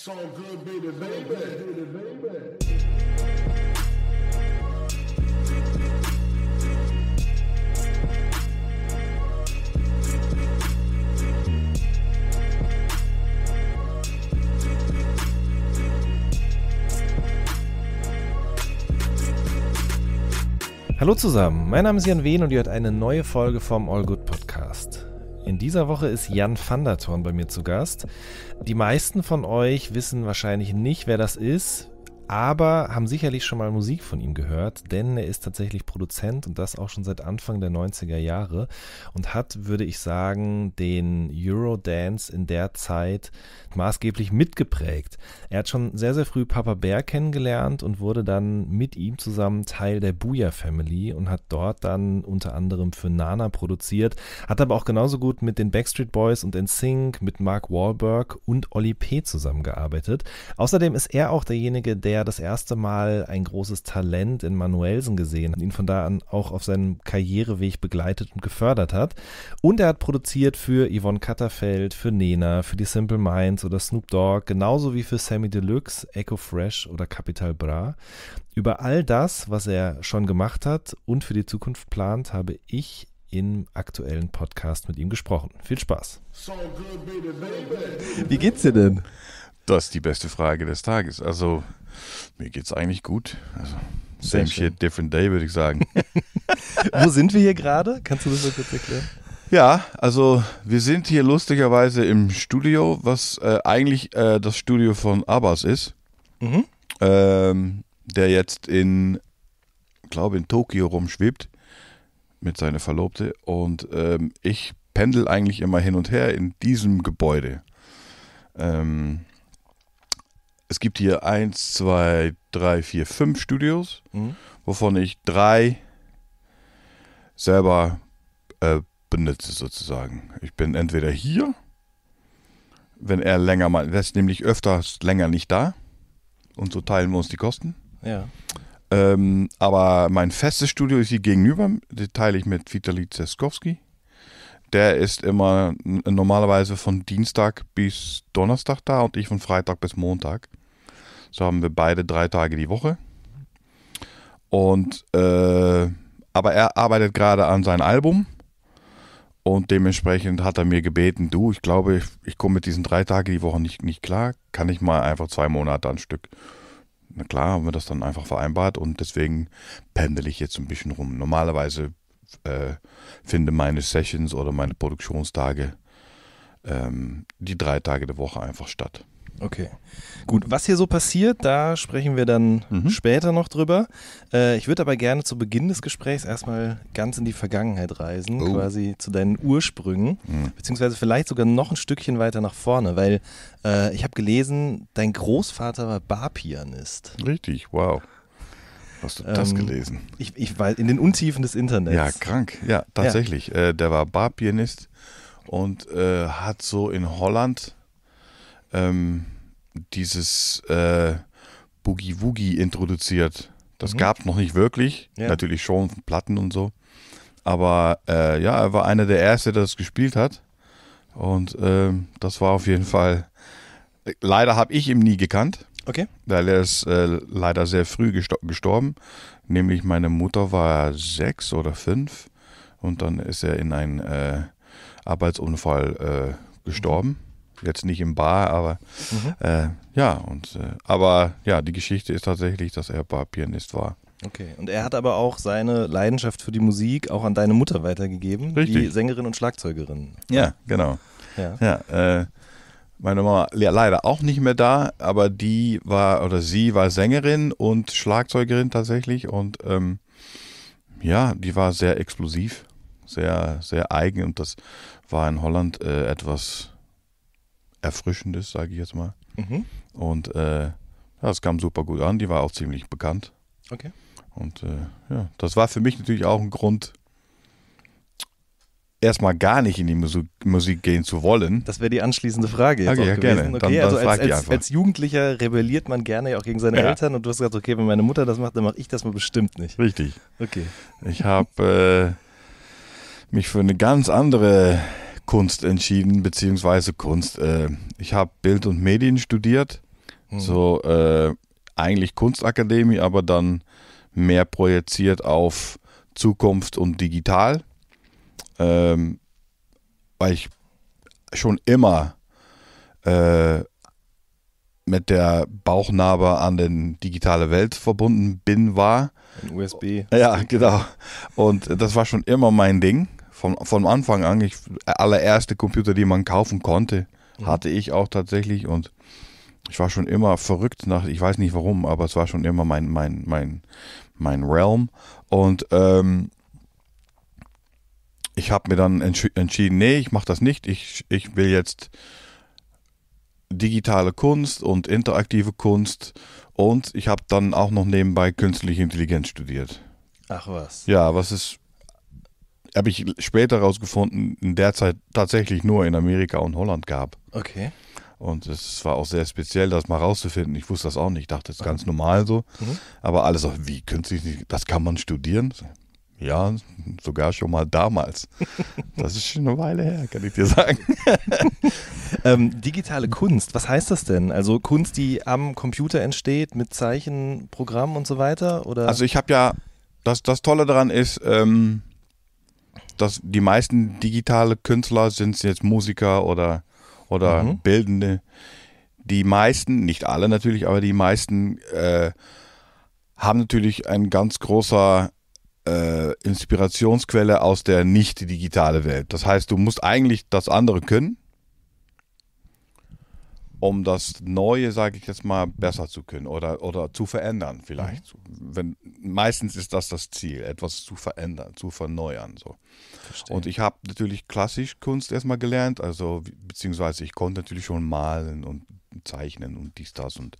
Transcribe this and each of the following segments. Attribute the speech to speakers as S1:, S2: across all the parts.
S1: So good, baby, baby, baby.
S2: Hallo zusammen, mein Name ist Jan Wehn und ihr hört eine neue Folge vom All Good Podcast. In dieser Woche ist Jan van der Thorn bei mir zu Gast. Die meisten von euch wissen wahrscheinlich nicht, wer das ist aber haben sicherlich schon mal Musik von ihm gehört, denn er ist tatsächlich Produzent und das auch schon seit Anfang der 90er Jahre und hat, würde ich sagen, den Eurodance in der Zeit maßgeblich mitgeprägt. Er hat schon sehr, sehr früh Papa Bear kennengelernt und wurde dann mit ihm zusammen Teil der Booyah Family und hat dort dann unter anderem für Nana produziert, hat aber auch genauso gut mit den Backstreet Boys und NSYNC, mit Mark Wahlberg und Oli P. zusammengearbeitet. Außerdem ist er auch derjenige, der er das erste Mal ein großes Talent in Manuelsen gesehen und ihn von da an auch auf seinem Karriereweg begleitet und gefördert hat. Und er hat produziert für Yvonne Katterfeld, für Nena, für die Simple Minds oder Snoop Dogg, genauso wie für Sammy Deluxe, Echo Fresh oder Capital Bra. Über all das, was er schon gemacht hat und für die Zukunft plant, habe ich im aktuellen Podcast mit ihm gesprochen. Viel Spaß. Wie geht's dir denn?
S3: Das ist die beste Frage des Tages. Also, mir geht's eigentlich gut. Also, same shit, different day, würde ich sagen.
S2: Wo sind wir hier gerade? Kannst du das mal kurz erklären?
S3: ja, also, wir sind hier lustigerweise im Studio, was äh, eigentlich äh, das Studio von Abbas ist,
S2: Mhm.
S3: ähm, der jetzt in, glaube in Tokio rumschwebt mit seiner Verlobte. Und ähm, ich pendel eigentlich immer hin und her in diesem Gebäude. Ähm, es gibt hier eins, zwei, drei, vier, fünf Studios,
S2: Mhm.
S3: wovon ich drei selber äh, benutze sozusagen. Ich bin entweder hier, wenn er länger mal, er ist nämlich öfters länger nicht da und so teilen wir uns die Kosten.
S2: Ja.
S3: Ähm, aber mein festes Studio ist hier gegenüber. Das teile ich mit Vitali Zeskowski. Der ist immer normalerweise von Dienstag bis Donnerstag da und ich von Freitag bis Montag. So haben wir beide drei Tage die Woche. Und äh, aber er arbeitet gerade an sein Album und dementsprechend hat er mir gebeten, du, ich glaube, ich, ich komme mit diesen drei Tagen die Woche nicht, nicht klar. Kann ich mal einfach zwei Monate ein Stück na klar, haben wir das dann einfach vereinbart und deswegen pendel ich jetzt ein bisschen rum. Normalerweise äh, finde meine Sessions oder meine Produktionstage ähm, die drei Tage der Woche einfach statt.
S2: Okay. Gut, was hier so passiert, da sprechen wir dann
S3: Mhm.
S2: später noch drüber. Äh, ich würde aber gerne zu Beginn des Gesprächs erstmal ganz in die Vergangenheit reisen,
S3: Oh.
S2: quasi zu deinen Ursprüngen,
S3: Mhm.
S2: beziehungsweise vielleicht sogar noch ein Stückchen weiter nach vorne, weil äh, ich habe gelesen, dein Großvater war Barpianist.
S3: Richtig, wow. Hast du das
S2: Ähm,
S3: gelesen?
S2: Ich, ich weiß, in den Untiefen des Internets.
S3: Ja, krank. Ja, tatsächlich. Äh, der war Barpianist und äh, hat so in Holland ähm, dieses äh, Boogie Woogie introduziert. Das
S2: Mhm.
S3: gab es noch nicht wirklich.
S2: Ja.
S3: Natürlich schon Platten und so. Aber äh, ja, er war einer der Ersten, der das gespielt hat. Und ähm, das war auf jeden Fall. Leider habe ich ihn nie gekannt
S2: Okay.
S3: weil er ist äh, leider sehr früh gesto gestorben. Nämlich meine Mutter war sechs oder fünf und dann ist er in einen äh, Arbeitsunfall äh, gestorben. Jetzt nicht im Bar, aber
S2: Mhm.
S3: äh, ja und äh, aber ja, die Geschichte ist tatsächlich, dass er Barpianist war.
S2: Okay. Und er hat aber auch seine Leidenschaft für die Musik auch an deine Mutter weitergegeben, die
S3: Richtig.
S2: Sängerin und Schlagzeugerin.
S3: Ja, genau.
S2: Ja.
S3: Ja, äh, meine Mama le- leider auch nicht mehr da, aber die war oder sie war Sängerin und Schlagzeugerin tatsächlich und ähm, ja, die war sehr explosiv, sehr sehr eigen und das war in Holland äh, etwas erfrischendes, sage ich jetzt mal.
S2: Mhm.
S3: Und äh, ja, es kam super gut an. Die war auch ziemlich bekannt
S2: Okay.
S3: und äh, ja, das war für mich natürlich auch ein Grund. Erstmal gar nicht in die Musik, Musik gehen zu wollen.
S2: Das wäre die anschließende Frage jetzt
S3: Okay,
S2: auch
S3: ja,
S2: gewesen.
S3: gerne.
S2: Okay,
S3: Dann- dann
S2: also als,
S3: die
S2: als,
S3: einfach.
S2: als Jugendlicher rebelliert man gerne ja auch gegen seine
S3: Ja.
S2: Eltern und du hast gesagt, okay, wenn meine Mutter das macht, dann mache ich das mal bestimmt nicht.
S3: Richtig.
S2: Okay.
S3: Ich habe äh, mich für eine ganz andere Kunst entschieden, beziehungsweise Kunst. Äh, ich habe Bild und Medien studiert So äh, eigentlich Kunstakademie, aber dann mehr projiziert auf Zukunft und digital. Ähm, weil ich schon immer äh, mit der Bauchnarbe an den digitale Welt verbunden bin, war.
S2: Ein USB.
S3: Ja, genau. Und das war schon immer mein Ding. Von, von Anfang an. Ich, allererste Computer, die man kaufen konnte, hatte ich auch tatsächlich. Und ich war schon immer verrückt nach, ich weiß nicht warum, aber es war schon immer mein, mein, mein, mein Realm. Und ähm, ich habe mir dann entsch entschieden, nee, ich mache das nicht. Ich, ich will jetzt digitale Kunst und interaktive Kunst. Und ich habe dann auch noch nebenbei künstliche Intelligenz studiert.
S2: Ach was.
S3: Ja, was ist, habe ich später herausgefunden, in der Zeit tatsächlich nur in Amerika und Holland gab.
S2: Okay.
S3: Und es war auch sehr speziell, das mal rauszufinden. Ich wusste das auch nicht. Ich dachte, das ist ganz normal so. Aber alles so, wie künstlich, das kann man studieren? Ja, sogar schon mal damals. Das ist schon eine Weile her, kann ich dir sagen.
S2: Ähm, digitale Kunst, was heißt das denn? Also Kunst, die am Computer entsteht mit Zeichen, Programm und so weiter? Oder?
S3: Also ich habe ja, das, das Tolle daran ist, ähm, dass die meisten digitale Künstler sind jetzt Musiker oder, oder
S2: Mhm.
S3: Bildende. Die meisten, nicht alle natürlich, aber die meisten äh, haben natürlich ein ganz großer äh, Inspirationsquelle aus der nicht digitale Welt. Das heißt, du musst eigentlich das andere können, um das Neue, sage ich jetzt mal, besser zu können oder, oder zu verändern vielleicht. Wenn, meistens ist das das Ziel, etwas zu verändern, zu verneuern. So. Und ich habe natürlich klassisch Kunst erstmal gelernt, also beziehungsweise ich konnte natürlich schon malen und zeichnen und dies, das und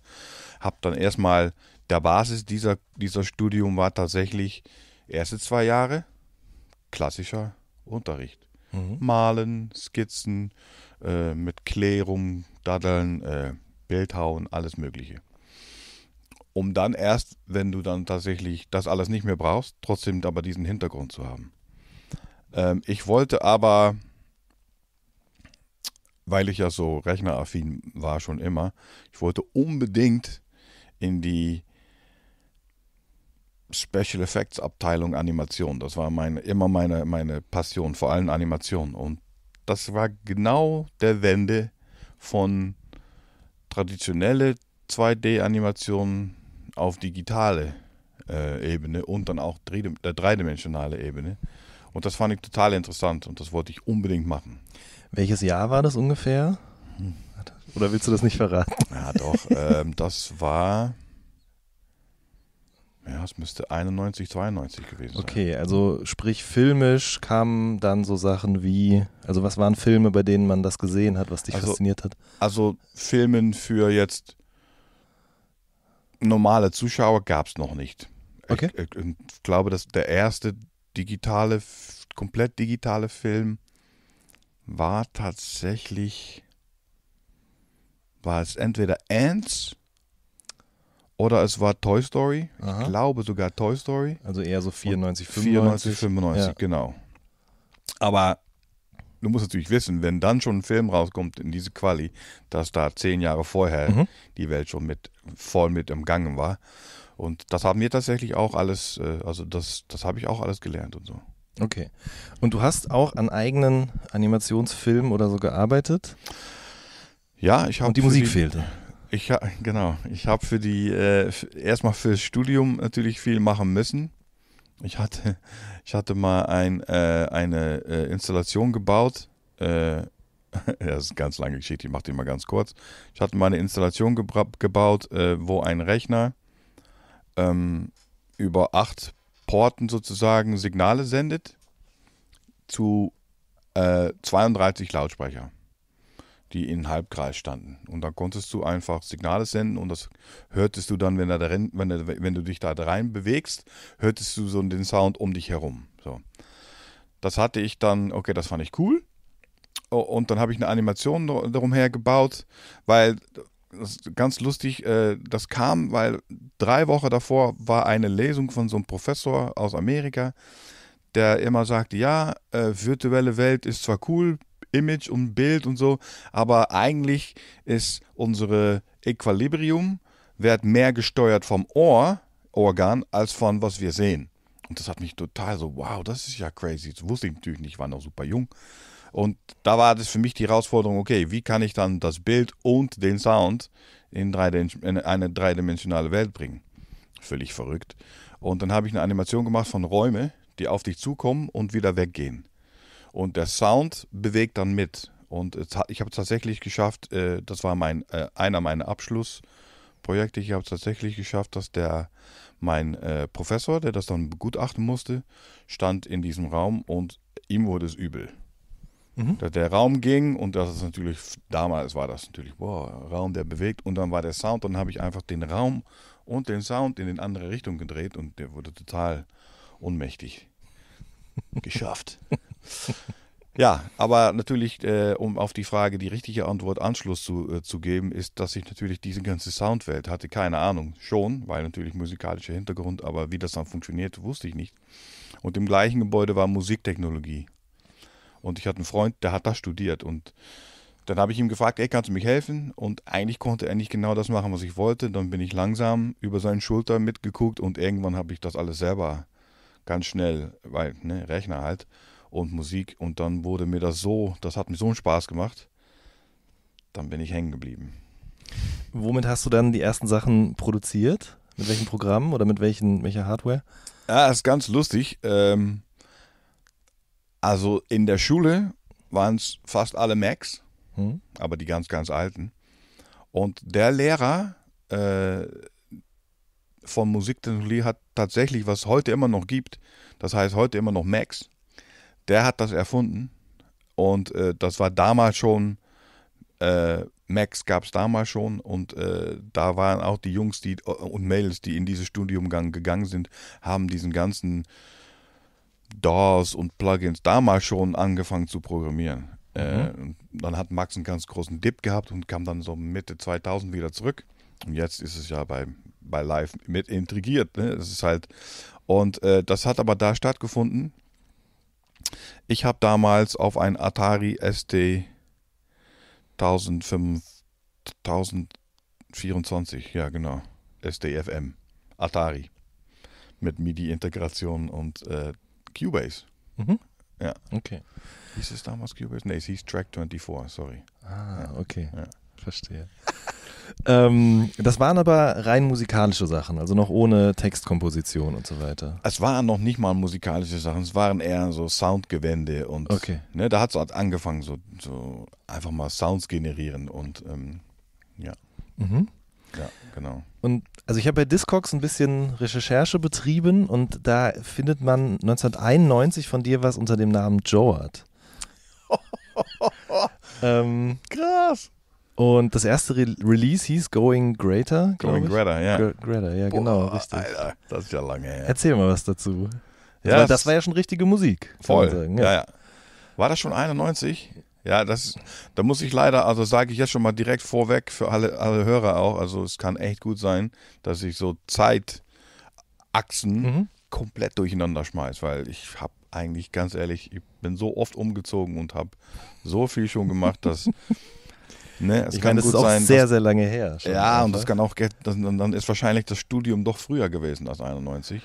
S3: habe dann erstmal, der Basis dieser, dieser Studium war tatsächlich erste zwei Jahre klassischer Unterricht.
S2: Mhm.
S3: Malen, Skizzen, äh, mit Klärung, Daddeln, äh, Bildhauen, alles Mögliche. Um dann erst, wenn du dann tatsächlich das alles nicht mehr brauchst, trotzdem aber diesen Hintergrund zu haben. Ähm, ich wollte aber, weil ich ja so rechneraffin war schon immer, ich wollte unbedingt in die Special Effects Abteilung Animation. Das war meine, immer meine, meine Passion, vor allem Animation. Und das war genau der Wende von traditionelle 2D-Animation auf digitale äh, Ebene und dann auch äh, dreidimensionale Ebene. Und das fand ich total interessant und das wollte ich unbedingt machen.
S2: Welches Jahr war das ungefähr? Oder willst du das nicht verraten?
S3: Ja, doch. ähm, das war. Ja, es müsste 91, 92 gewesen sein.
S2: Okay, also sprich filmisch kamen dann so Sachen wie, also was waren Filme, bei denen man das gesehen hat, was dich
S3: Also-
S2: fasziniert hat?
S3: Also Filmen für jetzt normale Zuschauer gab es noch nicht.
S2: Okay.
S3: Ich, ich, ich glaube, dass der erste digitale, komplett digitale Film war tatsächlich, war es entweder Ants oder es war Toy Story.
S2: Aha.
S3: Ich glaube sogar Toy Story.
S2: Also eher so 94,
S3: 94,
S2: 95.
S3: 95,
S2: Ja.
S3: genau. Aber du musst natürlich wissen, wenn dann schon ein Film rauskommt in diese Quali, dass da zehn Jahre vorher
S2: Mhm.
S3: die Welt schon mit voll mit im Gange war. Und das haben wir tatsächlich auch alles, äh, also das, das habe ich auch alles gelernt und so.
S2: Okay. Und du hast auch an eigenen Animationsfilmen oder so gearbeitet
S3: Ja, ich habe
S2: und die Musik fehlte.
S3: Ich ha, genau, ich habe für die äh, erstmal fürs Studium natürlich viel machen müssen. Ich hatte, ich hatte mal ein, äh, eine äh, Installation gebaut. Äh, das ist eine ganz lange Geschichte, ich mache die mal ganz kurz. Ich hatte mal eine Installation gebra- gebaut, äh, wo ein Rechner ähm, über acht Porten sozusagen Signale sendet zu äh, 32 Lautsprecher die in Halbkreis standen. Und dann konntest du einfach Signale senden und das hörtest du dann, wenn, er darin, wenn, er, wenn du dich da rein bewegst, hörtest du so den Sound um dich herum. So. Das hatte ich dann, okay, das fand ich cool. Und dann habe ich eine Animation darum her gebaut, weil das ganz lustig, äh, das kam, weil drei Wochen davor war eine Lesung von so einem Professor aus Amerika, der immer sagte, ja, äh, virtuelle Welt ist zwar cool, Image und Bild und so, aber eigentlich ist unsere Equilibrium wird mehr gesteuert vom Ohr, Organ, als von was wir sehen. Und das hat mich total so, wow, das ist ja crazy. Das wusste ich natürlich nicht, ich war noch super jung. Und da war das für mich die Herausforderung, okay, wie kann ich dann das Bild und den Sound in, drei, in eine dreidimensionale Welt bringen? Völlig verrückt. Und dann habe ich eine Animation gemacht von Räume, die auf dich zukommen und wieder weggehen. Und der Sound bewegt dann mit. Und ich habe es tatsächlich geschafft, äh, das war mein, äh, einer meiner Abschlussprojekte, ich habe es tatsächlich geschafft, dass der mein äh, Professor, der das dann begutachten musste, stand in diesem Raum und ihm wurde es übel. Mhm. Der, der Raum ging und das ist natürlich, damals war das natürlich, boah, Raum, der bewegt und dann war der Sound, dann habe ich einfach den Raum und den Sound in eine andere Richtung gedreht und der wurde total ohnmächtig. Geschafft. Ja, aber natürlich, äh, um auf die Frage die richtige Antwort Anschluss zu, äh, zu geben, ist, dass ich natürlich diese ganze Soundwelt hatte keine Ahnung. Schon, weil natürlich musikalischer Hintergrund, aber wie das dann funktioniert, wusste ich nicht. Und im gleichen Gebäude war Musiktechnologie. Und ich hatte einen Freund, der hat das studiert. Und dann habe ich ihm gefragt, ey, kannst du mich helfen? Und eigentlich konnte er nicht genau das machen, was ich wollte. Dann bin ich langsam über seine Schulter mitgeguckt und irgendwann habe ich das alles selber ganz schnell, weil, ne, Rechner halt und Musik. Und dann wurde mir das so, das hat mir so einen Spaß gemacht. Dann bin ich hängen geblieben.
S2: Womit hast du dann die ersten Sachen produziert? Mit welchem Programm oder mit welchen, welcher Hardware?
S3: Ja, ist ganz lustig. Ähm, also in der Schule waren es fast alle Macs, hm. aber die ganz, ganz alten. Und der Lehrer äh, von Musiktechnologie hat tatsächlich, was heute immer noch gibt, das heißt heute immer noch Macs, der hat das erfunden. Und äh, das war damals schon, äh, Macs gab es damals schon und äh, da waren auch die Jungs die, und Mädels, die in dieses Studium gegangen sind, haben diesen ganzen DAWs und Plugins damals schon angefangen zu programmieren. Äh, mhm. Äh, dann hat Max einen ganz großen Dip gehabt und kam dann so Mitte 2000 wieder zurück. Und jetzt ist es ja bei, bei Live mit intrigiert. Ne? Das ist halt. Und äh, das hat aber da stattgefunden. Ich habe damals auf ein Atari ST 1024, ja genau, SDFM, Atari mit MIDI-Integration und äh, Cubase. Mhm. Ja.
S2: Okay.
S3: Hieß es damals Cubase? Nee, es hieß Track 24, sorry.
S2: Ah, ja. okay. Ja. Verstehe. ähm, das waren aber rein musikalische Sachen, also noch ohne Textkomposition und so weiter.
S3: Es waren noch nicht mal musikalische Sachen, es waren eher so Soundgewände und
S2: okay.
S3: ne, da hat es halt angefangen, so, so einfach mal Sounds generieren und ähm, ja. Mhm. Ja, genau.
S2: Und also ich habe bei Discogs ein bisschen Recherche betrieben und da findet man 1991 von dir was unter dem Namen Joart.
S3: ähm, Krass.
S2: Und das erste Re Release hieß Going Greater.
S3: Going Greater, ja.
S2: G Greater, ja, genau,
S3: Boah, richtig. Alter, das ist ja lange her.
S2: Erzähl mal was dazu. Ja, das, war, das war ja schon richtige Musik.
S3: Voll. Ja. ja, ja. War das schon 91? Ja, das, da muss ich leider, also sage ich jetzt schon mal direkt vorweg für alle, alle Hörer auch, also es kann echt gut sein, dass ich so Zeitachsen mhm. komplett durcheinander schmeiß, weil ich habe eigentlich ganz ehrlich, ich bin so oft umgezogen und habe so viel schon gemacht, dass
S2: Ne, es ich kann meine, das ist auch sein, sehr, sehr lange her.
S3: ja, und das kann auch, dann ist wahrscheinlich das Studium doch früher gewesen als 91.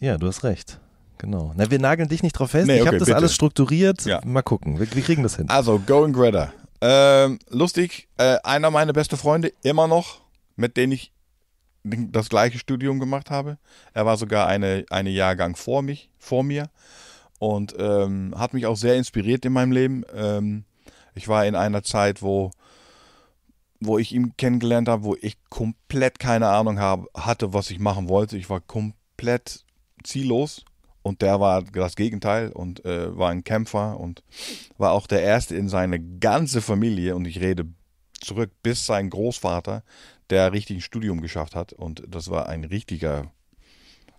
S2: Ja, du hast recht. Genau. Na, wir nageln dich nicht drauf fest. Nee, okay, ich habe das bitte. alles strukturiert. Ja. Mal gucken. Wir, wir, kriegen das hin.
S3: Also, Going Greta. Ähm, lustig, äh, einer meiner besten Freunde, immer noch, mit dem ich das gleiche Studium gemacht habe. Er war sogar eine, eine Jahrgang vor mich, vor mir und ähm, hat mich auch sehr inspiriert in meinem Leben. Ähm, ich war in einer Zeit, wo, wo ich ihn kennengelernt habe, wo ich komplett keine Ahnung habe, hatte, was ich machen wollte. Ich war komplett ziellos und der war das Gegenteil und äh, war ein Kämpfer und war auch der Erste in seine ganze Familie. Und ich rede zurück bis sein Großvater, der richtig ein Studium geschafft hat. Und das war ein richtiger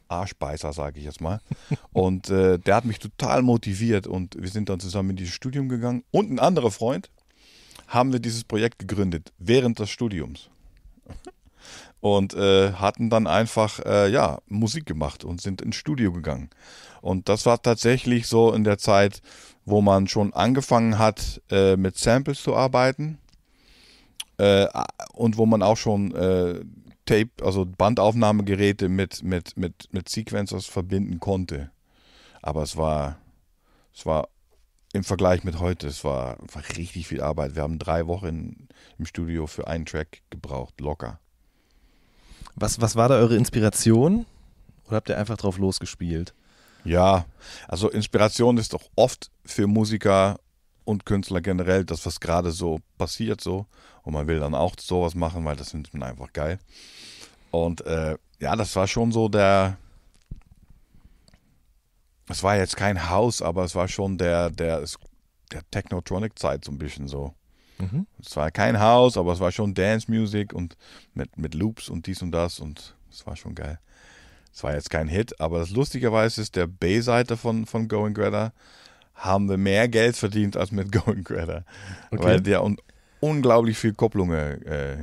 S3: Arschbeißer, sage ich jetzt mal. Und äh, der hat mich total motiviert und wir sind dann zusammen in dieses Studium gegangen. Und ein anderer Freund haben wir dieses Projekt gegründet während des Studiums und äh, hatten dann einfach äh, ja Musik gemacht und sind ins Studio gegangen. Und das war tatsächlich so in der Zeit, wo man schon angefangen hat, äh, mit Samples zu arbeiten. äh, und wo man auch schon äh, Tape, also Bandaufnahmegeräte mit, mit, mit, mit Sequencers verbinden konnte. Aber es war, es war im Vergleich mit heute, es war, war richtig viel Arbeit. Wir haben drei Wochen im Studio für einen Track gebraucht, locker.
S2: Was, was war da eure Inspiration? Oder habt ihr einfach drauf losgespielt?
S3: Ja, also Inspiration ist doch oft für Musiker und Künstler generell das, was gerade so passiert so. Und man will dann auch sowas machen, weil das findet man einfach geil. Und äh, ja, das war schon so der. Es war jetzt kein Haus, aber es war schon der, der, der Technotronic-Zeit so ein bisschen so.
S2: Mhm.
S3: Es war kein Haus, aber es war schon Dance Music und mit, mit Loops und dies und das und es war schon geil. Es war jetzt kein Hit, aber das lustigerweise ist der B-Seite von, von Going Greta haben wir mehr Geld verdient als mit Going Greta,
S2: Okay.
S3: weil der un unglaublich viel Kopplungen äh,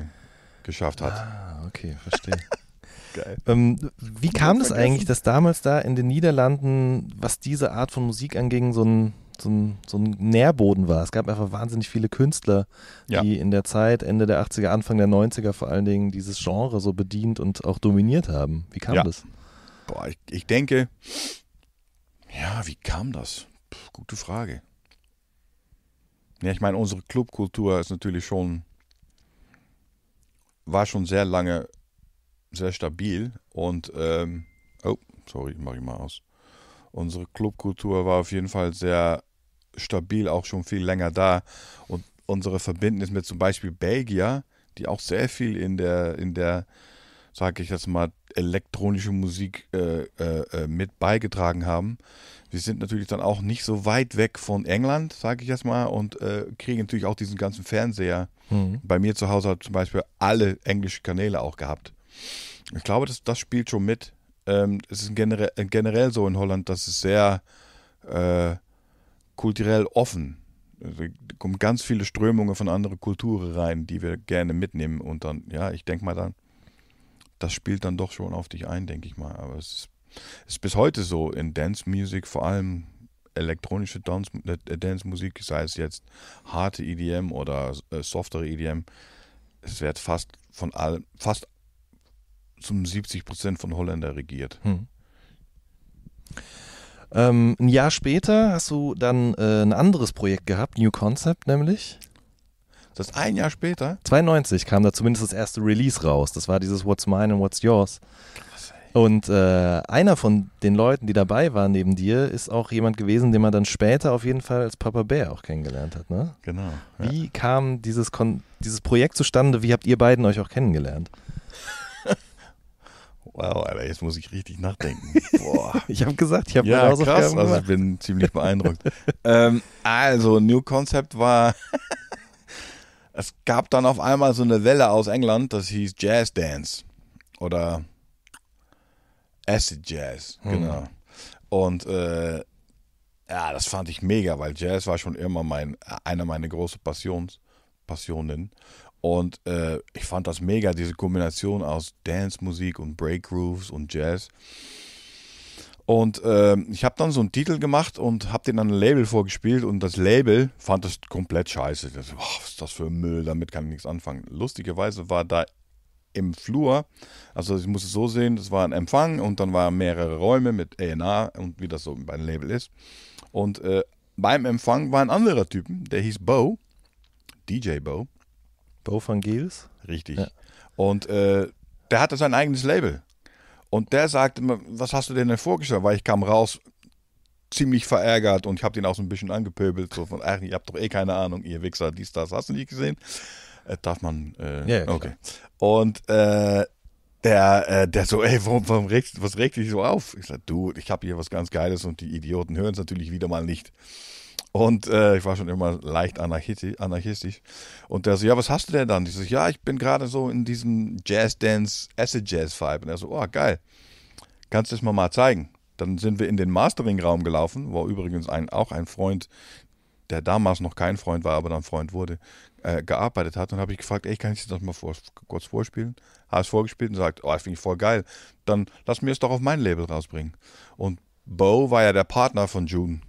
S3: geschafft hat.
S2: Ah, okay, verstehe. Ähm, wie kam das eigentlich, dass damals da in den Niederlanden, was diese Art von Musik anging, so ein, so ein, so ein Nährboden war? Es gab einfach wahnsinnig viele Künstler,
S3: Ja.
S2: die in der Zeit, Ende der 80er, Anfang der 90er vor allen Dingen, dieses Genre so bedient und auch dominiert haben. Wie kam
S3: Ja.
S2: das?
S3: Boah, ich, ich denke, ja, wie kam das? Puh, gute Frage. Ja, ich meine, unsere Clubkultur ist natürlich schon, war schon sehr lange sehr stabil und, ähm, oh, sorry, mach ich mal aus. Unsere Clubkultur war auf jeden Fall sehr stabil, auch schon viel länger da und unsere Verbindnis mit zum Beispiel Belgier, die auch sehr viel in der, in der, sage ich jetzt mal, elektronische Musik äh, äh, äh, mit beigetragen haben. Wir sind natürlich dann auch nicht so weit weg von England, sage ich jetzt mal, und äh, kriegen natürlich auch diesen ganzen Fernseher.
S2: Mhm.
S3: Bei mir zu Hause hat zum Beispiel alle englische Kanäle auch gehabt. Ich glaube, das, das spielt schon mit. Ähm, es ist generell, generell so in Holland, dass es sehr äh, kulturell offen. Also, Da kommen ganz viele Strömungen von anderen Kulturen rein, die wir gerne mitnehmen. Und dann, ja, ich denke mal dann, das spielt dann doch schon auf dich ein, denke ich mal. Aber es ist, es ist bis heute so in Dance Music, vor allem elektronische Dance, äh, Dance Musik, sei es jetzt harte EDM oder äh, softere EDM, es wird fast von allem, fast zum 70 Prozent von Holländer regiert.
S2: Hm. Ähm, ein Jahr später hast du dann äh, ein anderes Projekt gehabt, New Concept nämlich.
S3: Das ist ein Jahr später.
S2: 92 kam da zumindest das erste Release raus. Das war dieses What's Mine and What's Yours. Und äh, einer von den Leuten, die dabei waren neben dir, ist auch jemand gewesen, den man dann später auf jeden Fall als Papa Bear auch kennengelernt hat. Ne?
S3: Genau. Ja.
S2: Wie kam dieses, Kon dieses Projekt zustande? Wie habt ihr beiden euch auch kennengelernt?
S3: Wow, Alter, jetzt muss ich richtig nachdenken. Boah.
S2: Ich habe gesagt, ich habe
S3: Ja, krass.
S2: Hausaufgaben
S3: Also ich bin ziemlich beeindruckt. ähm, also, New Concept war. es gab dann auf einmal so eine Welle aus England, das hieß Jazz Dance. Oder Acid Jazz,
S2: Hm.
S3: genau. Und äh, ja, das fand ich mega, weil Jazz war schon immer mein, einer meiner großen Passions, Passionen. Und äh, ich fand das mega, diese Kombination aus Dance-Musik und Break-Grooves und Jazz. Und ähm, ich habe dann so einen Titel gemacht und habe den an ein Label vorgespielt und das Label fand das komplett scheiße. Das, oh, was ist das für Müll, damit kann ich nichts anfangen. Lustigerweise war da im Flur, also ich muss es so sehen, das war ein Empfang und dann waren mehrere Räume mit A&A und wie das so bei einem Label ist. Und äh, beim Empfang war ein anderer Typen, der hieß Bo, DJ Bo.
S2: Bo van Geels?
S3: Richtig.
S2: Ja.
S3: Und äh, der hatte sein eigenes Label. Und der sagte was hast du denn denn vorgestellt? Weil ich kam raus ziemlich verärgert und ich habe den auch so ein bisschen angepöbelt. So von, ach, ihr habt doch eh keine Ahnung, ihr Wichser, dies, das. Hast du nicht gesehen? Äh, darf man? Äh,
S2: Ja, ja,
S3: okay. Und äh, der, äh, der so, ey, warum, warum regt, was regt dich so auf? Ich sag, du, ich habe hier was ganz Geiles und die Idioten hören es natürlich wieder mal nicht. Und äh, ich war schon immer leicht anarchistisch. Und der so, ja, was hast du denn dann? Ich so, ja, ich bin gerade so in diesem Jazz-Dance, Acid-Jazz-Vibe. Und er so, oh, geil. Kannst du es mal mal zeigen? Dann sind wir in den Mastering-Raum gelaufen, wo übrigens ein, auch ein Freund, der damals noch kein Freund war, aber dann Freund wurde, äh, gearbeitet hat. Und habe ich gefragt, ey, kann ich dir das mal vor, kurz vorspielen? Habe es vorgespielt und sagt, oh, das finde ich voll geil. Dann lass mir es doch auf mein Label rausbringen. Und Bo war ja der Partner von June.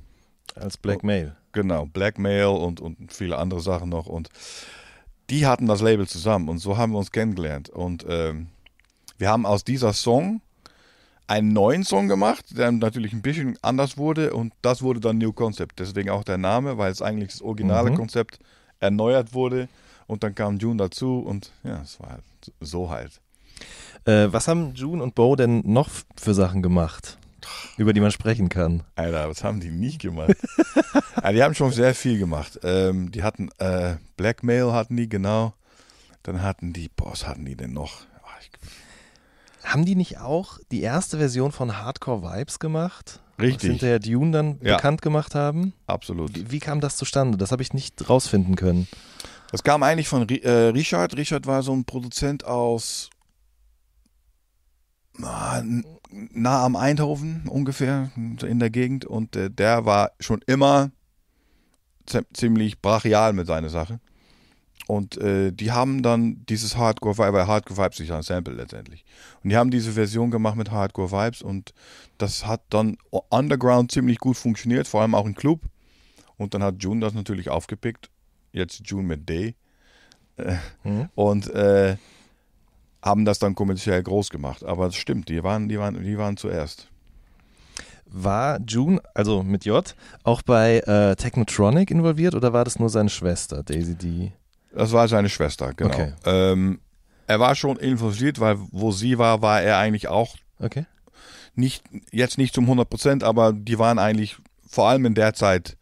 S2: Als Black Mail.
S3: Genau, Blackmail und, und viele andere Sachen noch. Und die hatten das Label zusammen und so haben wir uns kennengelernt. Und ähm, wir haben aus dieser Song einen neuen Song gemacht, der natürlich ein bisschen anders wurde und das wurde dann New Concept. Deswegen auch der Name, weil es eigentlich das originale
S2: Mhm.
S3: Konzept erneuert wurde und dann kam June dazu und ja, es war halt so halt.
S2: Äh, was haben June und Bo denn noch für Sachen gemacht, über die man sprechen kann?
S3: Alter, was haben die nicht gemacht? ja, die haben schon sehr viel gemacht. Ähm, die hatten äh, Blackmail hatten die, genau. Dann hatten die, boah, was hatten die denn noch? Ah, ich,
S2: Haben die nicht auch die erste Version von Hardcore Vibes gemacht? Was
S3: Richtig.
S2: hinterher Dune dann
S3: Ja.
S2: bekannt gemacht haben?
S3: absolut.
S2: Wie, wie kam das zustande? Das habe ich nicht rausfinden können.
S3: Das kam eigentlich von äh, Richard. Richard war so ein Produzent aus nah am Eindhoven ungefähr in der Gegend und äh, der war schon immer zi- ziemlich brachial mit seiner Sache. Und äh, die haben dann dieses Hardcore Vibe, weil Hardcore Vibes ist ja ein Sample letztendlich. Und die haben diese Version gemacht mit Hardcore Vibes und das hat dann underground ziemlich gut funktioniert, vor allem auch im Club. Und dann hat June das natürlich aufgepickt. Jetzt June mit Day. Äh,
S2: Mhm.
S3: Und äh, haben das dann kommerziell groß gemacht. Aber es stimmt, die waren, die waren, die waren zuerst.
S2: War June, also mit J, auch bei äh, Technotronic involviert oder war das nur seine Schwester, Daisy D?
S3: Das war seine Schwester, genau.
S2: Okay.
S3: Ähm, er war schon involviert, weil wo sie war, war er eigentlich auch
S2: Okay.
S3: nicht, jetzt nicht zum 100 Prozent, aber die waren eigentlich vor allem in der Zeit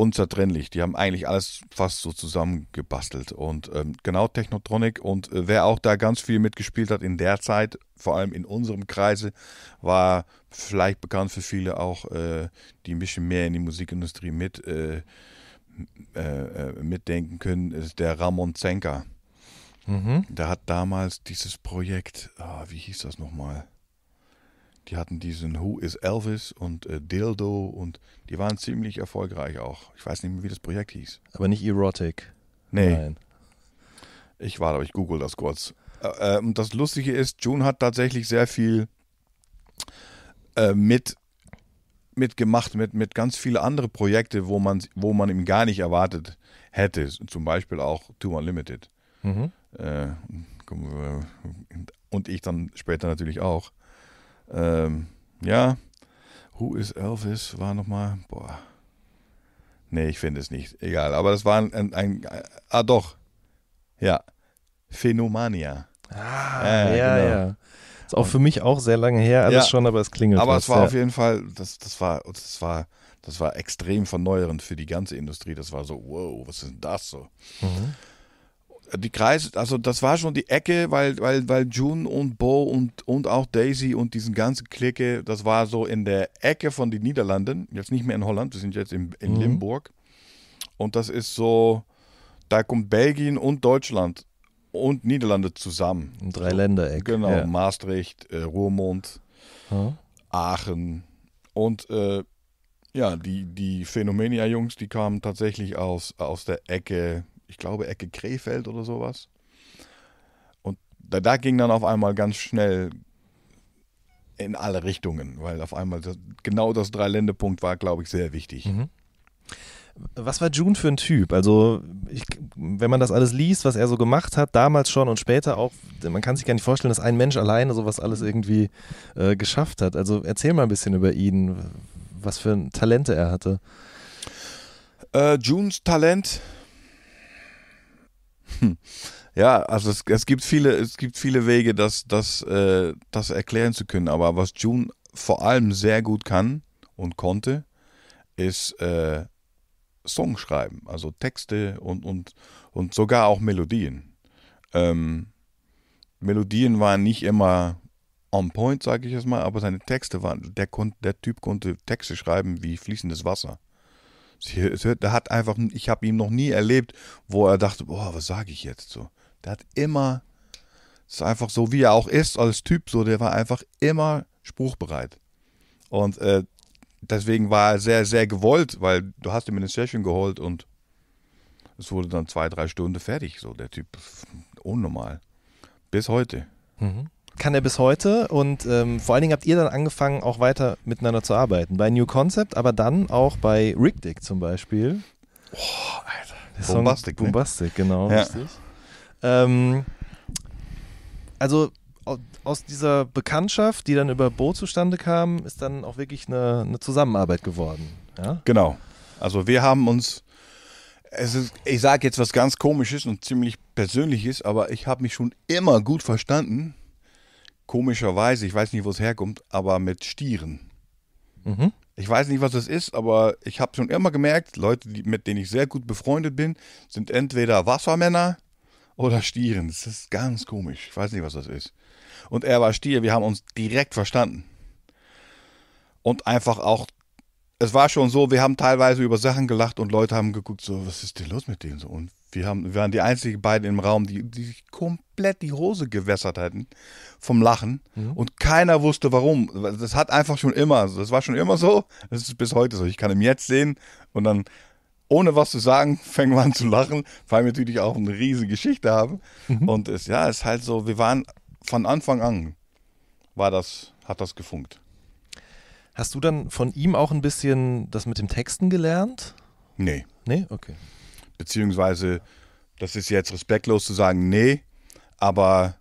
S3: unzertrennlich. Die haben eigentlich alles fast so zusammengebastelt. Und ähm, genau Technotronic und äh, wer auch da ganz viel mitgespielt hat in der Zeit, vor allem in unserem Kreise, war vielleicht bekannt für viele auch, äh, die ein bisschen mehr in die Musikindustrie mit, äh, äh, äh, mitdenken können, ist der Ramon Zenker.
S2: Mhm.
S3: Der hat damals dieses Projekt, ah, wie hieß das nochmal? Die hatten diesen Who is Elvis und äh, Dildo und die waren ziemlich erfolgreich auch. Ich weiß nicht mehr, wie das Projekt hieß.
S2: Aber nicht Erotic.
S3: Nee,
S2: Nein.
S3: ich warte, aber ich google das kurz. Äh, äh, und das Lustige ist, June hat tatsächlich sehr viel äh, mit mitgemacht, mit, mit ganz viele andere Projekte, wo man, wo man ihm gar nicht erwartet hätte. Zum Beispiel auch Too Unlimited.
S2: Mhm.
S3: Äh, und ich dann später natürlich auch. Ähm, ja, Who is Elvis war nochmal, boah. Nee, ich finde es nicht. Egal, aber das war ein, ein, ein ah doch, ja, Phänomania.
S2: Ah,
S3: Ja,
S2: ja,
S3: genau.
S2: ja. Ist auch für mich auch sehr lange her, alles
S3: Ja.
S2: schon, aber es klingelt.
S3: Aber
S2: was,
S3: es war
S2: ja.
S3: auf jeden Fall, das, das war, das war, das war extrem verneuernd für die ganze Industrie. Das war so, wow, was ist denn das so?
S2: Mhm.
S3: Die Kreis, also das war schon die Ecke, weil, weil, weil June und Bo und, und auch Daisy und diesen ganzen Clique, das war so in der Ecke von den Niederlanden, jetzt nicht mehr in Holland, wir sind jetzt in, in
S2: Mhm.
S3: Limburg. Und das ist so, da kommt Belgien und Deutschland und Niederlande zusammen.
S2: Ein Dreiländereck.
S3: Genau,
S2: Ja.
S3: Maastricht, äh, Roermond,
S2: Ja.
S3: Aachen und äh, ja, die, die Phänomenia-Jungs, die kamen tatsächlich aus, aus der Ecke, ich glaube Ecke Krefeld oder sowas. Und da, da ging dann auf einmal ganz schnell in alle Richtungen, weil auf einmal das, genau das Dreiländepunkt war, glaube ich, sehr wichtig.
S2: Mhm. Was war June für ein Typ? Also, ich, wenn man das alles liest, was er so gemacht hat, damals schon und später auch, man kann sich gar nicht vorstellen, dass ein Mensch alleine sowas alles irgendwie äh, geschafft hat. Also, erzähl mal ein bisschen über ihn, was für ein Talente er hatte.
S3: Äh, Junes Talent. Ja, also es, es gibt viele, es gibt viele Wege, das, das, äh, das erklären zu können. Aber was June vor allem sehr gut kann und konnte, ist äh, Song schreiben, also Texte und, und, und sogar auch Melodien. Ähm, Melodien waren nicht immer on point, sage ich jetzt mal, aber seine Texte waren, der, der Typ konnte Texte schreiben wie fließendes Wasser. Sie- es hat einfach, ich habe ihn noch nie erlebt, wo er dachte, boah, was sage ich jetzt so. Der hat immer, ist einfach so, wie er auch ist als Typ, so, der war einfach immer spruchbereit. Und äh, deswegen war er sehr, sehr gewollt, weil du hast ihm eine Session geholt und es wurde dann zwei, drei Stunden fertig, so der Typ. Unnormal. Bis heute.
S2: Kann er bis heute und ähm, vor allen Dingen habt ihr dann angefangen, auch weiter miteinander zu arbeiten. Bei New Concept, aber dann auch bei Rick Dick zum Beispiel.
S3: Boah, Alter.
S2: Der Song
S3: Bombastic, ne?
S2: Bombastic, genau,
S3: Ja.
S2: richtig. Ähm, also au- aus dieser Bekanntschaft, die dann über Bo zustande kam, ist dann auch wirklich eine, eine Zusammenarbeit geworden. Ja?
S3: Genau. Also wir haben uns, es ist, ich sage jetzt was ganz komisches und ziemlich persönliches, aber ich habe mich schon immer gut verstanden. Komischerweise, ich weiß nicht, wo es herkommt, aber mit Stieren.
S2: Mhm.
S3: Ich weiß nicht, was es ist, aber ich habe schon immer gemerkt, Leute, die, mit denen ich sehr gut befreundet bin, sind entweder Wassermänner oder Stieren. Das ist ganz komisch. Ich weiß nicht, was das ist. Und er war Stier, wir haben uns direkt verstanden. Und einfach auch, es war schon so, wir haben teilweise über Sachen gelacht und Leute haben geguckt, so, was ist denn los mit denen so? Und wir, haben, wir waren die einzigen beiden im Raum, die, die sich komplett die Hose gewässert hatten vom Lachen. Und keiner wusste warum. Das hat einfach schon immer, das war schon immer so. Das ist bis heute so. Ich kann ihn jetzt sehen und dann, ohne was zu sagen, fängen wir an zu lachen, weil wir natürlich auch eine riesige Geschichte haben. Und es, ja, es ist halt so, wir waren von Anfang an, war das, hat das gefunkt.
S2: Hast du dann von ihm auch ein bisschen das mit dem Texten gelernt?
S3: Nee.
S2: Nee? Okay.
S3: beziehungsweise das ist jetzt respektlos zu sagen, nee, aber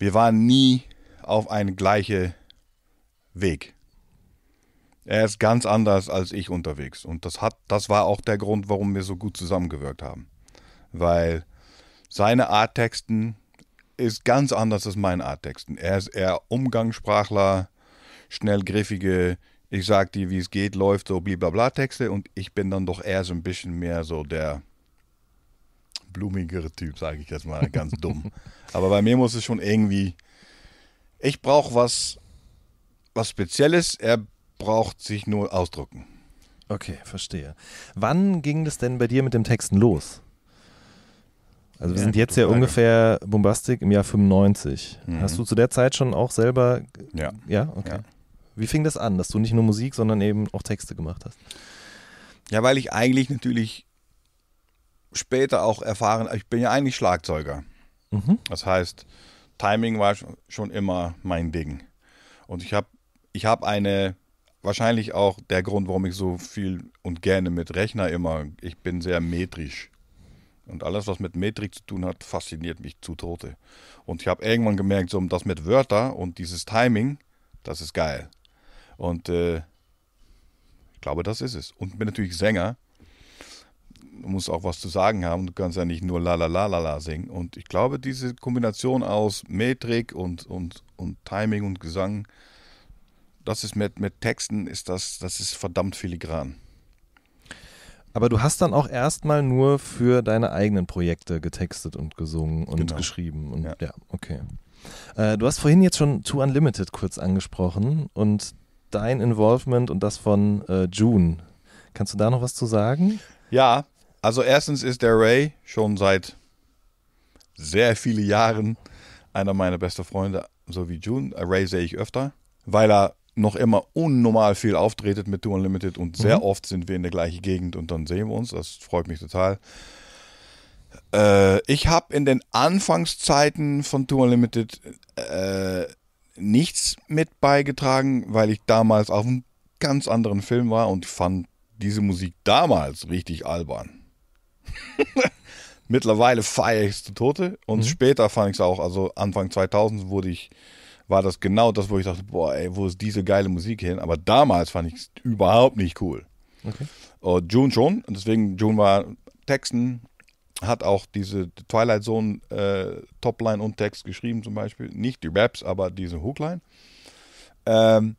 S3: wir waren nie auf einen gleichen Weg. Er ist ganz anders als ich unterwegs und das hat, das war auch der Grund, warum wir so gut zusammengewirkt haben, weil seine Art Texten ist ganz anders als meine Art Texten. Er ist eher Umgangssprachler, schnellgriffige, ich sag dir, wie es geht, läuft so blablabla Texte und ich bin dann doch eher so ein bisschen mehr so der blumigere Typ, sage ich jetzt mal, ganz dumm. Aber bei mir muss es schon irgendwie, ich brauche was, was Spezielles, er braucht sich nur ausdrücken.
S2: Okay, verstehe. Wann ging das denn bei dir mit dem Texten los? Also wir
S3: Ja,
S2: sind jetzt ja ungefähr Bombastic im Jahr 95.
S3: Mhm.
S2: Hast du zu der Zeit schon auch selber,
S3: Ja.
S2: ja, okay.
S3: Ja.
S2: Wie fing das an, dass du nicht nur Musik, sondern eben auch Texte gemacht hast?
S3: Ja, weil ich eigentlich natürlich später auch erfahren, ich bin ja eigentlich Schlagzeuger.
S2: Mhm.
S3: Das heißt, Timing war schon- immer mein Ding. Und ich habe ich hab eine, wahrscheinlich auch der Grund, warum ich so viel und gerne mit Rechner immer, ich bin sehr metrisch. Und alles, was mit Metrik zu tun hat, fasziniert mich zu Tote. Und ich habe irgendwann gemerkt, so das mit Wörter und dieses Timing, das ist geil. Und äh, ich glaube, das ist es. Und bin natürlich Sänger. Du musst auch was zu sagen haben. Du kannst ja nicht nur la la la la la singen. Und ich glaube, diese Kombination aus Metrik und, und, und Timing und Gesang, das ist mit, mit Texten, ist das, das ist verdammt filigran.
S2: Aber du hast dann auch erstmal nur für deine eigenen Projekte getextet und gesungen und
S3: Genau.
S2: geschrieben. Und ja,
S3: Ja.
S2: okay. Äh, du hast vorhin jetzt schon Too Unlimited kurz angesprochen und dein Involvement und das von äh, June. Kannst du da noch was zu sagen?
S3: Ja, also erstens ist der Ray schon seit sehr vielen Jahren einer meiner besten Freunde, so wie June. Äh, Ray sehe ich öfter, weil er noch immer unnormal viel auftretet mit Tour Unlimited und sehr
S2: Mhm.
S3: oft sind wir in der gleichen Gegend und dann sehen wir uns. Das freut mich total. Äh, ich habe in den Anfangszeiten von Tour Unlimited äh, nichts mit beigetragen, weil ich damals auf einem ganz anderen Film war und fand diese Musik damals richtig albern. Mittlerweile feiere ich es zu Tote und später fand ich es auch, also Anfang 2000 wurde ich, war das genau das, wo ich dachte, boah, ey, wo ist diese geile Musik hin? Aber damals fand ich es überhaupt nicht cool.
S2: Okay.
S3: Und June schon, und deswegen June war Texten, hat auch diese Twilight Zone äh, Topline und Text geschrieben zum Beispiel. Nicht die Raps, aber diese Hookline. Ähm,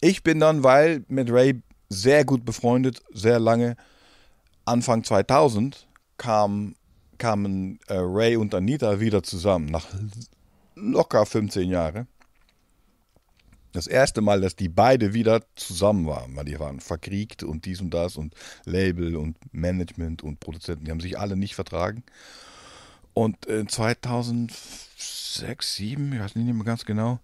S3: ich bin dann, weil mit Ray sehr gut befreundet, sehr lange, Anfang 2000 kam, kamen äh, Ray und Anita wieder zusammen, nach locker 15 Jahren. Das erste Mal, dass die beide wieder zusammen waren, weil die waren verkriegt und dies und das und Label und Management und Produzenten, die haben sich alle nicht vertragen. Und in 2006, 2007, ich weiß nicht mehr ganz genau,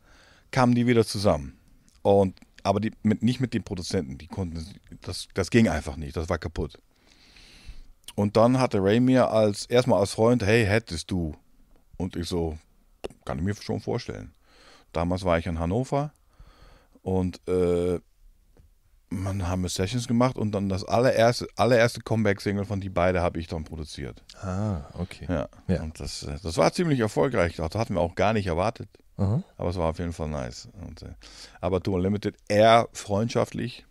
S3: kamen die wieder zusammen. Und aber die mit, nicht mit den Produzenten, die konnten das, das ging einfach nicht, das war kaputt. Und dann hatte Ray mir als erstmal als Freund, hey, hättest du? Und ich so, kann ich mir schon vorstellen. Damals war ich in Hannover und äh, man haben wir Sessions gemacht und dann das allererste, allererste Comeback-Single von die beiden habe ich dann produziert.
S2: Ah, okay.
S3: Ja.
S2: Ja.
S3: Und das, äh, das war ziemlich erfolgreich. Das hatten wir auch gar nicht erwartet.
S2: Aha.
S3: Aber es war auf jeden Fall nice. Und, äh, aber Tour Unlimited eher freundschaftlich,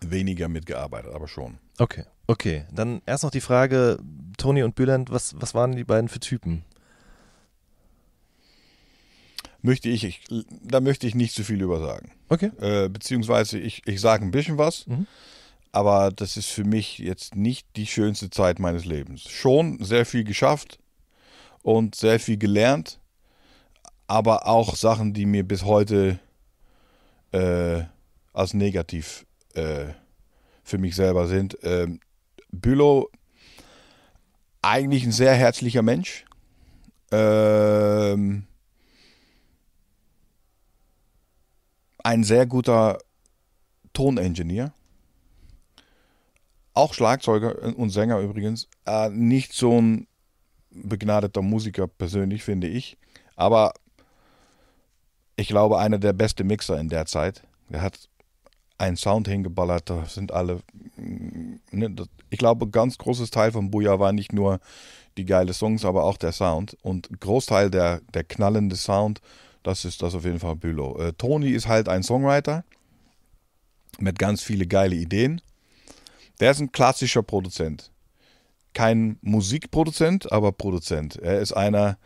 S3: weniger mitgearbeitet, aber schon.
S2: Okay. Okay. Dann erst noch die Frage, Toni und Bülent, was, was waren die beiden für Typen?
S3: Möchte ich, ich da möchte ich nicht zu viel über sagen.
S2: Okay.
S3: Äh, beziehungsweise ich, ich sage ein bisschen was,
S2: Mhm.
S3: aber das ist für mich jetzt nicht die schönste Zeit meines Lebens. Schon sehr viel geschafft und sehr viel gelernt, aber auch Sachen, die mir bis heute äh, als negativ äh, für mich selber sind. Ähm, Bülow, eigentlich ein sehr herzlicher Mensch. Ähm, ein sehr guter Toningenieur. Auch Schlagzeuger und Sänger übrigens. Äh, nicht so ein begnadeter Musiker persönlich, finde ich. Aber ich glaube, einer der besten Mixer in der Zeit. Er hat einen Sound hingeballert, da sind alle. mm, Ne, ich glaube, ein ganz großes Teil von Buja war nicht nur die geile Songs, aber auch der Sound. Und Großteil der, der knallende Sound, das ist das auf jeden Fall Bülow. Äh, Tony ist halt ein Songwriter mit ganz viele geile Ideen. Der ist ein klassischer Produzent. Kein Musikproduzent, aber Produzent. Er ist einer,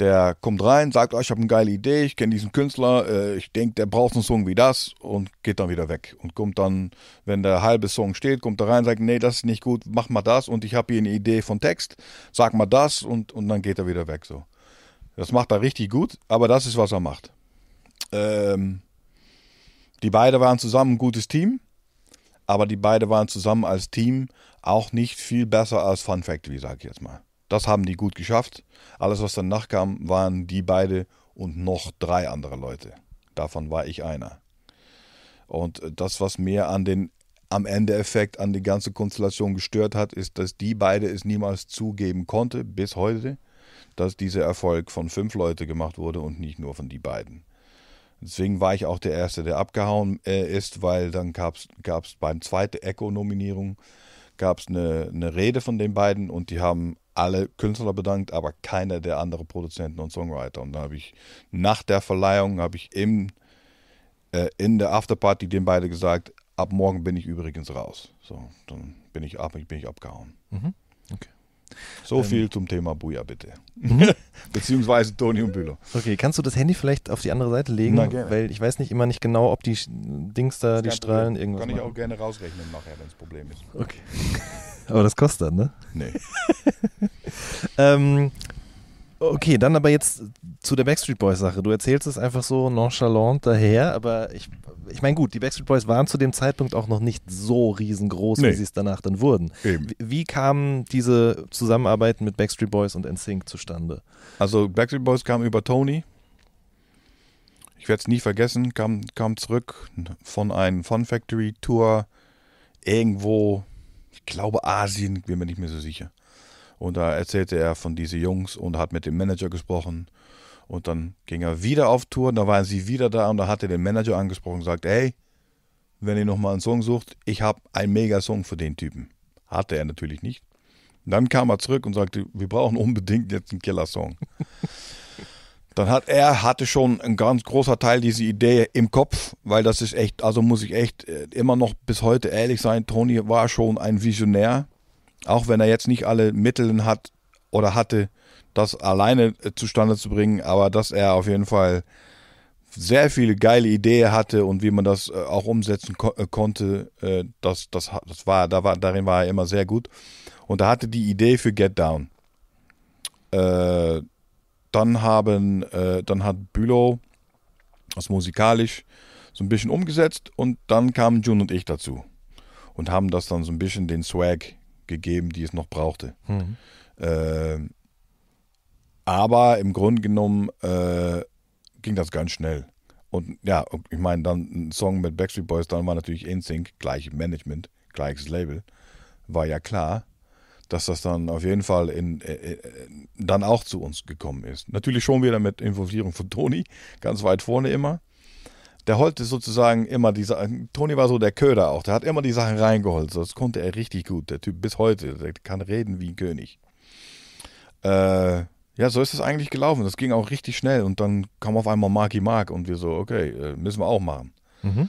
S3: der kommt rein, sagt, oh, ich habe eine geile Idee, ich kenne diesen Künstler, äh, ich denke, der braucht einen Song wie das und geht dann wieder weg. Und kommt dann, wenn der halbe Song steht, kommt er rein, sagt, nee, das ist nicht gut, mach mal das und ich habe hier eine Idee von Text, sag mal das und, und dann geht er wieder weg. So. Das macht er richtig gut, aber das ist, was er macht. Ähm, die beiden waren zusammen ein gutes Team, aber die beiden waren zusammen als Team auch nicht viel besser als Fun Factory, sag ich jetzt mal. Das haben die gut geschafft. Alles, was danach kam, waren die beide und noch drei andere Leute. Davon war ich einer. Und das, was mir an den am Ende-Effekt an die ganze Konstellation gestört hat, ist, dass die beide es niemals zugeben konnte, bis heute, dass dieser Erfolg von fünf Leuten gemacht wurde und nicht nur von die beiden. Deswegen war ich auch der Erste, der abgehauen äh, ist, weil dann gab es beim zweiten Echo-Nominierung eine, eine Rede von den beiden und die haben alle Künstler bedankt, aber keiner der anderen Produzenten und Songwriter. Und da habe ich nach der Verleihung, habe ich im, äh, in der Afterparty den beiden gesagt, ab morgen bin ich übrigens raus. So, dann bin ich, ab, bin ich abgehauen.
S2: Mhm. Okay.
S3: So viel zum Thema Buja, bitte.
S2: Mhm.
S3: Beziehungsweise Toni und Bülow.
S2: Okay, kannst du das Handy vielleicht auf die andere Seite legen?
S3: Na, gerne.
S2: Weil ich weiß nicht immer nicht genau, ob die Dings da, die Strahlen
S3: Problem.
S2: irgendwas
S3: Kann ich
S2: machen.
S3: auch gerne rausrechnen nachher, wenn es Problem ist.
S2: Okay. Aber das kostet dann, ne?
S3: Nee.
S2: Ähm, okay, dann aber jetzt zu der Backstreet Boys Sache. Du erzählst es einfach so nonchalant daher, aber ich, ich meine gut, die Backstreet Boys waren zu dem Zeitpunkt auch noch nicht so riesengroß,
S3: Nee.
S2: wie sie es danach dann wurden.
S3: Eben.
S2: Wie, wie kam diese Zusammenarbeit mit Backstreet Boys und NSYNC zustande?
S3: Also Backstreet Boys kam über Tony. Ich werde es nie vergessen, kam, kam zurück von einem Fun Factory Tour irgendwo, ich glaube Asien, bin mir nicht mehr so sicher. Und da erzählte er von diesen Jungs und hat mit dem Manager gesprochen. Und dann ging er wieder auf Tour, und da waren sie wieder da und da hat er den Manager angesprochen und gesagt, hey, wenn ihr nochmal einen Song sucht, ich habe einen Mega-Song für den Typen. Hatte er natürlich nicht. Und dann kam er zurück und sagte, wir brauchen unbedingt jetzt einen Killer-Song. Dann hat er hatte schon ein ganz großer Teil diese Idee im Kopf, weil das ist echt, also muss ich echt äh, immer noch bis heute ehrlich sein, Tony war schon ein Visionär, auch wenn er jetzt nicht alle Mittel hat oder hatte, das alleine äh, zustande zu bringen, aber dass er auf jeden Fall sehr viele geile Ideen hatte und wie man das äh, auch umsetzen ko äh, konnte, das, das, das war, da war, darin war er immer sehr gut. Und er hatte die Idee für Get Down. Äh, dann haben, äh, dann hat Bülow das musikalisch so ein bisschen umgesetzt und dann kamen June und ich dazu und haben das dann so ein bisschen den Swag gegeben, die es noch brauchte.
S2: Hm.
S3: Äh, aber im Grunde genommen äh, ging das ganz schnell. Und ja, ich meine, dann ein Song mit Backstreet Boys, dann war natürlich InSync, gleiches Management, gleiches Label. War ja klar, dass das dann auf jeden Fall in, äh, äh, dann auch zu uns gekommen ist. Natürlich schon wieder mit Involvierung von Toni, ganz weit vorne immer. Der holte sozusagen immer diese, Toni war so der Köder auch, der hat immer die Sachen reingeholt, so, das konnte er richtig gut, der Typ bis heute, der kann reden wie ein König. Äh, ja, so ist es eigentlich gelaufen, das ging auch richtig schnell und dann kam auf einmal Marky Mark und wir so, okay, äh, müssen wir auch machen.
S2: Mhm.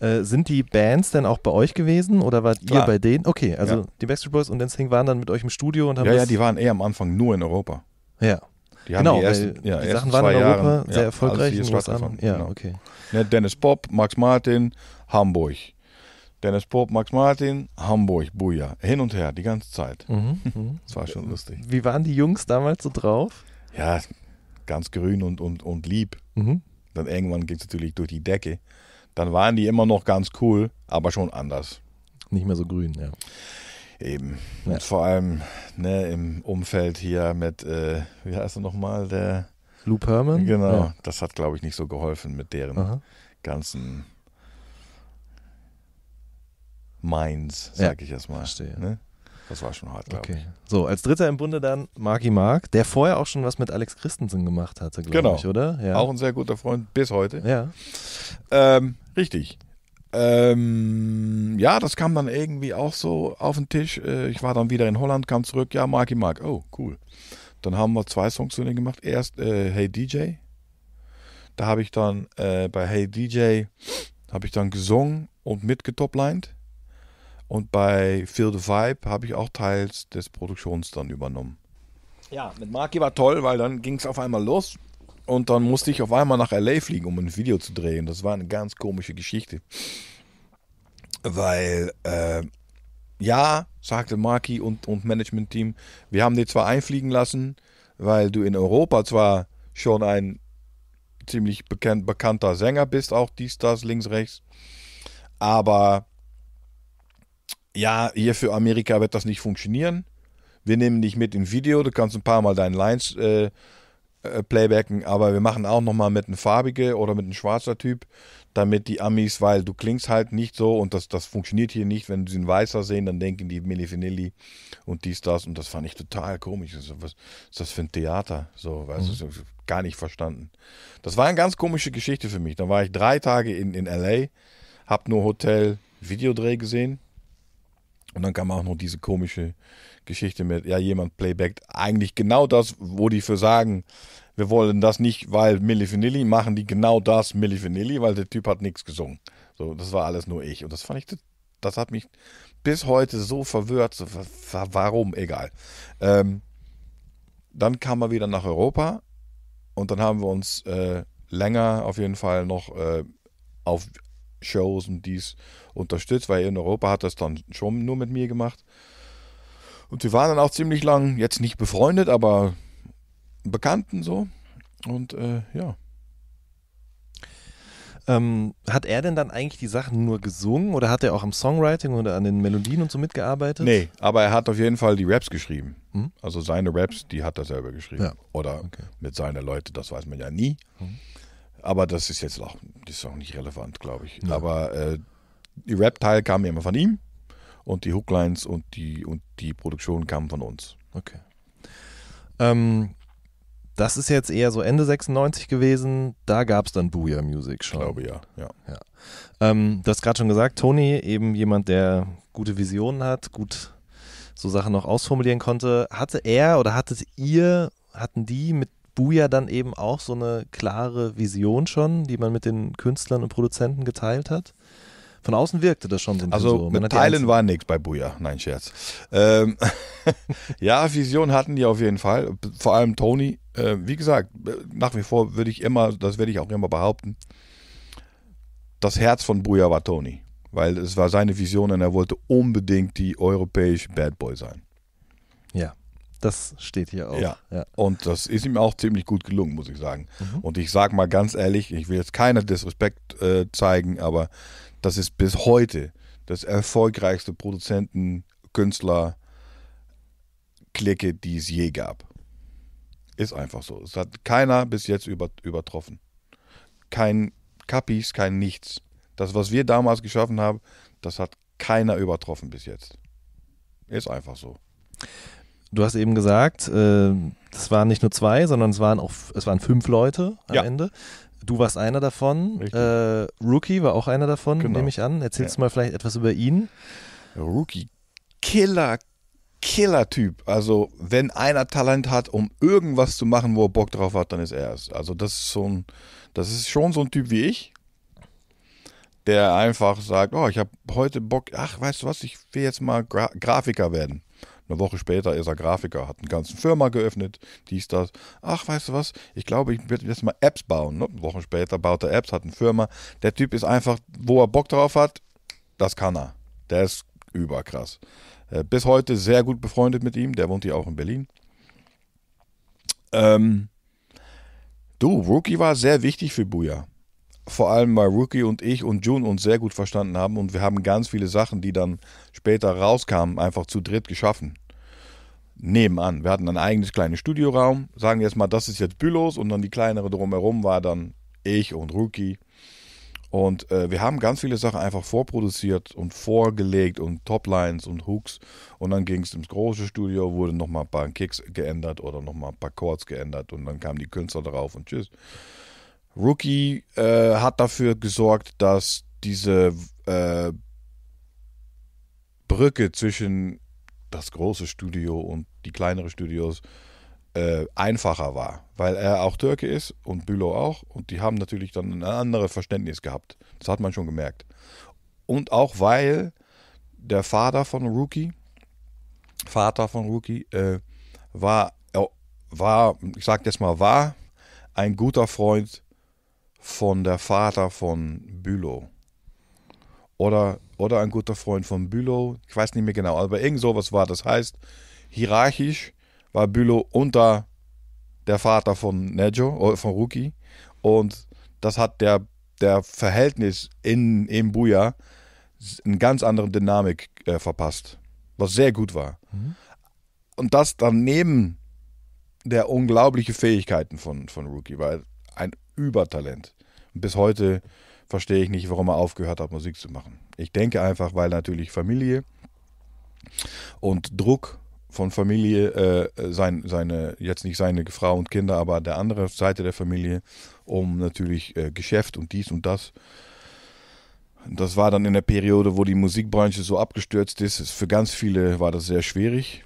S2: Äh, sind die Bands denn auch bei euch gewesen oder wart
S3: Klar.
S2: ihr bei denen? Okay, also
S3: Ja.
S2: die Backstreet Boys und NSYNC waren dann mit euch im Studio und haben
S3: Ja, ja, die waren eher am Anfang nur in Europa.
S2: ja.
S3: Die haben
S2: genau,
S3: die ersten, ja,
S2: die Sachen waren in Europa
S3: Jahren,
S2: sehr
S3: alles
S2: erfolgreich
S3: hier
S2: in Ja,
S3: genau.
S2: okay.
S3: Ne, Dennis Pop, Max Martin, Hamburg. Dennis Pop, Max Martin, Hamburg, Buja. Hin und her, die ganze Zeit.
S2: Mhm. Mhm.
S3: Das war schon lustig.
S2: Wie waren die Jungs damals so drauf?
S3: Ja, ganz grün und, und, und lieb.
S2: Mhm.
S3: Dann irgendwann ging es natürlich durch die Decke. Dann waren die immer noch ganz cool, aber schon anders.
S2: Nicht mehr so grün, ja.
S3: Eben.
S2: Ja.
S3: Und vor allem ne, im Umfeld hier mit, äh, wie heißt er nochmal, der.
S2: Lou Pearlman?
S3: Genau,
S2: Ja.
S3: das hat, glaube ich, nicht so geholfen mit deren
S2: Aha.
S3: ganzen Minds,
S2: Ja,
S3: sag ich jetzt mal.
S2: verstehe.
S3: Ne? Das war schon hart, glaube
S2: Okay. So, als dritter im Bunde dann Marky Mark, der vorher auch schon was mit Alex Christensen gemacht hatte, glaube
S3: Genau.
S2: ich, oder?
S3: ich.
S2: Ja.
S3: Auch ein sehr guter Freund bis heute.
S2: ja.
S3: Ähm, richtig. Ähm, ja, das kam dann irgendwie auch so auf den Tisch. Äh, ich war dann wieder in Holland, kam zurück. Ja, Marky Mark. Oh, cool. Dann haben wir zwei Songs zu denen gemacht. Erst äh, Hey DJ. Da habe ich dann äh, bei Hey DJ habe ich dann gesungen und mitgetoplined. Und bei Feel the Vibe habe ich auch teils des Produktions dann übernommen. Ja, mit Marky war toll, weil dann ging es auf einmal los. Und dann musste ich auf einmal nach LA fliegen, um ein Video zu drehen. Das war eine ganz komische Geschichte. Weil, äh, ja, sagte Marky und, und Management-Team, wir haben dich zwar einfliegen lassen, weil du in Europa zwar schon ein ziemlich bekannt, bekannter Sänger bist, auch dies, das, links, rechts. Aber ja, hier für Amerika wird das nicht funktionieren. Wir nehmen dich mit in Video, du kannst ein paar Mal deine Lines äh, äh, playbacken, aber wir machen auch nochmal mit einem farbigen oder mit einem schwarzer Typ, damit die Amis, weil du klingst halt nicht so und das, das funktioniert hier nicht, wenn sie einen Weißer sehen, dann denken die Milli Vanilli und dies, das und das fand ich total komisch. Also, was ist das für ein Theater? So, weißt du, so, gar nicht verstanden. Das war eine ganz komische Geschichte für mich. Dann war ich drei Tage in, in L.A., hab nur Hotel Videodreh gesehen und dann kam auch noch diese komische Geschichte mit, ja, jemand playbackt eigentlich genau das, wo die für sagen, wir wollen das nicht, weil Milli Vanilli, machen die genau das Milli Vanilli, weil der Typ hat nichts gesungen. So, das war alles nur ich. Und das fand ich, das hat mich bis heute so verwirrt. So, wa- wa- warum? Egal. Ähm, dann kam er wieder nach Europa und dann haben wir uns äh, länger auf jeden Fall noch äh, auf Shows und dies unterstützt, weil in Europa hat das dann schon nur mit mir gemacht. Und wir waren dann auch ziemlich lang, jetzt nicht befreundet, aber Bekannten so. Und äh, ja.
S2: Ähm, hat er denn dann eigentlich die Sachen nur gesungen oder hat er auch am Songwriting oder an den Melodien und so mitgearbeitet?
S3: Nee, aber er hat auf jeden Fall die Raps geschrieben.
S2: Mhm.
S3: Also seine Raps, die hat er selber geschrieben.
S2: Ja.
S3: Oder
S2: Okay.
S3: mit seinen Leuten, das weiß man ja nie.
S2: Mhm.
S3: Aber das ist jetzt auch, das ist auch nicht relevant, glaube ich. Aber äh, die Rap-Teil kam immer von ihm und die Hooklines und die, und die Produktion kamen von uns.
S2: Okay. Ähm, das ist jetzt eher so Ende 96 gewesen. Da gab es dann Booyah Music
S3: Ich
S2: schon.
S3: glaube ja. ja.
S2: Ähm, du hast gerade schon gesagt, Tony, eben jemand, der gute Visionen hat, gut so Sachen noch ausformulieren konnte. Hatte er oder hattet ihr, hatten die mit Booyah dann eben auch so eine klare Vision schon, die man mit den Künstlern und Produzenten geteilt hat? Von außen wirkte das schon so ein bisschen
S3: Also
S2: so.
S3: Mit Teilen war nichts bei Buja. Nein, Scherz. Ähm, ja, Vision hatten die auf jeden Fall. Vor allem Tony. Äh, wie gesagt, nach wie vor würde ich immer, das werde ich auch immer behaupten, das Herz von Buja war Tony. Weil es war seine Vision und er wollte unbedingt die europäische Bad Boy sein.
S2: Ja, das steht hier auch.
S3: Ja.
S2: ja.
S3: Und das ist ihm auch ziemlich gut gelungen, muss ich sagen.
S2: Mhm.
S3: Und ich sage mal ganz ehrlich, ich will jetzt keiner Disrespekt äh, zeigen, aber das ist bis heute das erfolgreichste Produzenten, Künstler, Clique, die es je gab. Ist einfach so. Es hat keiner bis jetzt über, übertroffen. Kein Kapis, kein Nichts. Das, was wir damals geschaffen haben, das hat keiner übertroffen bis jetzt. Ist einfach so.
S2: Du hast eben gesagt, äh, das waren nicht nur zwei, sondern es waren auch es waren fünf Leute am
S3: Ja.
S2: Ende. Du warst einer davon. Äh, Rookie war auch einer davon,
S3: Genau.
S2: nehme ich an. Erzählst
S3: Ja.
S2: du mal vielleicht etwas über ihn?
S3: Rookie, Killer, Killer-Typ. Also, wenn einer Talent hat, um irgendwas zu machen, wo er Bock drauf hat, dann ist er es. Also, das ist so ein, das ist schon so ein Typ wie ich, der einfach sagt, oh, ich habe heute Bock, ach, weißt du was, ich will jetzt mal Gra Grafiker werden. Eine Woche später ist er Grafiker, hat eine ganze Firma geöffnet, dies, das. Ach, weißt du was, ich glaube, ich werde jetzt mal Apps bauen. Ne? Wochen später baut er Apps, hat eine Firma. Der Typ ist einfach, wo er Bock drauf hat, das kann er. Der ist überkrass. Äh, bis heute sehr gut befreundet mit ihm. Der wohnt hier auch in Berlin. Ähm, du, Rookie war sehr wichtig für Buja. Vor allem, weil Rookie und ich und June uns sehr gut verstanden haben und wir haben ganz viele Sachen, die dann später rauskamen, einfach zu dritt geschaffen. Nebenan. Wir hatten ein eigenes kleines Studioraum. Sagen wir jetzt mal, das ist jetzt Bülos und dann die kleinere drumherum war dann ich und Rookie. Und äh, wir haben ganz viele Sachen einfach vorproduziert und vorgelegt und Toplines und Hooks. Und dann ging es ins große Studio, wurde nochmal ein paar Kicks geändert oder nochmal ein paar Chords geändert und dann kamen die Künstler darauf und tschüss. Rookie äh, hat dafür gesorgt, dass diese äh, Brücke zwischen das große Studio und die kleineren Studios äh, einfacher war, weil er auch Türke ist und Bülow auch und die haben natürlich dann ein anderes Verständnis gehabt. Das hat man schon gemerkt. Und auch weil der Vater von Rookie, Vater von Rookie, äh, war, äh, war, ich sag jetzt mal, war ein guter Freund von der Vater von Bülow. Oder, oder ein guter Freund von Bülow, ich weiß nicht mehr genau, aber irgend sowas war. Das heißt, hierarchisch war Bülow unter der Vater von Nejo, äh, von Rookie. Und das hat der, der Verhältnis in, in Buja eine ganz andere Dynamik äh, verpasst, was sehr gut war. Und das daneben der unglaubliche Fähigkeiten von, von Rookie, war ein Übertalent. Und bis heute verstehe ich nicht, warum er aufgehört hat, Musik zu machen. Ich denke einfach, weil natürlich Familie und Druck von Familie, äh, sein, seine, jetzt nicht seine Frau und Kinder, aber der andere Seite der Familie, um natürlich äh, Geschäft und dies und das. Das war dann in der Periode, wo die Musikbranche so abgestürzt ist. Für ganz viele war das sehr schwierig.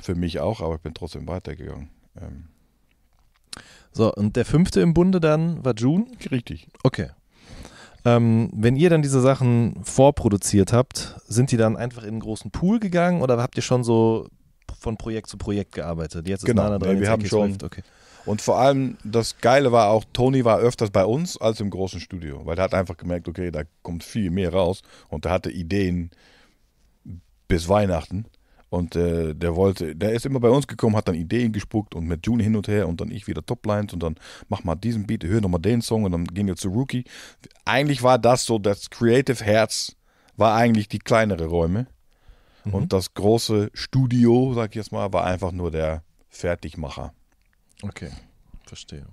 S3: Für mich auch, aber ich bin trotzdem weitergegangen. Ähm,
S2: So, und der fünfte im Bunde dann war June?
S3: richtig.
S2: Okay. Ähm, wenn ihr dann diese Sachen vorproduziert habt, sind die dann einfach in einen großen Pool gegangen oder habt ihr schon so von Projekt zu Projekt gearbeitet? Jetzt ist
S3: Genau,
S2: Nana
S3: nee,
S2: dran,
S3: wir
S2: jetzt
S3: haben schon-
S2: okay.
S3: Und vor allem das Geile war auch, Tony war öfters bei uns als im großen Studio, weil er hat einfach gemerkt, okay, da kommt viel mehr raus und er hatte Ideen bis Weihnachten und äh, der wollte, der ist immer bei uns gekommen, hat dann Ideen gespuckt und mit June hin und her und dann ich wieder Toplines und dann mach mal diesen Beat, hör noch mal den Song und dann gehen wir zu Rookie. Eigentlich war das so, das Creative Herz war eigentlich die kleinere Räume und das große Studio, sag ich jetzt mal, war einfach nur der Fertigmacher.
S2: Okay, verstehe.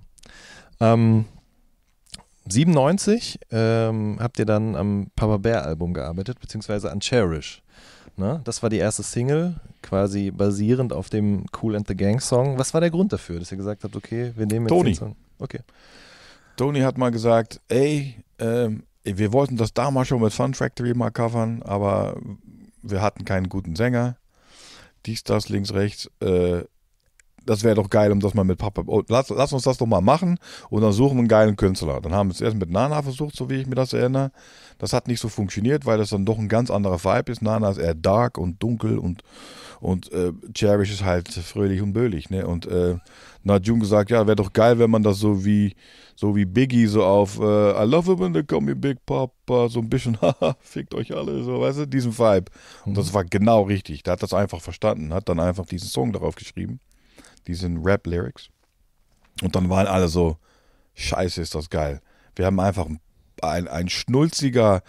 S2: Ähm, 97 ähm, habt ihr dann am Papa Bear Album gearbeitet, beziehungsweise an Cherish. Ne? Das war die erste Single, quasi basierend auf dem Cool and the Gang Song. Was war der Grund dafür, dass ihr gesagt habt, okay, wir nehmen jetzt
S3: Toni.
S2: den Song? Okay.
S3: Tony hat mal gesagt, ey, ähm, wir wollten das damals schon mit Fun Factory mal covern, aber wir hatten keinen guten Sänger. Dies, das, links, rechts. Äh, das wäre doch geil, um das mal mit Papa. Oh, lass, lass uns das doch mal machen und dann suchen wir einen geilen Künstler. Dann haben wir es erst mit Nana versucht, so wie ich mir das erinnere. Das hat nicht so funktioniert, weil das dann doch ein ganz anderer Vibe ist. Nana ist eher dark und dunkel und, und äh, Cherish ist halt fröhlich und böhlig. Ne? Und äh, dann hat June gesagt, ja, wäre doch geil, wenn man das so wie, so wie Biggie so auf äh, I love it when they call me Big Papa, so ein bisschen, haha, fickt euch alle, so, weißt du, diesen Vibe. Und das war genau richtig. Der hat das einfach verstanden, hat dann einfach diesen Song darauf geschrieben, diesen Rap-Lyrics. Und dann waren alle so, scheiße, ist das geil. Wir haben einfach ein, ein schnulziger,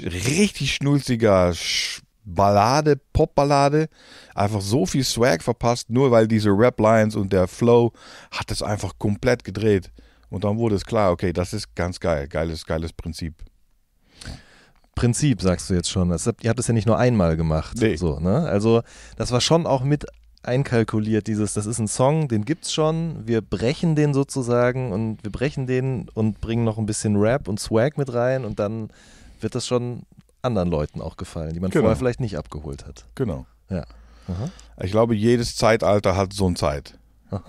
S3: richtig schnulziger Sch- Ballade, Popballade, einfach so viel Swag verpasst, nur weil diese Rap-Lines und der Flow hat es einfach komplett gedreht. Und dann wurde es klar, okay, das ist ganz geil, geiles, geiles Prinzip.
S2: Prinzip, sagst du jetzt schon. Das ihr habt es ja nicht nur einmal gemacht.
S3: Nee.
S2: So, ne? Also, das war schon auch mit einkalkuliert, dieses, das ist ein Song, den gibt's schon, wir brechen den sozusagen und wir brechen den und bringen noch ein bisschen Rap und Swag mit rein und dann wird das schon anderen Leuten auch gefallen, die man
S3: Genau.
S2: vorher vielleicht nicht abgeholt hat.
S3: Genau.
S2: Ja. Aha.
S3: Ich glaube, jedes Zeitalter hat so eine Zeit.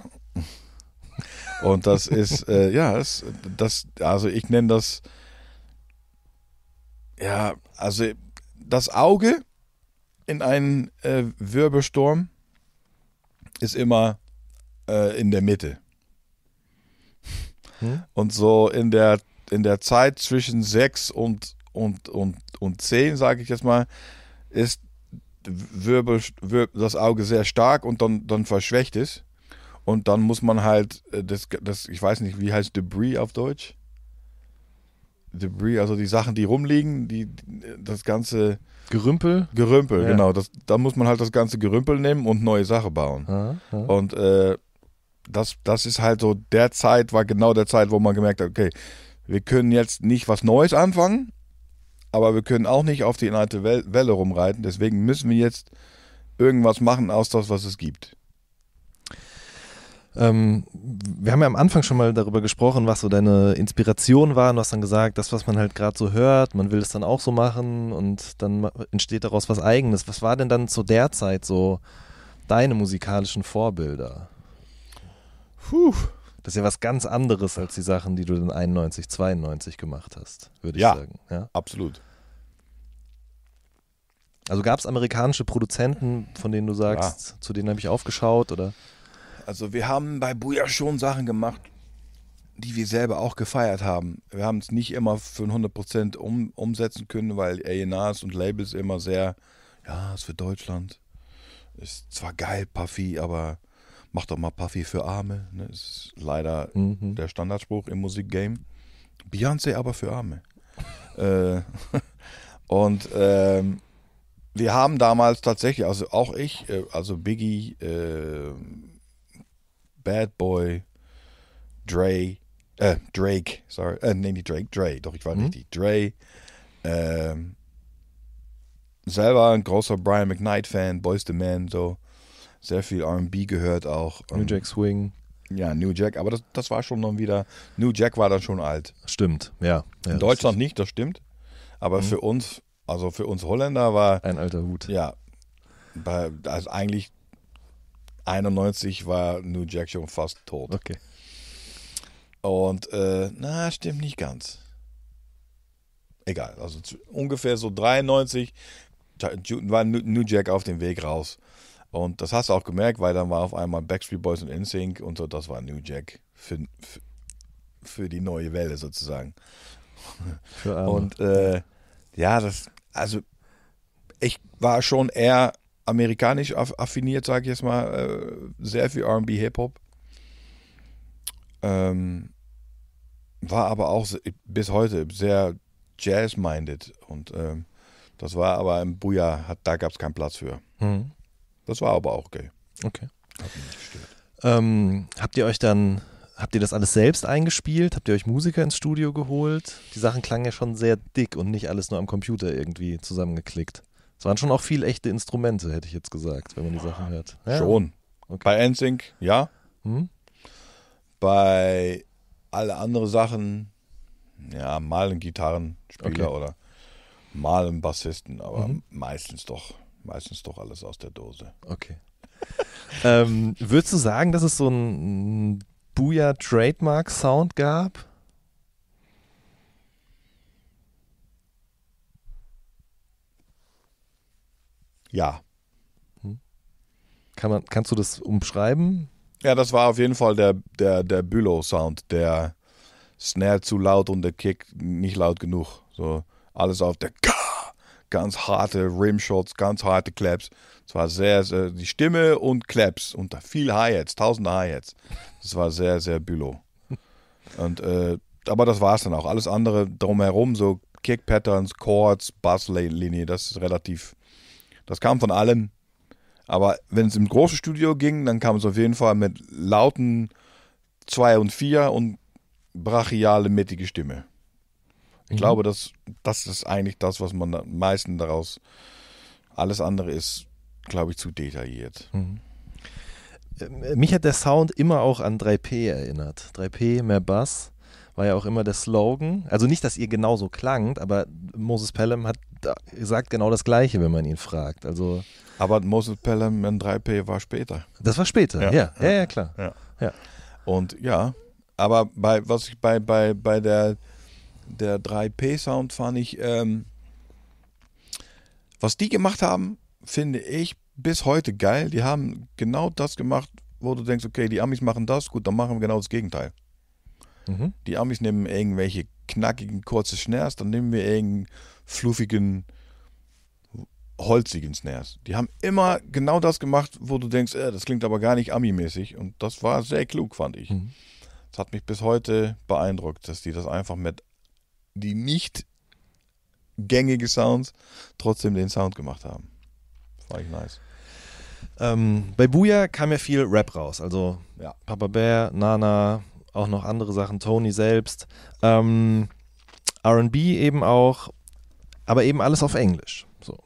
S3: Und das ist, äh, ja, das, das, also ich nenne das, ja, also das Auge in einem äh, Wirbelsturm ist immer äh, in der Mitte.
S2: Hm?
S3: Und so in der, in der Zeit zwischen sechs und, und, und, und zehn, sage ich jetzt mal, ist Wirbel, wir- das Auge sehr stark und dann, dann verschwächt es. Und dann muss man halt, äh, das, das, ich weiß nicht, wie heißt Debris auf Deutsch? Debris, also die Sachen, die rumliegen, die, das ganze
S2: Gerümpel.
S3: Gerümpel,
S2: Ja.
S3: genau. Das, da muss man halt das ganze Gerümpel nehmen und neue Sachen bauen.
S2: Aha, aha.
S3: Und äh, das, das ist halt so, der Zeit war genau der Zeit, wo man gemerkt hat, okay, wir können jetzt nicht was Neues anfangen, aber wir können auch nicht auf die alte Wel- Welle rumreiten. Deswegen müssen wir jetzt irgendwas machen aus das, was es gibt.
S2: Ähm, wir haben ja am Anfang schon mal darüber gesprochen, was so deine Inspiration war. Und du hast dann gesagt, das, was man halt gerade so hört, man will es dann auch so machen und dann entsteht daraus was Eigenes. Was war denn dann zu der Zeit so deine musikalischen Vorbilder?
S3: Puh.
S2: Das ist ja was ganz anderes als die Sachen, die du dann 91, 92 gemacht hast, würde ich
S3: Ja.
S2: sagen. Ja?
S3: Absolut.
S2: Also gab es amerikanische Produzenten, von denen du sagst, zu denen habe ich aufgeschaut oder?
S3: Also wir haben bei Buja schon Sachen gemacht, die wir selber auch gefeiert haben. Wir haben es nicht immer für 100% um, umsetzen können, weil A&Rs und Labels immer sehr, ja, ist für Deutschland. Ist zwar geil, Puffy, aber mach doch mal Puffy für Arme. Ne? Das ist leider
S2: Mhm.
S3: der Standardspruch im Musikgame. Beyoncé aber für Arme. äh, und ähm, wir haben damals tatsächlich, also auch ich, äh, also Biggie, äh, Bad Boy, Dre, äh, Drake, sorry, äh, nee, nicht Drake, Dre, doch ich war
S2: Mhm.
S3: richtig, Dre, ähm, selber ein großer Brian McKnight-Fan, Boys the Man, so, sehr viel R&B gehört auch.
S2: New
S3: Ähm,
S2: Jack Swing.
S3: Ja, New Jack, aber das, das war schon dann wieder, New Jack war dann schon alt.
S2: Stimmt, ja. ja
S3: In Deutschland nicht, das stimmt, aber
S2: Mhm.
S3: für uns, also für uns Holländer war.
S2: Ein alter Hut.
S3: ja, also eigentlich 91 war New Jack schon fast tot.
S2: Okay.
S3: Und äh, na, stimmt nicht ganz. Egal, also ungefähr so 93 ja, Ju- war New Jack auf dem Weg raus. Und das hast du auch gemerkt, weil dann war auf einmal Backstreet Boys und NSYNC und so, das war New Jack für, für, für die neue Welle sozusagen. Und äh, ja, das, also ich war schon eher amerikanisch aff- affiniert, sage ich jetzt mal, äh, sehr viel RB, Hip-Hop. Ähm, war aber auch bis heute sehr Jazz-minded und ähm, das war aber im Buja, hat, da gab es keinen Platz für.
S2: Mhm.
S3: Das war aber auch okay.
S2: Okay.
S3: Hat mich nicht gestört.
S2: Ähm, habt ihr euch dann, habt ihr das alles selbst eingespielt? Habt ihr euch Musiker ins Studio geholt? Die Sachen klangen ja schon sehr dick und nicht alles nur am Computer irgendwie zusammengeklickt. Es waren schon auch viel echte Instrumente, hätte ich jetzt gesagt, wenn man die Sachen hört. Ja.
S3: Schon.
S2: Okay.
S3: Bei NSYNC, ja.
S2: Hm?
S3: Bei alle andere Sachen, ja, mal ein Gitarrenspieler
S2: Okay.
S3: oder mal ein Bassisten, aber
S2: Mhm.
S3: meistens doch, meistens doch alles aus der Dose.
S2: Okay. ähm, würdest du sagen, dass es so einen Booyah Trademark Sound gab?
S3: Ja.
S2: Kann man, kannst du das umschreiben?
S3: Ja, das war auf jeden Fall der, der, der Bülow-Sound, der Snare zu laut und der Kick nicht laut genug. So alles auf der Ka, ganz harte Rimshots, ganz harte Claps. Es war sehr, sehr, die Stimme und Claps und viel Hi-Hats, tausende Hi-Hats. Das war sehr, sehr Bülow. Und, äh, aber das war es dann auch. Alles andere drumherum, so Kick-Patterns, Chords, Basslinie, das ist relativ, das kam von allen. Aber wenn es im großen Studio ging, dann kam es auf jeden Fall mit lauten 2 und 4 und brachiale, mittige Stimme. Ich
S2: Mhm.
S3: glaube, das, das ist eigentlich das, was man am meisten daraus. Alles andere ist, glaube ich, zu detailliert.
S2: Mhm. Äh, Mich hat der Sound immer auch an 3P erinnert. 3P, mehr Bass, war ja auch immer der Slogan. Also nicht, dass ihr genauso klangt, aber Moses Pelham hat sagt genau das Gleiche, wenn man ihn fragt. Also
S3: Aber Moses Pelham in 3P war später.
S2: das war später, ja,
S3: Ja,
S2: ja, ja, klar.
S3: Ja. Und ja, aber bei was ich bei, bei, bei der, der 3P-Sound fand ich, ähm, was die gemacht haben, finde ich bis heute geil. Die haben genau das gemacht, wo du denkst, okay, die Amis machen das, gut, dann machen wir genau das Gegenteil.
S2: Mhm.
S3: Die Amis nehmen irgendwelche knackigen, kurze Snares, dann nehmen wir irgendeinen fluffigen, holzigen Snares. Die haben immer genau das gemacht, wo du denkst, äh, das klingt aber gar nicht Ami-mäßig. Und das war sehr klug, fand ich.
S2: Mhm.
S3: Das hat mich bis heute beeindruckt, dass die das einfach mit die nicht gängige Sounds trotzdem den Sound gemacht haben. Das war echt nice.
S2: Ähm, bei Booyah kam ja viel Rap raus. Also
S3: Ja.
S2: Papa Bear, Nana, auch noch andere Sachen, Tony selbst. Ähm, RB eben auch, aber eben alles auf Englisch. So.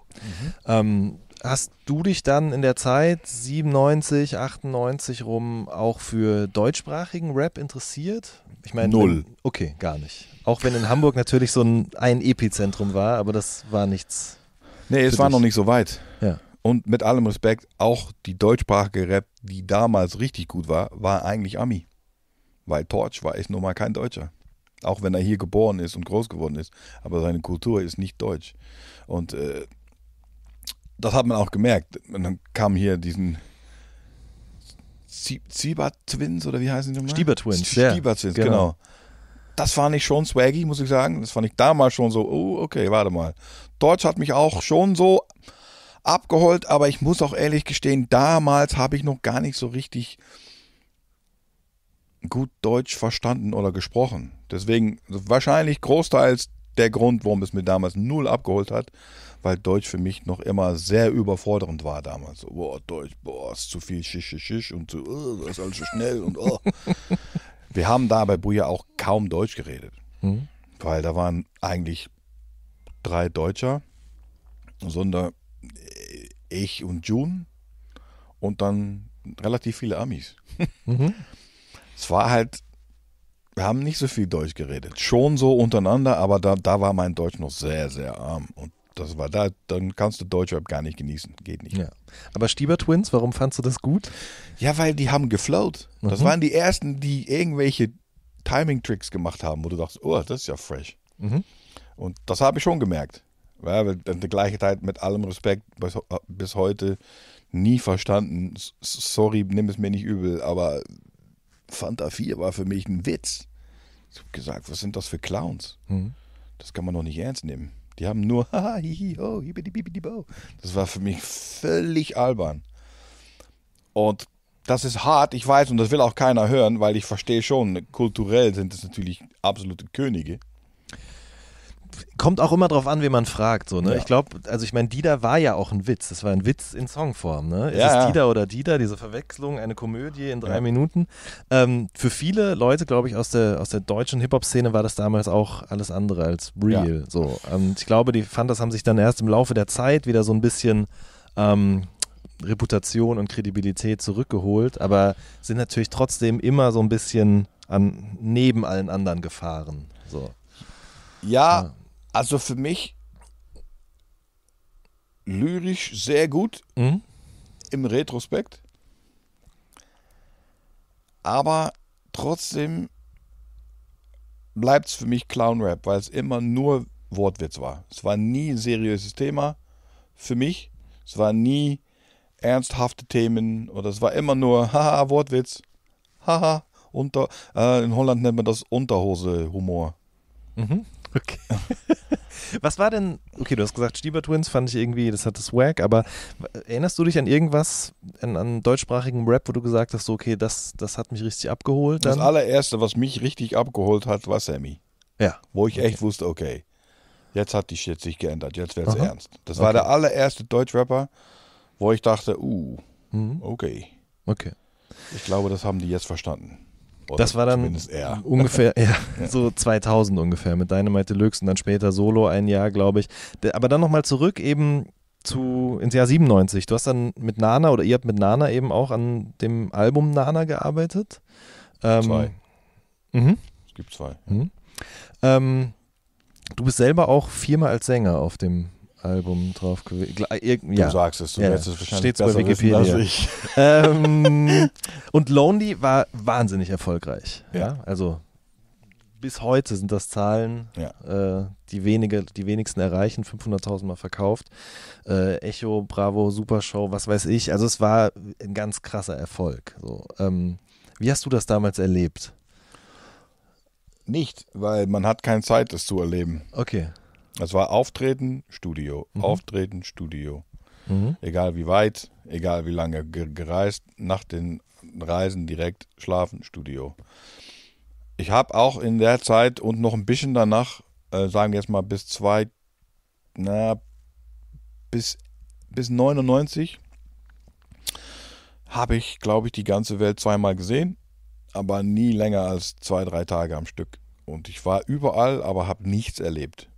S2: Ähm, hast du dich dann in der Zeit 97, 98 rum auch für deutschsprachigen Rap interessiert? Ich meine,
S3: Null.
S2: Okay, gar nicht. Auch wenn in Hamburg natürlich so ein, ein Epizentrum war, aber das war nichts.
S3: Nee, es war
S2: dich.
S3: noch nicht so weit.
S2: Ja.
S3: Und mit allem Respekt, auch die deutschsprachige Rap, die damals richtig gut war, war eigentlich Ami. Weil Torch war ist nun mal kein Deutscher. Auch wenn er hier geboren ist und groß geworden ist. Aber seine Kultur ist nicht deutsch. Und äh, das hat man auch gemerkt. Und dann kam hier diesen Zie- Zieber Twins oder wie heißen die nochmal?
S2: Stieber Twins,
S3: Stieber Twins,
S2: genau.
S3: genau. Das fand ich schon swaggy, muss ich sagen. Das fand ich damals schon so, oh, okay, warte mal. Deutsch hat mich auch schon so abgeholt, aber ich muss auch ehrlich gestehen, damals habe ich noch gar nicht so richtig gut Deutsch verstanden oder gesprochen. Deswegen wahrscheinlich großteils der Grund, warum es mir damals null abgeholt hat, weil Deutsch für mich noch immer sehr überfordernd war damals. Boah, Deutsch, boah, ist zu viel Schisch, Schisch, Schisch und so, oh, das ist alles so schnell und oh. Wir haben da bei Buja auch kaum Deutsch geredet,
S2: Mhm.
S3: weil da waren eigentlich drei Deutscher, sondern äh, ich und June und dann relativ viele Amis.
S2: Mhm.
S3: Es war halt, wir haben nicht so viel Deutsch geredet. Schon so untereinander, aber da, da war mein Deutsch noch sehr, sehr arm. Und das war da, dann kannst du Deutschrap gar nicht genießen. Geht nicht.
S2: Ja. Aber Stieber Twins, warum fandst du das gut?
S3: Ja, weil die haben geflowt. Das
S2: Mhm.
S3: waren die ersten, die irgendwelche Timing-Tricks gemacht haben, wo du dachtest, oh, das ist ja fresh.
S2: Mhm.
S3: Und das habe ich schon gemerkt. Ja, weil in der gleichen Zeit mit allem Respekt bis, bis heute nie verstanden. Sorry, nimm es mir nicht übel, aber Fanta 4 war für mich ein Witz. Ich habe gesagt, was sind das für Clowns?
S2: Mhm.
S3: Das kann man doch nicht ernst nehmen. Die haben nur haha, hihi, ho, bo. Das war für mich völlig albern. Und das ist hart, ich weiß, und das will auch keiner hören, weil ich verstehe schon, kulturell sind es natürlich absolute Könige.
S2: Kommt auch immer drauf an, wen man fragt. So, ne?
S3: Ja.
S2: Ich glaube, also ich meine, Dida war ja auch ein Witz. Das war ein Witz in Songform. Ne? Ist
S3: Ja,
S2: es
S3: ja.
S2: Dida oder Dida, diese Verwechslung, eine Komödie in drei. Minuten? Ähm, für viele Leute, glaube ich, aus der, aus der deutschen Hip-Hop-Szene war das damals auch alles andere als real. So. Und ich glaube, die Fantas haben sich dann erst im Laufe der Zeit wieder so ein bisschen ähm, Reputation und Kredibilität zurückgeholt, aber sind natürlich trotzdem immer so ein bisschen an, neben allen anderen gefahren. So.
S3: Ja. Also für mich lyrisch sehr gut
S2: Mhm.
S3: im Retrospekt. Aber trotzdem bleibt es für mich Clown-Rap, weil es immer nur Wortwitz war. Es war nie ein seriöses Thema für mich. Es war nie ernsthafte Themen oder es war immer nur haha, Wortwitz. Haha, unter, äh, in Holland nennt man das Unterhose-Humor.
S2: Mhm. Okay. Was war denn, okay, du hast gesagt, Stieber Twins fand ich irgendwie, das hat das Swag, aber erinnerst du dich an irgendwas, an, an deutschsprachigen Rap, wo du gesagt hast, so, okay, das, das hat mich richtig abgeholt?
S3: Das
S2: Dann?
S3: allererste, was mich richtig abgeholt hat, war Sammy.
S2: ja.
S3: Wo ich echt wusste, okay, jetzt hat die Shit sich geändert, jetzt wird's
S2: Aha.
S3: ernst. Das war
S2: Okay.
S3: der allererste Deutschrapper, wo ich dachte, uh,
S2: Mhm.
S3: okay.
S2: Okay.
S3: Ich glaube, das haben die jetzt verstanden. Oder
S2: Das war dann ungefähr, ja, so 2000 ungefähr mit Dynamite Deluxe und dann später Solo ein Jahr, glaube ich. Aber dann nochmal zurück eben zu ins Jahr 97. Du hast dann mit Nana oder ihr habt mit Nana eben auch an dem Album Nana gearbeitet. Ähm,
S3: Zwei.
S2: Mhm.
S3: Es gibt zwei.
S2: Mhm. Ähm, du bist selber auch viermal als Sänger auf dem Album drauf gewesen.
S3: Du
S2: Ja.
S3: sagst es, du
S2: Ja,
S3: es wahrscheinlich
S2: steht's bei
S3: wissen
S2: Wikipedia.
S3: ich.
S2: ähm, und Lonely war wahnsinnig erfolgreich. Ja.
S3: Ja.
S2: Also bis heute sind das Zahlen,
S3: Ja.
S2: äh, die, wenige, die wenigsten erreichen, 500.000 Mal verkauft. Äh, Echo, Bravo, Supershow, was weiß ich. Also es war ein ganz krasser Erfolg. So, ähm, wie hast du das damals erlebt?
S3: Nicht, weil man hat keine Zeit, das zu erleben.
S2: Okay.
S3: Es war Auftreten, Studio,
S2: Mhm.
S3: Auftreten, Studio.
S2: Mhm.
S3: Egal wie weit, egal wie lange ge gereist, nach den Reisen direkt schlafen, Studio. Ich habe auch in der Zeit und noch ein bisschen danach, äh, sagen wir jetzt mal bis zwei, na, bis, bis 99, habe ich, glaube ich, die ganze Welt zweimal gesehen, aber nie länger als zwei, drei Tage am Stück. Und ich war überall, aber habe nichts erlebt.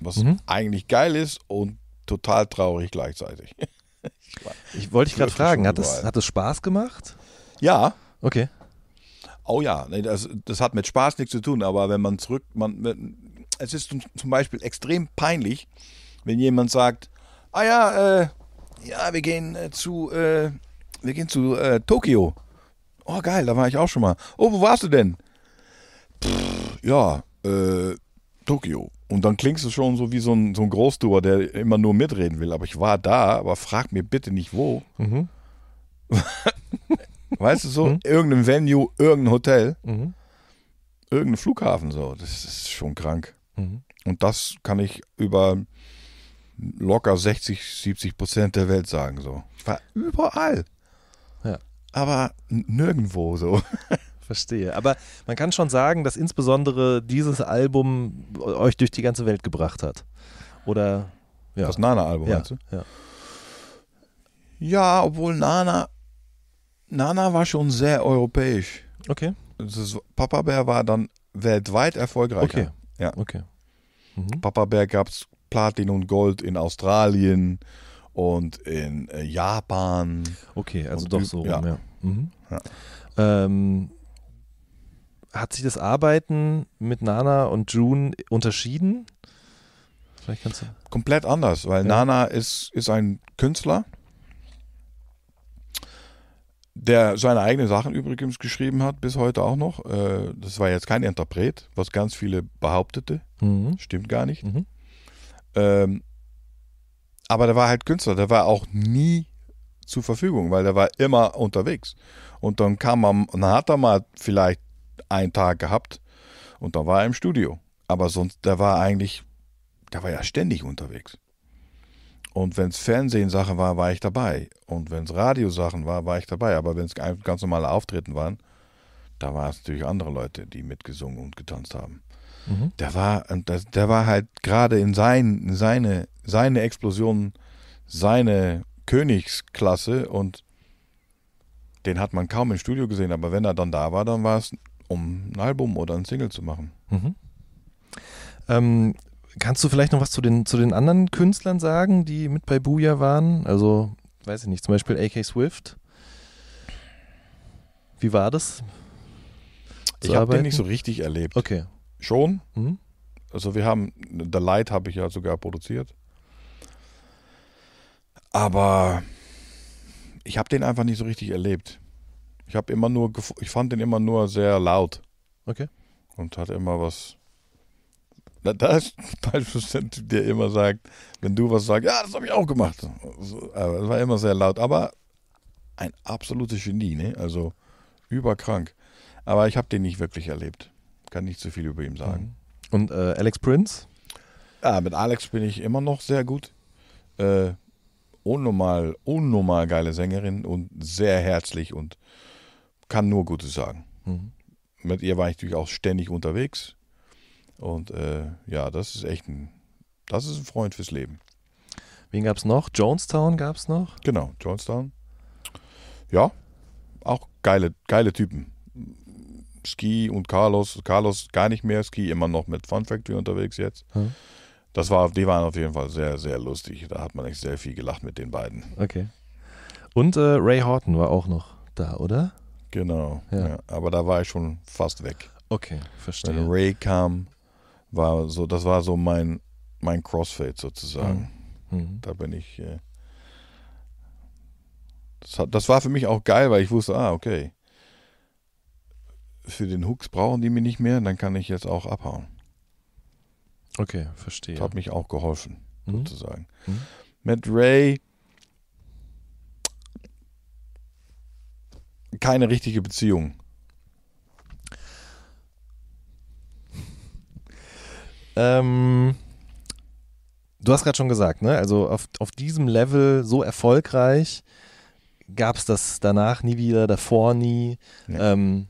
S3: Was
S2: Mhm.
S3: eigentlich geil ist und total traurig gleichzeitig.
S2: Ich wollte dich gerade fragen, hat es, hat es Spaß gemacht?
S3: Ja,
S2: Okay.
S3: oh ja, nee, das, das hat mit Spaß nichts zu tun, aber wenn man zurück, man, es ist zum, zum Beispiel extrem peinlich, wenn jemand sagt, ah ja, äh, ja, wir gehen äh, zu, äh, wir gehen zu äh, Tokio. Oh geil, da war ich auch schon mal. Oh, wo warst du denn? Pff, ja, äh, Tokio. Und dann klingst du schon so wie so ein, so ein Großtour, der immer nur mitreden will. Aber ich war da, aber frag mir bitte nicht wo.
S2: Mhm.
S3: Weißt du so?
S2: Mhm.
S3: Irgendein Venue, irgendein Hotel,
S2: Mhm.
S3: irgendein Flughafen so. Das ist schon krank.
S2: Mhm.
S3: Und das kann ich über locker 60, 70 Prozent der Welt sagen so. Ich war überall.
S2: Ja.
S3: Aber nirgendwo so.
S2: Verstehe. Aber man kann schon sagen, dass insbesondere dieses Album euch durch die ganze Welt gebracht hat. Oder ja.
S3: Das Nana-Album,
S2: ja,
S3: meinst du?
S2: ja.
S3: Ja, obwohl Nana, Nana war schon sehr europäisch.
S2: Okay.
S3: Ist, Papa Bär war dann weltweit erfolgreicher.
S2: Okay.
S3: Ja.
S2: Okay. Mhm.
S3: Papa Bär gab es Platin und Gold in Australien und in äh, Japan.
S2: Okay, also
S3: Und
S2: doch so rum,
S3: ja.
S2: ja. Mhm.
S3: Ja.
S2: Ähm, hat sich das Arbeiten mit Nana und June unterschieden? Vielleicht kannst du.
S3: Komplett anders, weil
S2: Ja.
S3: Nana ist, ist ein Künstler, der seine eigenen Sachen übrigens geschrieben hat, bis heute auch noch. Äh, das war jetzt kein Interpret, was ganz viele behauptete.
S2: Mhm.
S3: Stimmt gar nicht.
S2: Mhm.
S3: Ähm, aber der war halt Künstler, der war auch nie zur Verfügung, weil der war immer unterwegs. Und dann kam und dann hat er mal vielleicht einen Tag gehabt und dann war er im Studio. Aber sonst, der war eigentlich, der war ja ständig unterwegs. Und wenn es Fernsehsachen war, war ich dabei. Und wenn es Radiosachen war, war ich dabei. Aber wenn es ganz normale Auftritten waren, da waren es natürlich andere Leute, die mitgesungen und getanzt haben.
S2: Mhm.
S3: Der war, der war halt gerade in sein, seine, seine Explosion, seine Königsklasse und den hat man kaum im Studio gesehen, aber wenn er dann da war, dann war es, um ein Album oder ein Single zu machen.
S2: Mhm. Ähm, kannst du vielleicht noch was zu den, zu den anderen Künstlern sagen, die mit bei Booyah waren? Also, weiß ich nicht, zum Beispiel AK Swift. Wie war das?
S3: ich habe den nicht so richtig erlebt.
S2: Okay.
S3: Schon,
S2: Mhm.
S3: also wir haben, The Light habe ich ja sogar produziert. Aber ich habe den einfach nicht so richtig erlebt. Ich habe immer nur, ich fand den immer nur sehr laut.
S2: Okay.
S3: und hat immer was. Da, ist beispielsweise der, der immer sagt, wenn du was sagst, ja, das habe ich auch gemacht. So, aber es war immer sehr laut, aber ein absolutes Genie, ne? Also überkrank. Aber ich habe den nicht wirklich erlebt. Kann nicht so viel über ihn sagen.
S2: Und äh, Alex Prince?
S3: Ja, mit Alex bin ich immer noch sehr gut. Äh, unnormal, unnormal geile Sängerin und sehr herzlich und kann nur Gutes sagen.
S2: Mhm.
S3: Mit ihr war ich natürlich auch ständig unterwegs. Und äh, ja, das ist echt ein, das ist ein Freund fürs Leben.
S2: Wen gab es noch? Jonestown gab es noch?
S3: Genau, Johnstown. Ja, auch geile, geile Typen. Ski und Carlos, Carlos gar nicht mehr, Ski immer noch mit Fun Factory unterwegs jetzt.
S2: Hm.
S3: Das war, die waren auf jeden Fall sehr, sehr lustig. Da hat man echt sehr viel gelacht mit den beiden.
S2: Okay. Und äh, Ray Horton war auch noch da, oder?
S3: Genau.
S2: Ja.
S3: Ja. Aber da war ich schon fast weg.
S2: Okay,
S3: Wenn
S2: verstehe.
S3: Ray kam, war so, das war so mein, mein Crossfade sozusagen.
S2: Mhm.
S3: Da bin ich. Äh, das, hat, das war für mich auch geil, weil ich wusste, ah, okay. Für den Hooks brauchen die mich nicht mehr, dann kann ich jetzt auch abhauen.
S2: Okay, verstehe.
S3: Das hat mich auch geholfen,
S2: Mhm.
S3: sozusagen.
S2: Mhm.
S3: Mit Ray keine richtige Beziehung.
S2: Ähm, du hast gerade schon gesagt, ne? Also auf, auf diesem Level so erfolgreich gab es das danach nie wieder, davor nie.
S3: Nee.
S2: Ähm,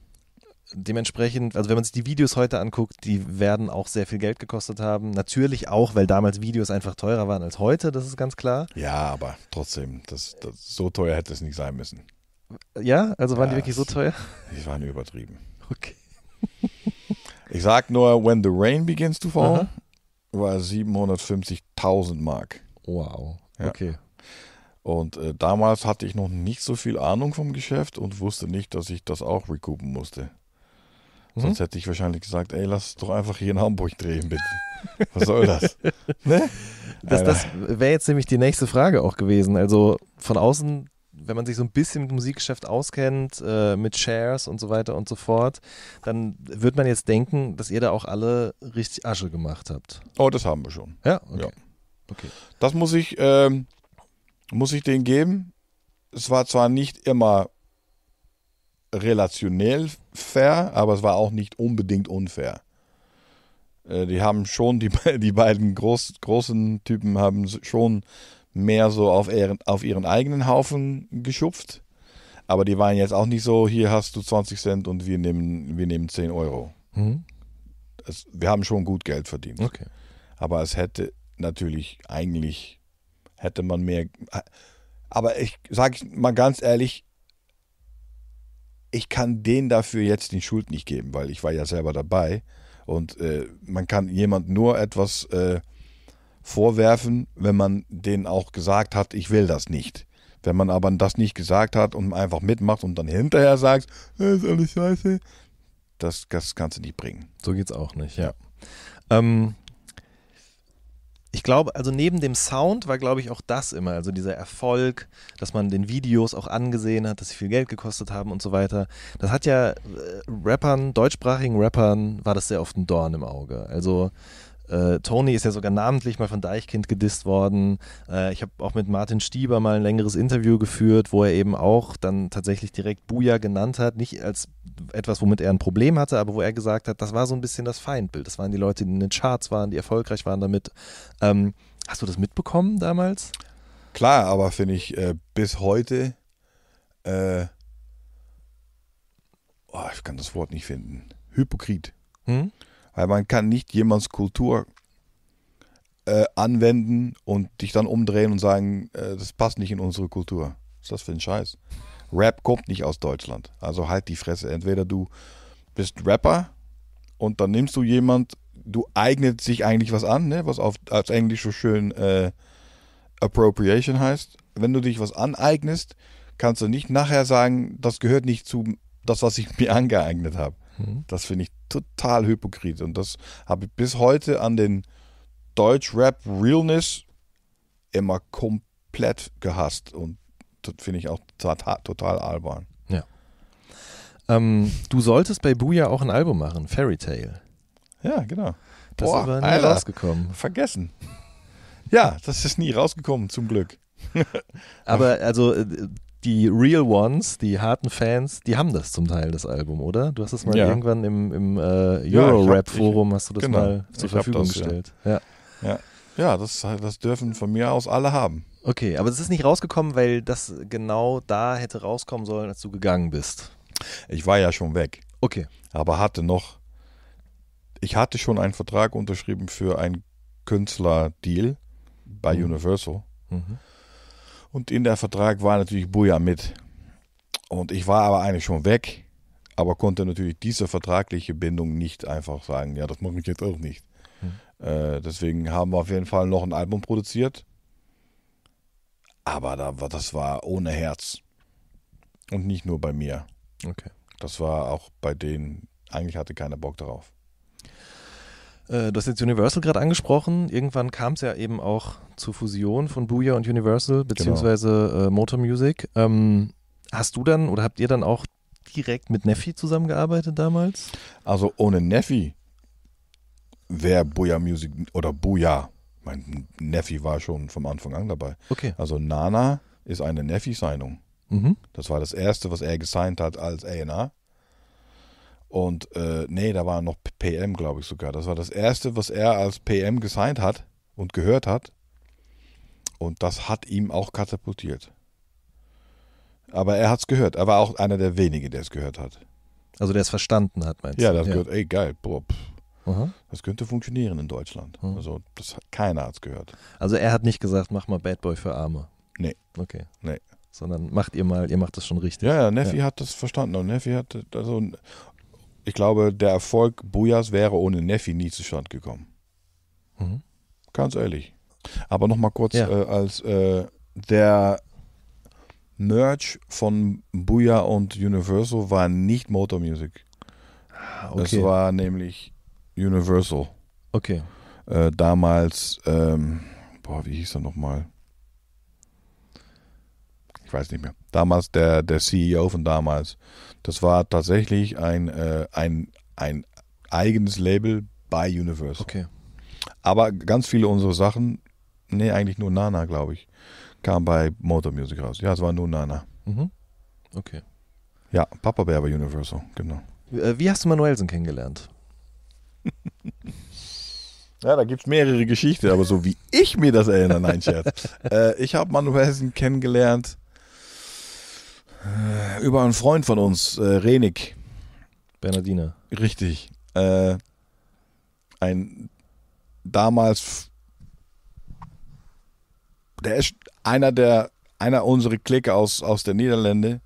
S2: dementsprechend, also wenn man sich die Videos heute anguckt, die werden auch sehr viel Geld gekostet haben. Natürlich auch, weil damals Videos einfach teurer waren als heute, das ist ganz klar.
S3: Ja, aber trotzdem, das, das, so teuer hätte es nicht sein müssen.
S2: Ja, also waren die
S3: Ja,
S2: wirklich so teuer?
S3: Die waren übertrieben.
S2: Okay.
S3: Ich sag nur, when the rain begins to fall,
S2: Aha.
S3: war 750.000 Mark.
S2: Wow.
S3: Ja.
S2: Okay.
S3: Und äh, damals hatte ich noch nicht so viel Ahnung vom Geschäft und wusste nicht, dass ich das auch recoupen musste.
S2: Mhm.
S3: Sonst hätte ich wahrscheinlich gesagt, ey, lass es doch einfach hier in Hamburg drehen, bitte. Was soll das? ne?
S2: Das, das wäre jetzt nämlich die nächste Frage auch gewesen. Also von außen, wenn man sich so ein bisschen mit Musikgeschäft auskennt, äh, mit Shares und so weiter und so fort, dann wird man jetzt denken, dass ihr da auch alle richtig Asche gemacht habt.
S3: Oh, das haben wir schon.
S2: Ja, okay.
S3: Ja.
S2: okay.
S3: Das muss ich, ähm, muss ich denen geben. Es war zwar nicht immer relationell fair, aber es war auch nicht unbedingt unfair. Äh, die haben schon, die, die beiden groß, großen Typen haben schon mehr so auf ihren, auf ihren eigenen Haufen geschupft. Aber die waren jetzt auch nicht so, hier hast du 20 Cent und wir nehmen, wir nehmen 10 Euro.
S2: Mhm.
S3: Es, wir haben schon gut Geld verdient.
S2: Okay.
S3: Aber es hätte natürlich eigentlich hätte man mehr. Aber ich sage mal ganz ehrlich, ich kann denen dafür jetzt die Schuld nicht geben, weil ich war ja selber dabei und äh, man kann jemand nur etwas äh, vorwerfen, wenn man denen auch gesagt hat, ich will das nicht. Wenn man aber das nicht gesagt hat und einfach mitmacht und dann hinterher sagt, das ist alles scheiße, das, das kannst du nicht bringen.
S2: So geht's auch nicht, ja. Ähm, ich glaube, also neben dem Sound war, glaube ich, auch das immer, also dieser Erfolg, dass man den Videos auch angesehen hat, dass sie viel Geld gekostet haben und so weiter. Das hat ja äh, Rappern, deutschsprachigen Rappern, war das sehr oft ein Dorn im Auge. Also äh, Tony ist ja sogar namentlich mal von Deichkind gedisst worden. Äh, ich habe auch mit Martin Stieber mal ein längeres Interview geführt, wo er eben auch dann tatsächlich direkt Buja genannt hat. Nicht als etwas, womit er ein Problem hatte, aber wo er gesagt hat, das war so ein bisschen das Feindbild. Das waren die Leute, die in den Charts waren, die erfolgreich waren damit. Ähm, hast du das mitbekommen damals?
S3: Klar, aber finde ich äh, bis heute, äh, oh, ich kann das Wort nicht finden, Hypokrit.
S2: Hm?
S3: Weil man kann nicht jemands Kultur äh, anwenden und dich dann umdrehen und sagen, äh, das passt nicht in unsere Kultur. Was ist das für ein Scheiß? Rap kommt nicht aus Deutschland. Also halt die Fresse. Entweder du bist Rapper und dann nimmst du jemand, du eignet sich eigentlich was an, ne? was auf, als Englisch so schön äh, Appropriation heißt. Wenn du dich was aneignest, kannst du nicht nachher sagen, das gehört nicht zu das, was ich mir angeeignet habe.
S2: Hm.
S3: Das finde ich total hypokrit. Und das habe ich bis heute an den Deutsch-Rap-Realness immer komplett gehasst. Und das finde ich auch total, total albern.
S2: Ähm, du solltest bei Buja auch ein Album machen, Fairy Tale.
S3: Ja, genau.
S2: Das
S3: Boah,
S2: ist aber nie
S3: Alter.
S2: rausgekommen.
S3: Vergessen. Ja, das ist nie rausgekommen, zum Glück.
S2: Aber also äh, die Real Ones, die harten Fans, die haben das zum Teil, das Album, oder? Du hast das mal
S3: Ja.
S2: irgendwann im, im äh, Euro-Rap-Forum, hast du das
S3: genau,
S2: mal zur Verfügung
S3: das, ja.
S2: gestellt. Ja.
S3: Ja, das, das dürfen von mir aus alle haben.
S2: Okay, aber es ist nicht rausgekommen, weil das genau da hätte rauskommen sollen, als du gegangen bist.
S3: Ich war ja schon weg,
S2: Okay.
S3: aber hatte noch, ich hatte schon einen Vertrag unterschrieben für einen Künstler-Deal bei
S2: Mhm.
S3: Universal.
S2: Mhm.
S3: Und in der Vertrag war natürlich Buja mit. Und ich war aber eigentlich schon weg, aber konnte natürlich diese vertragliche Bindung nicht einfach sagen, ja, das mache ich jetzt auch nicht.
S2: Mhm.
S3: Äh, deswegen haben wir auf jeden Fall noch ein Album produziert. Aber da, war- das war ohne Herz. Und nicht nur bei mir.
S2: Okay.
S3: Das war auch bei denen, eigentlich hatte keiner Bock darauf.
S2: Äh, du hast jetzt Universal gerade angesprochen. Irgendwann kam es ja eben auch zur Fusion von Booyah und Universal, beziehungsweise äh, Motor Music. Ähm, hast du dann oder habt ihr dann auch direkt mit Neffi zusammengearbeitet damals?
S3: Also ohne Neffi wäre Booyah Music oder Booyah. Mein Neffi war schon vom Anfang an dabei.
S2: Okay.
S3: Also Nana ist eine Neffi-Signung.
S2: Mhm.
S3: Das war das erste, was er gesigned hat als A&R. Und äh, nee, da war noch PM, glaube ich sogar. Das war das erste, was er als PM gesigned hat und gehört hat. Und das hat ihm auch katapultiert. Aber er hat es gehört. Er war auch einer der wenigen, der es gehört hat.
S2: Also der es verstanden hat, meinst
S3: Ja,
S2: du?
S3: der hat gehört, ey geil, boah,
S2: Aha.
S3: das könnte funktionieren in Deutschland.
S2: Mhm.
S3: Also das, hat- keiner hat es gehört.
S2: Also er hat nicht gesagt, mach mal Bad Boy für Arme.
S3: Nee.
S2: Okay.
S3: Nee.
S2: Sondern macht ihr mal, ihr macht das schon richtig.
S3: Ja, ja, Neffi hat das verstanden. Und Neffi hat, also, ich glaube, der Erfolg Bujas wäre ohne Neffi nie zustande gekommen.
S2: Mhm.
S3: Ganz ehrlich. Aber nochmal kurz
S2: Ja.
S3: äh, als äh, der Merch von Booyah und Universal war nicht Motor Music.
S2: Ah,
S3: Es
S2: okay.
S3: war nämlich Universal.
S2: okay.
S3: Äh, damals, ähm, boah, wie hieß er nochmal? Ich weiß nicht mehr. Damals der, der CEO von damals. Das war tatsächlich ein, äh, ein, ein eigenes Label bei Universal.
S2: Okay.
S3: Aber ganz viele unserer Sachen, nee, eigentlich nur Nana, glaube ich, kam bei Motor Music raus. Ja, es war nur Nana.
S2: Mhm. Okay.
S3: Ja, Papa Bär bei Universal, genau.
S2: Äh, Wie hast du Manuelsen kennengelernt?
S3: Ja, da gibt es mehrere Geschichten, aber so wie ich mir das erinnere, nein, Scherz. äh, ich habe Manuelsen kennengelernt über einen Freund von uns, äh, Renik.
S2: Bernardina.
S3: Richtig. Äh, ein damals, der ist einer der, einer unserer Clique aus, aus der Niederlande,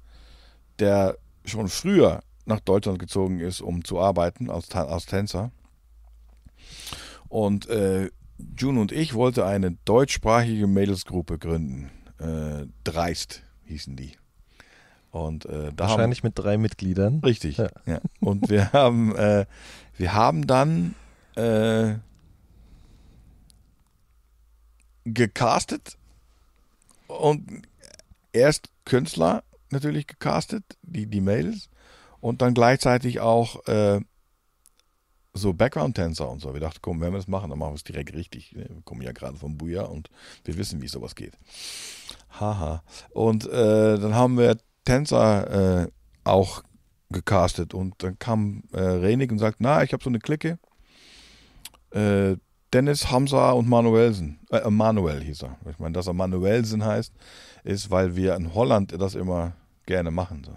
S3: der schon früher nach Deutschland gezogen ist, um zu arbeiten als, als Tänzer. Und äh, June und ich wollten eine deutschsprachige Mädelsgruppe gründen. Äh, Dreist hießen die. Und äh, da haben,
S2: Wahrscheinlich mit drei Mitgliedern.
S3: Richtig.
S2: Ja.
S3: Ja. Und wir haben, äh, wir haben dann äh, gecastet und erst Künstler natürlich gecastet, die, die Mädels, und dann gleichzeitig auch äh, so Background-Tänzer und so. Wir dachten, komm, wenn wir das machen, dann machen wir es direkt richtig. Wir kommen ja gerade vom Buja und wir wissen, wie sowas geht. Haha. Und äh, dann haben wir Tänzer äh, auch gecastet und dann kam äh, Renig und sagt, na, ich habe so eine Clique. Äh, Dennis, Hamza und Manuelsen. Äh, Manuel hieß er. Ich meine, dass er Manuelsen heißt, ist, weil wir in Holland das immer gerne machen. So.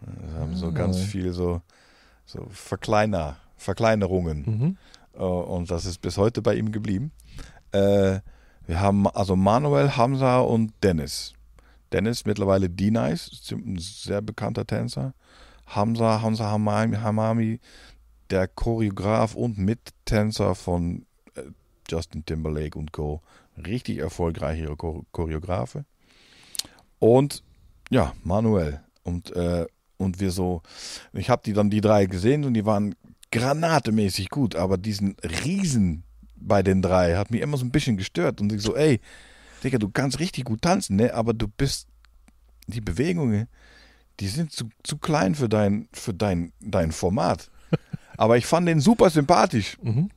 S3: Wir haben so
S2: Ah.
S3: ganz viel so, so Verkleiner, Verkleinerungen.
S2: Mhm.
S3: Äh, und das ist bis heute bei ihm geblieben. Äh, wir haben also Manuel, Hamza und Dennis. Dennis mittlerweile D-Nice, ein sehr bekannter Tänzer. Hamza, Hamza Hamami, Hamami der Choreograf und Mittänzer von äh, Justin Timberlake und Co. Richtig erfolgreiche Chor Choreografe. Und ja, Manuel. Und, äh, und wir so, ich habe die dann die drei gesehen und die waren granatemäßig gut, aber diesen Riesen bei den drei hat mich immer so ein bisschen gestört. Und ich so, ey, Digga, du kannst richtig gut tanzen, ne? Aber du bist, die Bewegungen, die sind zu, zu klein für dein, für dein, dein Format. Aber ich fand den super sympathisch.
S2: Mhm.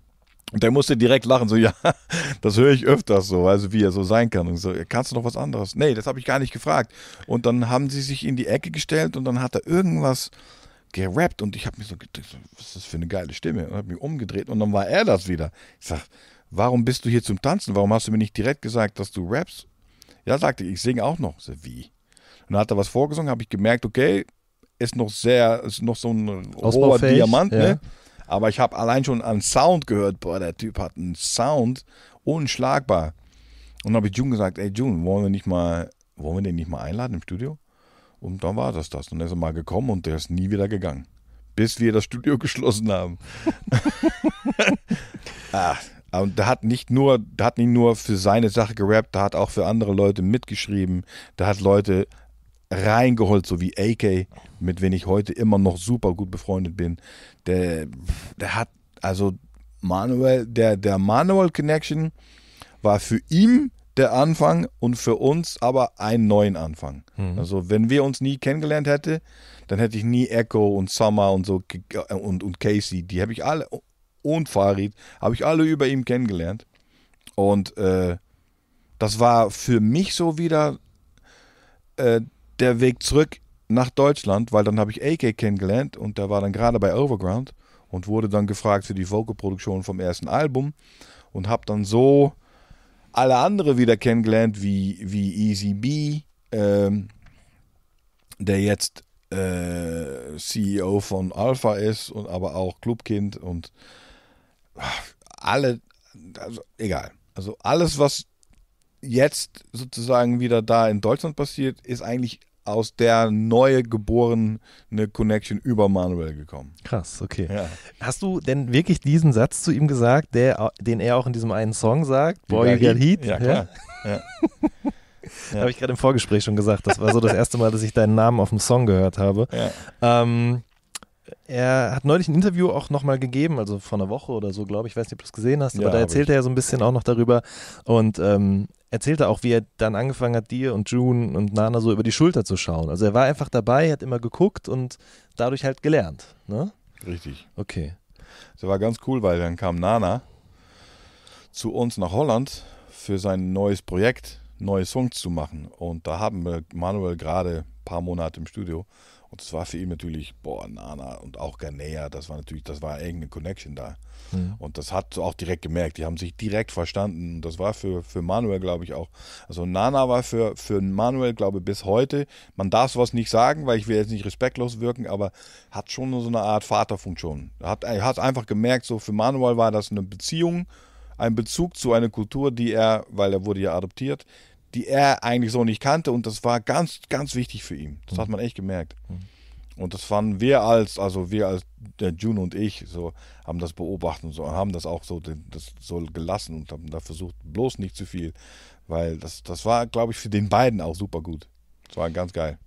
S3: Und der musste direkt lachen, so, ja, das höre ich öfters so, also wie er so sein kann. Und so, kannst du noch was anderes? Nee, das habe ich gar nicht gefragt. Und dann haben sie sich in die Ecke gestellt und dann hat er irgendwas gerappt und ich habe mich so gedacht, was ist das für eine geile Stimme? Und habe mich umgedreht und dann war er das wieder. Ich sag, warum bist du hier zum Tanzen? Warum hast du mir nicht direkt gesagt, dass du rappst? Ja, sagte ich, ich singe auch noch. So, wie? Und dann hat er was vorgesungen, habe ich gemerkt, okay, ist noch sehr, ist noch so ein roher Diamant,
S2: ja.
S3: ne? Aber ich habe allein schon an Sound gehört, boah, der Typ hat einen Sound unschlagbar. Und dann habe ich June gesagt, ey June, wollen wir nicht mal, wollen wir den nicht mal einladen im Studio? Und dann war das das. Und dann ist er mal gekommen und der ist nie wieder gegangen. Bis wir das Studio geschlossen haben. Ah, und der hat nicht nur, der hat nicht nur für seine Sache gerappt, der hat auch für andere Leute mitgeschrieben. Der hat Leute reingeholt, so wie AK, mit wem ich heute immer noch super gut befreundet bin. Der, der hat, also Manuel, der, der Manuel Connection war für ihn der Anfang und für uns aber einen neuen Anfang. Also wenn wir uns nie kennengelernt hätten, dann hätte ich nie Echo und Summer und so ge- und, und Casey, die habe ich alle und Farid, habe ich alle über ihm kennengelernt. Und äh, das war für mich so wieder äh, der Weg zurück nach Deutschland, weil dann habe ich AK kennengelernt und der war dann gerade bei Overground und wurde dann gefragt für die Vocalproduktion vom ersten Album und habe dann so alle andere wieder kennengelernt, wie, wie Easy B, ähm, der jetzt äh, CEO von Alpha ist und aber auch Clubkind und alle, also egal. Also alles, was jetzt sozusagen wieder da in Deutschland passiert, ist eigentlich aus der neu geborene Connection über Manuel gekommen.
S2: Krass, okay.
S3: Ja.
S2: Hast du denn wirklich diesen Satz zu ihm gesagt, der, den er auch in diesem einen Song sagt? Boy, you
S3: Got
S2: got heat?
S3: Ja, klar. Ja. Ja.
S2: Habe ich gerade im Vorgespräch schon gesagt. Das war so das erste Mal, dass ich deinen Namen auf dem Song gehört habe.
S3: Ja.
S2: Ähm, er hat neulich ein Interview auch nochmal gegeben, also vor einer Woche oder so, glaube ich. Ich weiß nicht, ob du es gesehen hast,
S3: Ja,
S2: aber da
S3: hab
S2: erzählt
S3: ich.
S2: er ja so ein bisschen auch noch darüber und ähm, erzählte auch, wie er dann angefangen hat, dir und June und Nana so über die Schulter zu schauen. Also er war einfach dabei, hat immer geguckt und dadurch halt gelernt. Ne?
S3: Richtig.
S2: Okay.
S3: Das war ganz cool, weil dann kam Nana zu uns nach Holland für sein neues Projekt, neue Songs zu machen. Und da haben wir Manuel gerade ein paar Monate im Studio. Und das war für ihn natürlich, boah, Nana und auch Ganea, das war natürlich, das war irgendeine Connection da.
S2: Mhm.
S3: Und das hat auch direkt gemerkt, die haben sich direkt verstanden. Und das war für, für Manuel, glaube ich, auch. Also Nana war für, für Manuel, glaube ich, bis heute, man darf sowas nicht sagen, weil ich will jetzt nicht respektlos wirken, aber hat schon so eine Art Vaterfunktion. Er hat, er hat einfach gemerkt, so für Manuel war das eine Beziehung, ein Bezug zu einer Kultur, die er, weil er wurde ja adoptiert, die er eigentlich so nicht kannte und das war ganz, ganz wichtig für ihn. Das hat man echt gemerkt. Und das fanden wir als, also wir als der June und ich, so haben das beobachtet und so, haben das auch so, das so gelassen und haben da versucht, bloß nicht zu viel, weil das, das war, glaube ich, für den beiden auch super gut. Das war ganz geil.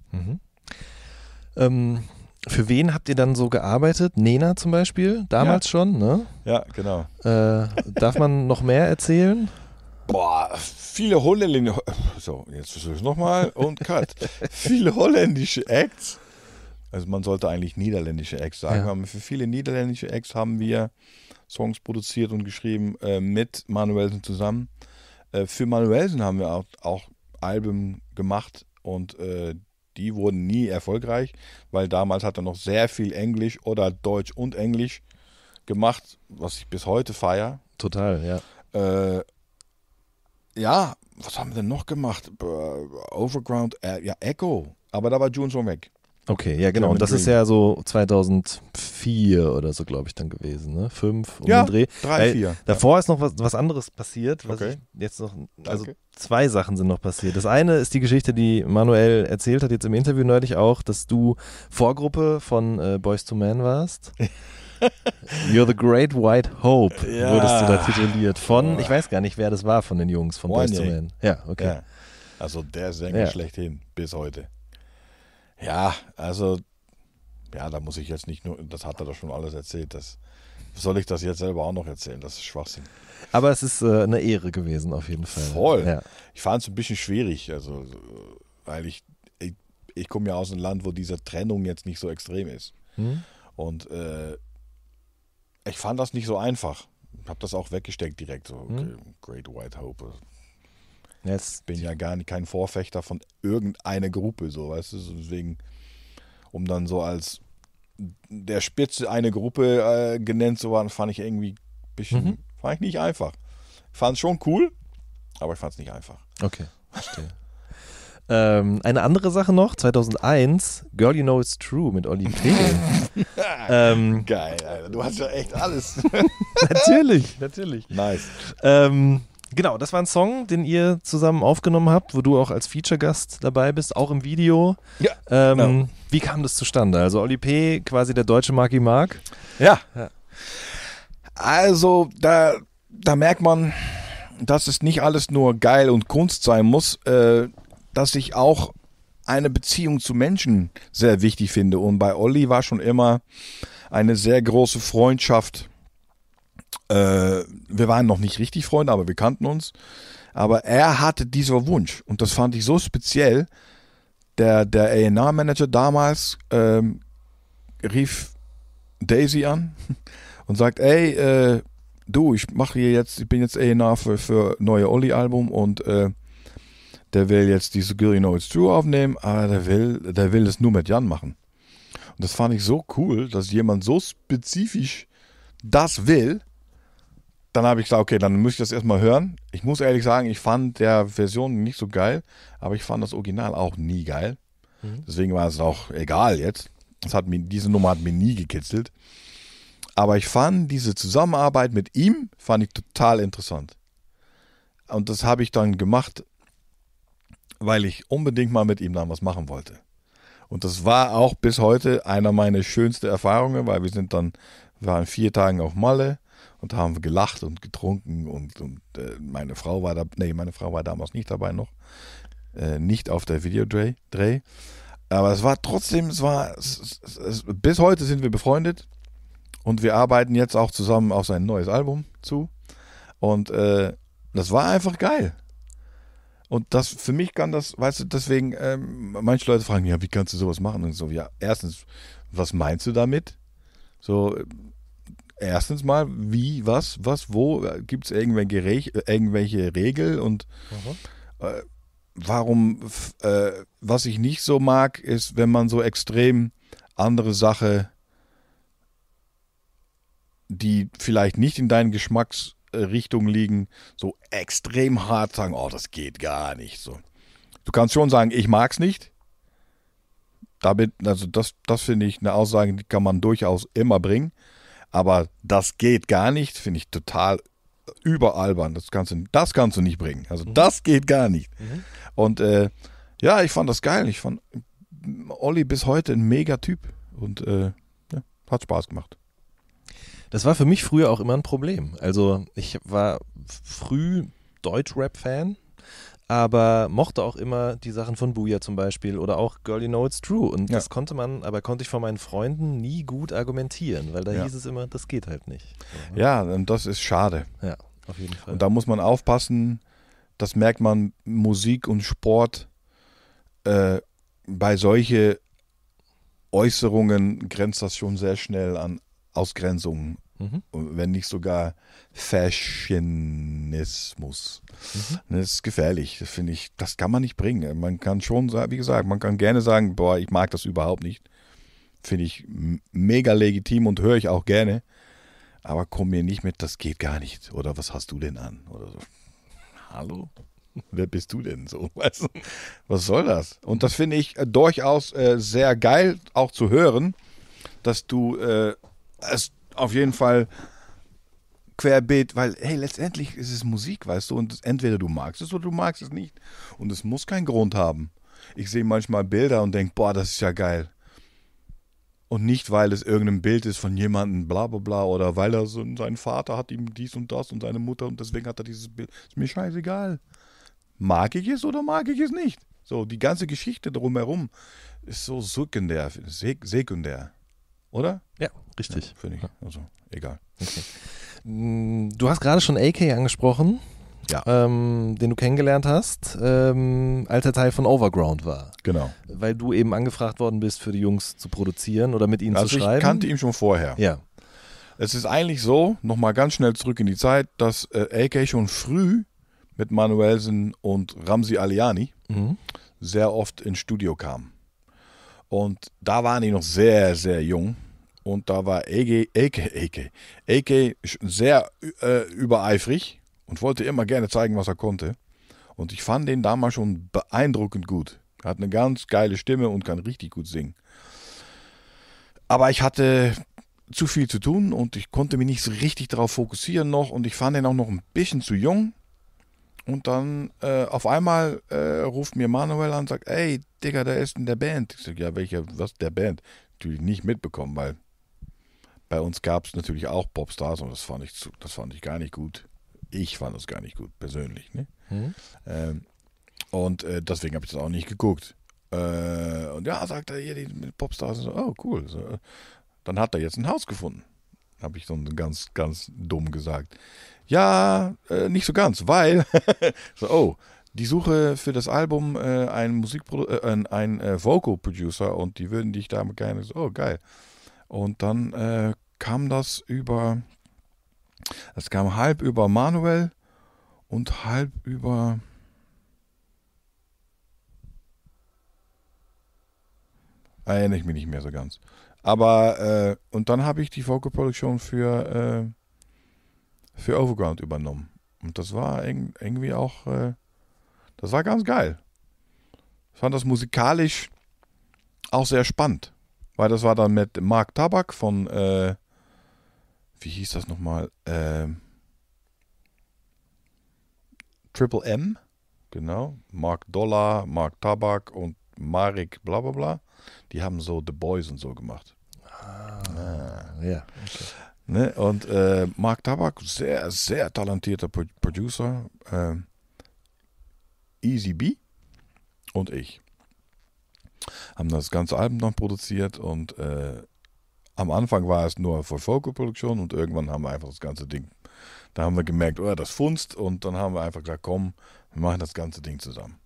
S2: Ähm, für wen habt ihr dann so gearbeitet? Nena zum Beispiel, damals schon, ne?
S3: Ja, genau.
S2: Äh, darf man noch mehr erzählen?
S3: Boah, viele holländische, so, jetzt versuche ich nochmal und cut. viele holländische Acts. Also man sollte eigentlich niederländische Acts sagen,
S2: Ja.
S3: aber für viele niederländische Acts haben wir Songs produziert und geschrieben äh, mit Manuelsen zusammen. Äh, für Manuelsen haben wir auch, auch Alben gemacht und äh, die wurden nie erfolgreich, weil damals hat er noch sehr viel Englisch oder Deutsch und Englisch gemacht, was ich bis heute feiere.
S2: Total, ja.
S3: Äh, ja, was haben wir denn noch gemacht? Overground, äh, ja, Echo. Aber da war June schon weg.
S2: Okay, ja genau. Und das ist ja so 2004 oder so, glaube ich, dann gewesen, ne? Fünf um
S3: Ja,
S2: den Dreh.
S3: drei,
S2: Weil
S3: vier.
S2: Davor ist noch was, was anderes passiert, was
S3: Okay.
S2: jetzt noch, also
S3: Okay.
S2: zwei Sachen sind noch passiert. Das eine ist die Geschichte, die Manuel erzählt hat, jetzt im Interview neulich auch, dass du Vorgruppe von äh, Boys to Men warst. You're the Great White Hope,
S3: Ja.
S2: wurdest du da tituliert. Von, ich weiß gar nicht, wer das war von den Jungs, von Boys to. Men. Ja, okay.
S3: Ja. Also der Sänger
S2: Ja.
S3: schlechthin bis heute. Ja, also, ja, da muss ich jetzt nicht nur, das hat er doch schon alles erzählt. Das, soll ich das jetzt selber auch noch erzählen? Das ist Schwachsinn.
S2: Aber es ist äh, eine Ehre gewesen, auf jeden Fall.
S3: Voll.
S2: Ja.
S3: Ich fand es ein bisschen schwierig, also, so, weil ich, ich, ich komme ja aus einem Land, wo diese Trennung jetzt nicht so extrem ist.
S2: Hm?
S3: Und äh, ich fand das nicht so einfach. Hab das auch weggesteckt direkt. So, okay,
S2: Hm.
S3: Great White Hope.
S2: Ja, es,
S3: Bin ja gar nicht kein Vorfechter von irgendeiner Gruppe, so, weißt du. Deswegen, um dann so als der Spitze eine Gruppe äh, genannt zu werden, fand ich irgendwie ein bisschen,
S2: Mhm.
S3: fand ich nicht einfach. Fand es schon cool, aber ich fand es nicht einfach.
S2: Okay, verstehe. Ähm, eine andere Sache noch, 2001, Girl You Know It's True mit Oli P. ähm,
S3: Geil, Alter. Du hast ja echt alles.
S2: natürlich, natürlich.
S3: nice.
S2: Ähm, genau, das war ein Song, den ihr zusammen aufgenommen habt, wo du auch als Feature-Gast dabei bist, auch im Video.
S3: Ja,
S2: Ähm,
S3: genau.
S2: Wie kam das zustande? Also Oli P., quasi der deutsche Marky Mark.
S3: Ja.
S2: Ja.
S3: Also, da, da merkt man, dass es nicht alles nur geil und Kunst sein muss, äh, dass ich auch eine Beziehung zu Menschen sehr wichtig finde. Und bei Olli war schon immer eine sehr große Freundschaft. Äh, wir waren noch nicht richtig Freunde, aber wir kannten uns. Aber er hatte diesen Wunsch und das fand ich so speziell. Der, der A&R-Manager damals ähm, rief Daisy an und sagt, ey, äh, du, ich mache hier jetzt, ich bin jetzt A&R für, für neue Olli-Album und äh, der will jetzt You Know It's True aufnehmen, aber der will, der will es nur mit Jan machen. Und das fand ich so cool, dass jemand so spezifisch das will. Dann habe ich gesagt, okay, dann muss ich das erstmal hören. Ich muss ehrlich sagen, ich fand der Version nicht so geil, aber ich fand das Original auch nie geil. Deswegen war es auch egal jetzt. Das hat mir, diese Nummer hat mir nie gekitzelt. Aber ich fand diese Zusammenarbeit mit ihm, fand ich total interessant. Und das habe ich dann gemacht, weil ich unbedingt mal mit ihm dann was machen wollte. Und das war auch bis heute einer meiner schönsten Erfahrungen, weil wir sind dann, wir waren vier Tage auf Malle und haben gelacht und getrunken und, und äh, meine Frau war da, nee, meine Frau war damals nicht dabei noch, äh, nicht auf der Videodreh, Dreh. aber es war trotzdem, es war, es, es, es, bis heute sind wir befreundet und wir arbeiten jetzt auch zusammen auf sein neues Album zu und äh, das war einfach geil. Und das für mich kann das, weißt du, deswegen, ähm, manche Leute fragen, ja, wie kannst du sowas machen? Und so, ja, erstens, was meinst du damit? So, äh, erstens mal, wie, was, was, wo, gibt es irgendwelche, Re irgendwelche Regeln und äh, warum, äh, was ich nicht so mag, ist, wenn man so extrem andere Sache, die vielleicht nicht in deinen Geschmacksrichtung liegen, so extrem hart sagen, oh, das geht gar nicht. So. Du kannst schon sagen, ich mag's nicht. Damit, also das, das finde ich eine Aussage, die kann man durchaus immer bringen. Aber das geht gar nicht, finde ich total überalbern. Das kannst du, das kannst du nicht bringen. Also das geht gar nicht. Und äh, ja, ich fand das geil. Ich fand Olli bis heute ein mega Typ. Und äh, ja, hat Spaß gemacht.
S2: Das war für mich früher auch immer ein Problem. Also ich war früh Deutsch-Rap-Fan, aber mochte auch immer die Sachen von Booyah zum Beispiel oder auch Girl You Know It's True. Und
S3: Ja.
S2: das konnte man, aber konnte ich von meinen Freunden nie gut argumentieren, weil da
S3: Ja.
S2: hieß es immer, das geht halt nicht. Ne?
S3: Ja, und das ist schade.
S2: ja, auf jeden Fall.
S3: Und da muss man aufpassen, das merkt man Musik und Sport äh, bei solche Äußerungen grenzt das schon sehr schnell an Ausgrenzungen,
S2: Mhm.
S3: wenn nicht sogar Fashionismus. Das ist gefährlich, das finde ich, das kann man nicht bringen. Man kann schon, wie gesagt, man kann gerne sagen, boah, ich mag das überhaupt nicht. Finde ich mega legitim und höre ich auch gerne. Aber komm mir nicht mit, das geht gar nicht. Oder was hast du denn an? Oder so. Hallo? Wer bist du denn so? Weißt du? Was soll das? Und das finde ich äh, durchaus äh, sehr geil, auch zu hören, dass du äh, es auf jeden Fall querbeet, weil, hey, letztendlich ist es Musik, weißt du, und entweder du magst es oder du magst es nicht. Und es muss keinen Grund haben. Ich sehe manchmal Bilder und denke, boah, das ist ja geil. Und nicht, weil es irgendein Bild ist von jemandem, bla bla bla, oder weil er so, sein Vater hat ihm dies und das und seine Mutter und deswegen hat er dieses Bild. Ist mir scheißegal. Mag ich es oder mag ich es nicht? So, die ganze Geschichte drumherum ist so sekundär, sek sekundär. Oder?
S2: ja, richtig.
S3: Finde ich. Also, egal.
S2: Mm, Du hast gerade schon AK angesprochen,
S3: Ja.
S2: ähm, den du kennengelernt hast, ähm, als er Teil von Overground war.
S3: Genau.
S2: Weil du eben angefragt worden bist, für die Jungs zu produzieren oder mit ihnen
S3: Also
S2: zu
S3: ich
S2: schreiben.
S3: kannte ihn schon vorher.
S2: Ja.
S3: Es ist eigentlich so, nochmal ganz schnell zurück in die Zeit, dass äh, AK schon früh mit Manuelsen und Ramsi Aliani
S2: Mhm.
S3: sehr oft ins Studio kam. Und da waren die noch sehr, sehr jung. Und da war AK, AK, AK, AK sehr äh, übereifrig und wollte immer gerne zeigen, was er konnte. Und ich fand den damals schon beeindruckend gut. Er hat eine ganz geile Stimme und kann richtig gut singen. Aber ich hatte zu viel zu tun und ich konnte mich nicht so richtig darauf fokussieren noch und ich fand ihn auch noch ein bisschen zu jung. Und dann äh, auf einmal äh, ruft mir Manuel an und sagt, ey, Digga, der ist in der Band. Ich sag, ja, welcher, was der Band? Natürlich nicht mitbekommen, weil bei uns gab es natürlich auch Popstars und das fand ich, zu, das fand ich gar nicht gut. ich fand es gar nicht gut, persönlich. Ne?
S2: Mhm.
S3: Ähm, und äh, deswegen habe ich das auch nicht geguckt. Äh, und ja, sagt er hier, die Popstars. So, oh, cool. So, äh, dann hat er jetzt ein Haus gefunden. Habe ich dann ganz, ganz dumm gesagt. Ja, äh, nicht so ganz, weil, so, oh, die Suche für das Album äh, ein Musikprodu äh, ein, ein äh, Vocal Producer und die würden dich damit gerne so, oh geil. Und dann äh, kam das über, es kam halb über Manuel und halb über erinnere ich mich nicht mehr so ganz. Aber äh, und dann habe ich die Vocal Produktion für äh, für Overground übernommen und das war irgendwie auch äh, das war ganz geil. Ich fand das musikalisch auch sehr spannend, weil das war dann mit Mark Tabak von äh, wie hieß das nochmal? Ähm, Triple M, genau. Mark Dollar, Mark Tabak und Marek bla bla bla. Die haben so The Boys und so gemacht.
S2: Ja.
S3: Ne? Und äh, Mark Tabak, sehr, sehr talentierter Pro Producer. ähm, Easy B und ich haben das ganze Album dann produziert und äh, am Anfang war es nur für Vocal-Produktion und irgendwann haben wir einfach das ganze Ding, da haben wir gemerkt, oh, das funzt und dann haben wir einfach gesagt, komm, wir machen das ganze Ding zusammen.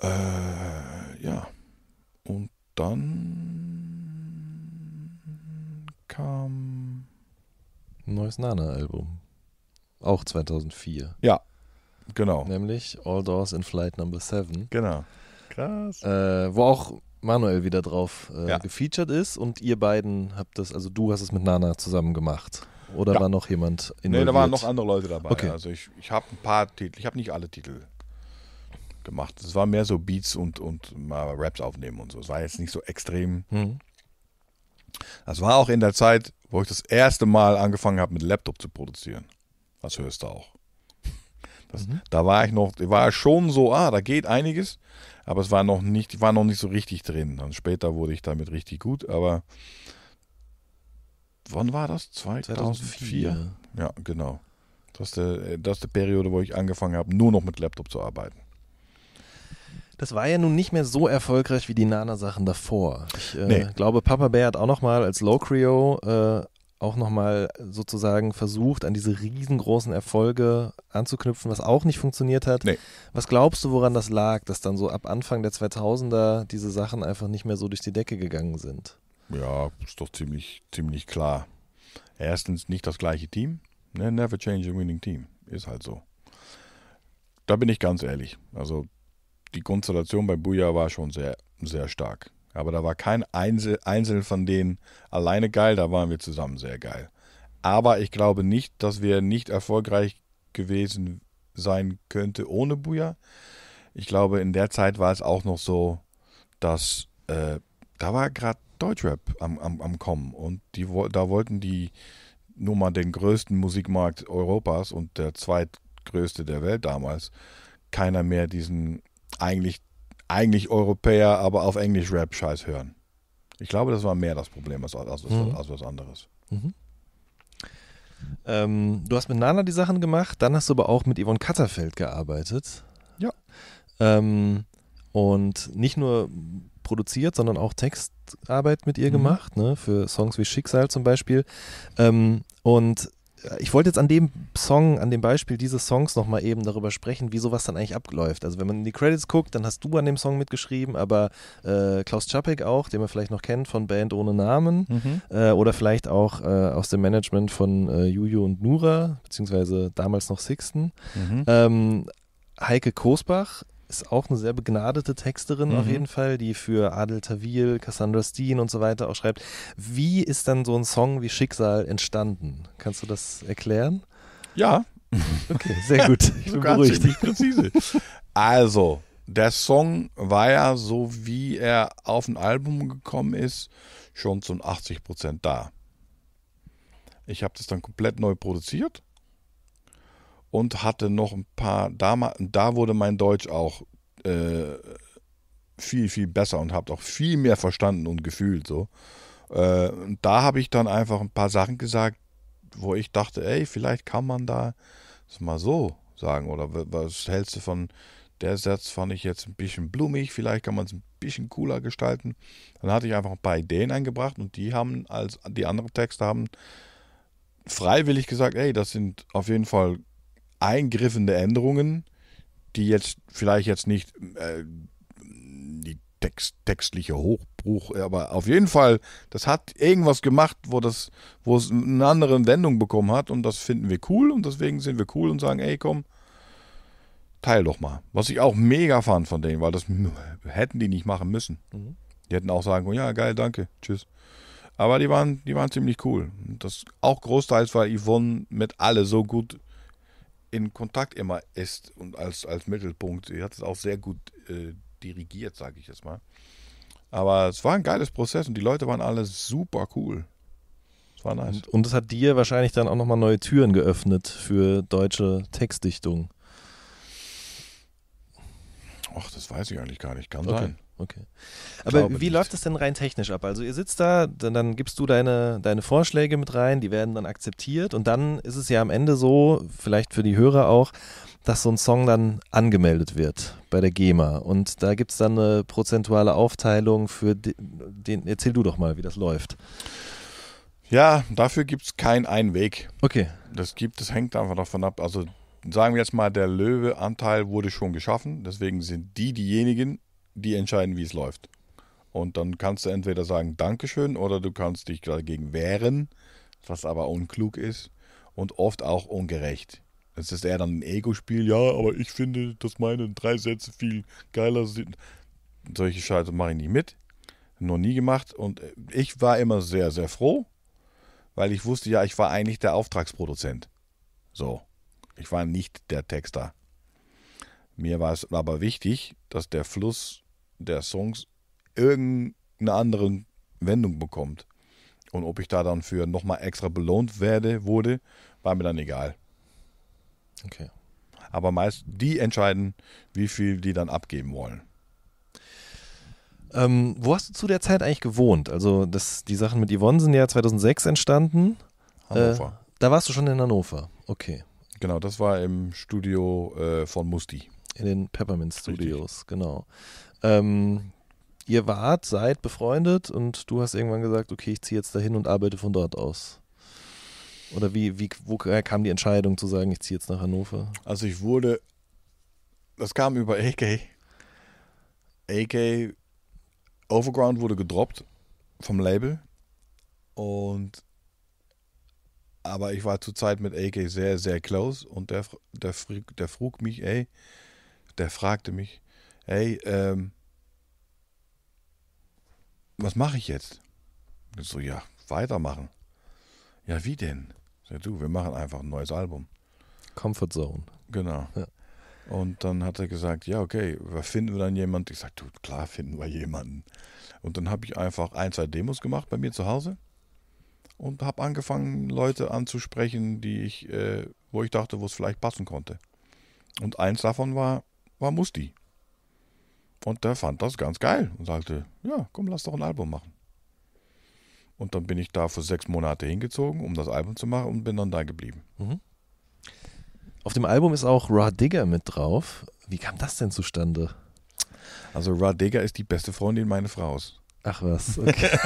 S3: Äh, ja, und dann kam,
S2: Ein neues Nana-Album. Auch 2004.
S3: ja, genau,
S2: Nämlich All Doors in Flight Number 7.
S3: genau. Krass.
S2: Äh, wo auch Manuel wieder drauf äh,
S3: Ja.
S2: gefeatured ist und ihr beiden habt das, also du hast es mit Nana zusammen gemacht. Oder
S3: Ja.
S2: war noch jemand involviert?
S3: Nee, da waren noch andere Leute dabei.
S2: Okay.
S3: Also ich, ich habe ein paar Titel, ich habe nicht alle Titel gemacht. Es war mehr so Beats und, und mal Raps aufnehmen und so. Es war jetzt nicht so extrem.
S2: Hm.
S3: Das war auch in der Zeit, wo ich das erste Mal angefangen habe, mit Laptop zu produzieren. Das hörst du auch. Das, Da war ich noch, war schon so, ah, da geht einiges, aber es war noch nicht, ich war noch nicht so richtig drin. Dann später wurde ich damit richtig gut, aber wann war das? 2004?
S2: 2004.
S3: Ja, genau. Das ist, der, das ist die Periode, wo ich angefangen habe, nur noch mit Laptop zu arbeiten.
S2: Das war ja nun nicht mehr so erfolgreich wie die Nana-Sachen davor. Ich äh,
S3: Nee.
S2: glaube, Papa Bear hat auch nochmal als Low Creo äh, auch nochmal sozusagen versucht, an diese riesengroßen Erfolge anzuknüpfen, was auch nicht funktioniert hat.
S3: Nee.
S2: Was glaubst du, woran das lag, dass dann so ab Anfang der 2000er diese Sachen einfach nicht mehr so durch die Decke gegangen sind?
S3: Ja, ist doch ziemlich, ziemlich klar. Erstens nicht das gleiche Team. Ne? Never change a winning team. Ist halt so. Da bin ich ganz ehrlich. Also die Konstellation bei Buja war schon sehr, sehr stark. Aber da war kein Einzel Einzelne von denen alleine geil, da waren wir zusammen sehr geil. Aber ich glaube nicht, dass wir nicht erfolgreich gewesen sein könnte ohne Buja. Ich glaube, in der Zeit war es auch noch so, dass äh, da war gerade Deutschrap am, am, am Kommen und die, da wollten die nur mal den größten Musikmarkt Europas und der zweitgrößte der Welt damals keiner mehr diesen eigentlich, eigentlich Europäer, aber auf Englisch Rap-Scheiß hören. Ich glaube, das war mehr das Problem als, als, als,
S2: Mhm.
S3: als was anderes.
S2: Ähm, du hast mit Nana die Sachen gemacht, dann hast du aber auch mit Yvonne Katterfeld gearbeitet.
S3: Ja.
S2: Ähm, und nicht nur produziert, sondern auch Textarbeit mit ihr
S3: Mhm.
S2: gemacht, ne, für Songs wie Schicksal zum Beispiel. Ähm, und ich wollte jetzt an dem Song, an dem Beispiel dieses Songs nochmal eben darüber sprechen, wie sowas dann eigentlich abläuft. Also wenn man in die Credits guckt, dann hast du an dem Song mitgeschrieben, aber äh, Klaus Czapek auch, den man vielleicht noch kennt von Band ohne Namen äh, oder vielleicht auch äh, aus dem Management von äh, Juju und Nura, beziehungsweise damals noch Sixten.
S3: Mhm.
S2: Ähm, Heike Kosbach ist auch eine sehr begnadete Texterin auf
S3: Mhm.
S2: jeden Fall, die für Adel Tawil, Cassandra Steen und so weiter auch schreibt. Wie ist dann so ein Song wie Schicksal entstanden? Kannst du das erklären?
S3: Ja,
S2: Okay, sehr gut. Ich bin beruhigt.
S3: ziemlich präzise. Also, der Song war ja so, wie er auf ein Album gekommen ist, schon zu 80 Prozent da. Ich habe das dann komplett neu produziert und hatte noch ein paar, da, da wurde mein Deutsch auch äh, viel, viel besser und habe auch viel mehr verstanden und gefühlt so. Äh, da habe ich dann einfach ein paar Sachen gesagt, wo ich dachte, ey, vielleicht kann man da das mal so sagen. Oder wa- was hältst du von der Satz fand ich jetzt ein bisschen blumig, vielleicht kann man es ein bisschen cooler gestalten. Dann hatte ich einfach ein paar Ideen eingebracht und die haben als die anderen Texte haben freiwillig gesagt, ey, das sind auf jeden Fall eingriffende Änderungen, die jetzt vielleicht jetzt nicht äh, die Text, textliche Hochbruch, aber auf jeden Fall, das hat irgendwas gemacht, wo das, wo es eine andere Wendung bekommen hat und das finden wir cool und deswegen sind wir cool und sagen, ey, komm, teil doch mal. Was ich auch mega fand von denen, weil das hätten die nicht machen müssen.
S2: Mhm.
S3: Die hätten auch sagen können, ja, geil, danke, tschüss. Aber die waren, die waren ziemlich cool. Das auch großteils, weil Yvonne mit alle so gut in Kontakt immer ist und als, als Mittelpunkt. Sie hat es auch sehr gut äh, dirigiert, sage ich jetzt mal. Aber es war ein geiles Prozess und die Leute waren alle super cool. Es war nice.
S2: Und, und es hat dir wahrscheinlich dann auch nochmal neue Türen geöffnet für deutsche Textdichtung.
S3: Ach, das weiß ich eigentlich gar nicht. Kann
S2: Okay.
S3: sein.
S2: Okay. Aber
S3: Glaube
S2: wie
S3: nicht.
S2: läuft es denn rein technisch ab? Also ihr sitzt da, dann, dann gibst du deine, deine Vorschläge mit rein, die werden dann akzeptiert und dann ist es ja am Ende so, vielleicht für die Hörer auch, dass so ein Song dann angemeldet wird bei der GEMA und da gibt es dann eine prozentuale Aufteilung für den, den, erzähl du doch mal, wie das läuft.
S3: Ja, dafür gibt es keinen einen Weg.
S2: Okay.
S3: Das gibt, das hängt einfach davon ab. Also sagen wir jetzt mal, der Löwe-Anteil wurde schon geschaffen. Deswegen sind die diejenigen, die entscheiden, wie es läuft. Und dann kannst du entweder sagen Dankeschön oder du kannst dich dagegen wehren, was aber unklug ist und oft auch ungerecht. Es ist eher dann ein Ego-Spiel. Ja, aber ich finde, dass meine drei Sätze viel geiler sind. Solche Scheiße mache ich nicht mit. Noch nie gemacht. Und ich war immer sehr, sehr froh, weil ich wusste ja, ich war eigentlich der Auftragsproduzent. So. Ich war nicht der Texter. Mir war es aber wichtig, dass der Fluss der Songs irgendeine andere Wendung bekommt. Und ob ich da dann für nochmal extra belohnt werde, wurde, war mir dann egal.
S2: Okay.
S3: Aber meist die entscheiden, wie viel die dann abgeben wollen.
S2: Ähm, wo hast du zu der Zeit eigentlich gewohnt? Also das, die Sachen mit Yvonne sind ja 2006 entstanden.
S3: Hannover.
S2: Äh, da warst du schon in Hannover. Okay.
S3: genau, das war im Studio äh, von Musti.
S2: In den Peppermint Studios, genau. Ähm, ihr wart, seid befreundet und du hast irgendwann gesagt, okay, ich ziehe jetzt dahin und arbeite von dort aus. Oder wie, wie, woher kam die Entscheidung zu sagen, ich ziehe jetzt nach Hannover?
S3: Also ich wurde, das kam über AK. AK Overground wurde gedroppt vom Label und aber ich war zur Zeit mit AK sehr, sehr close und der, der, der frug mich, ey, der fragte mich, ey, ähm, was mache ich jetzt? Ich so, ja, weitermachen. Ja, wie denn? Ich du, wir machen einfach ein neues Album.
S2: Comfort Zone.
S3: Genau.
S2: Ja.
S3: Und dann hat er gesagt, ja, okay, finden wir dann jemand? Ich sag, du, klar finden wir jemanden. Und dann habe ich einfach ein, zwei Demos gemacht bei mir zu Hause und habe angefangen, Leute anzusprechen, die ich, äh, wo ich dachte, wo es vielleicht passen konnte. Und eins davon war, war Musti. Und der fand das ganz geil und sagte, ja, komm, lass doch ein Album machen. Und dann bin ich da für sechs Monate hingezogen, um das Album zu machen und bin dann da geblieben.
S2: Auf dem Album ist auch Raw Digger mit drauf. Wie kam das denn zustande?
S3: Also Rod Digger ist die beste Freundin meines Frau's.
S2: Ach was, okay.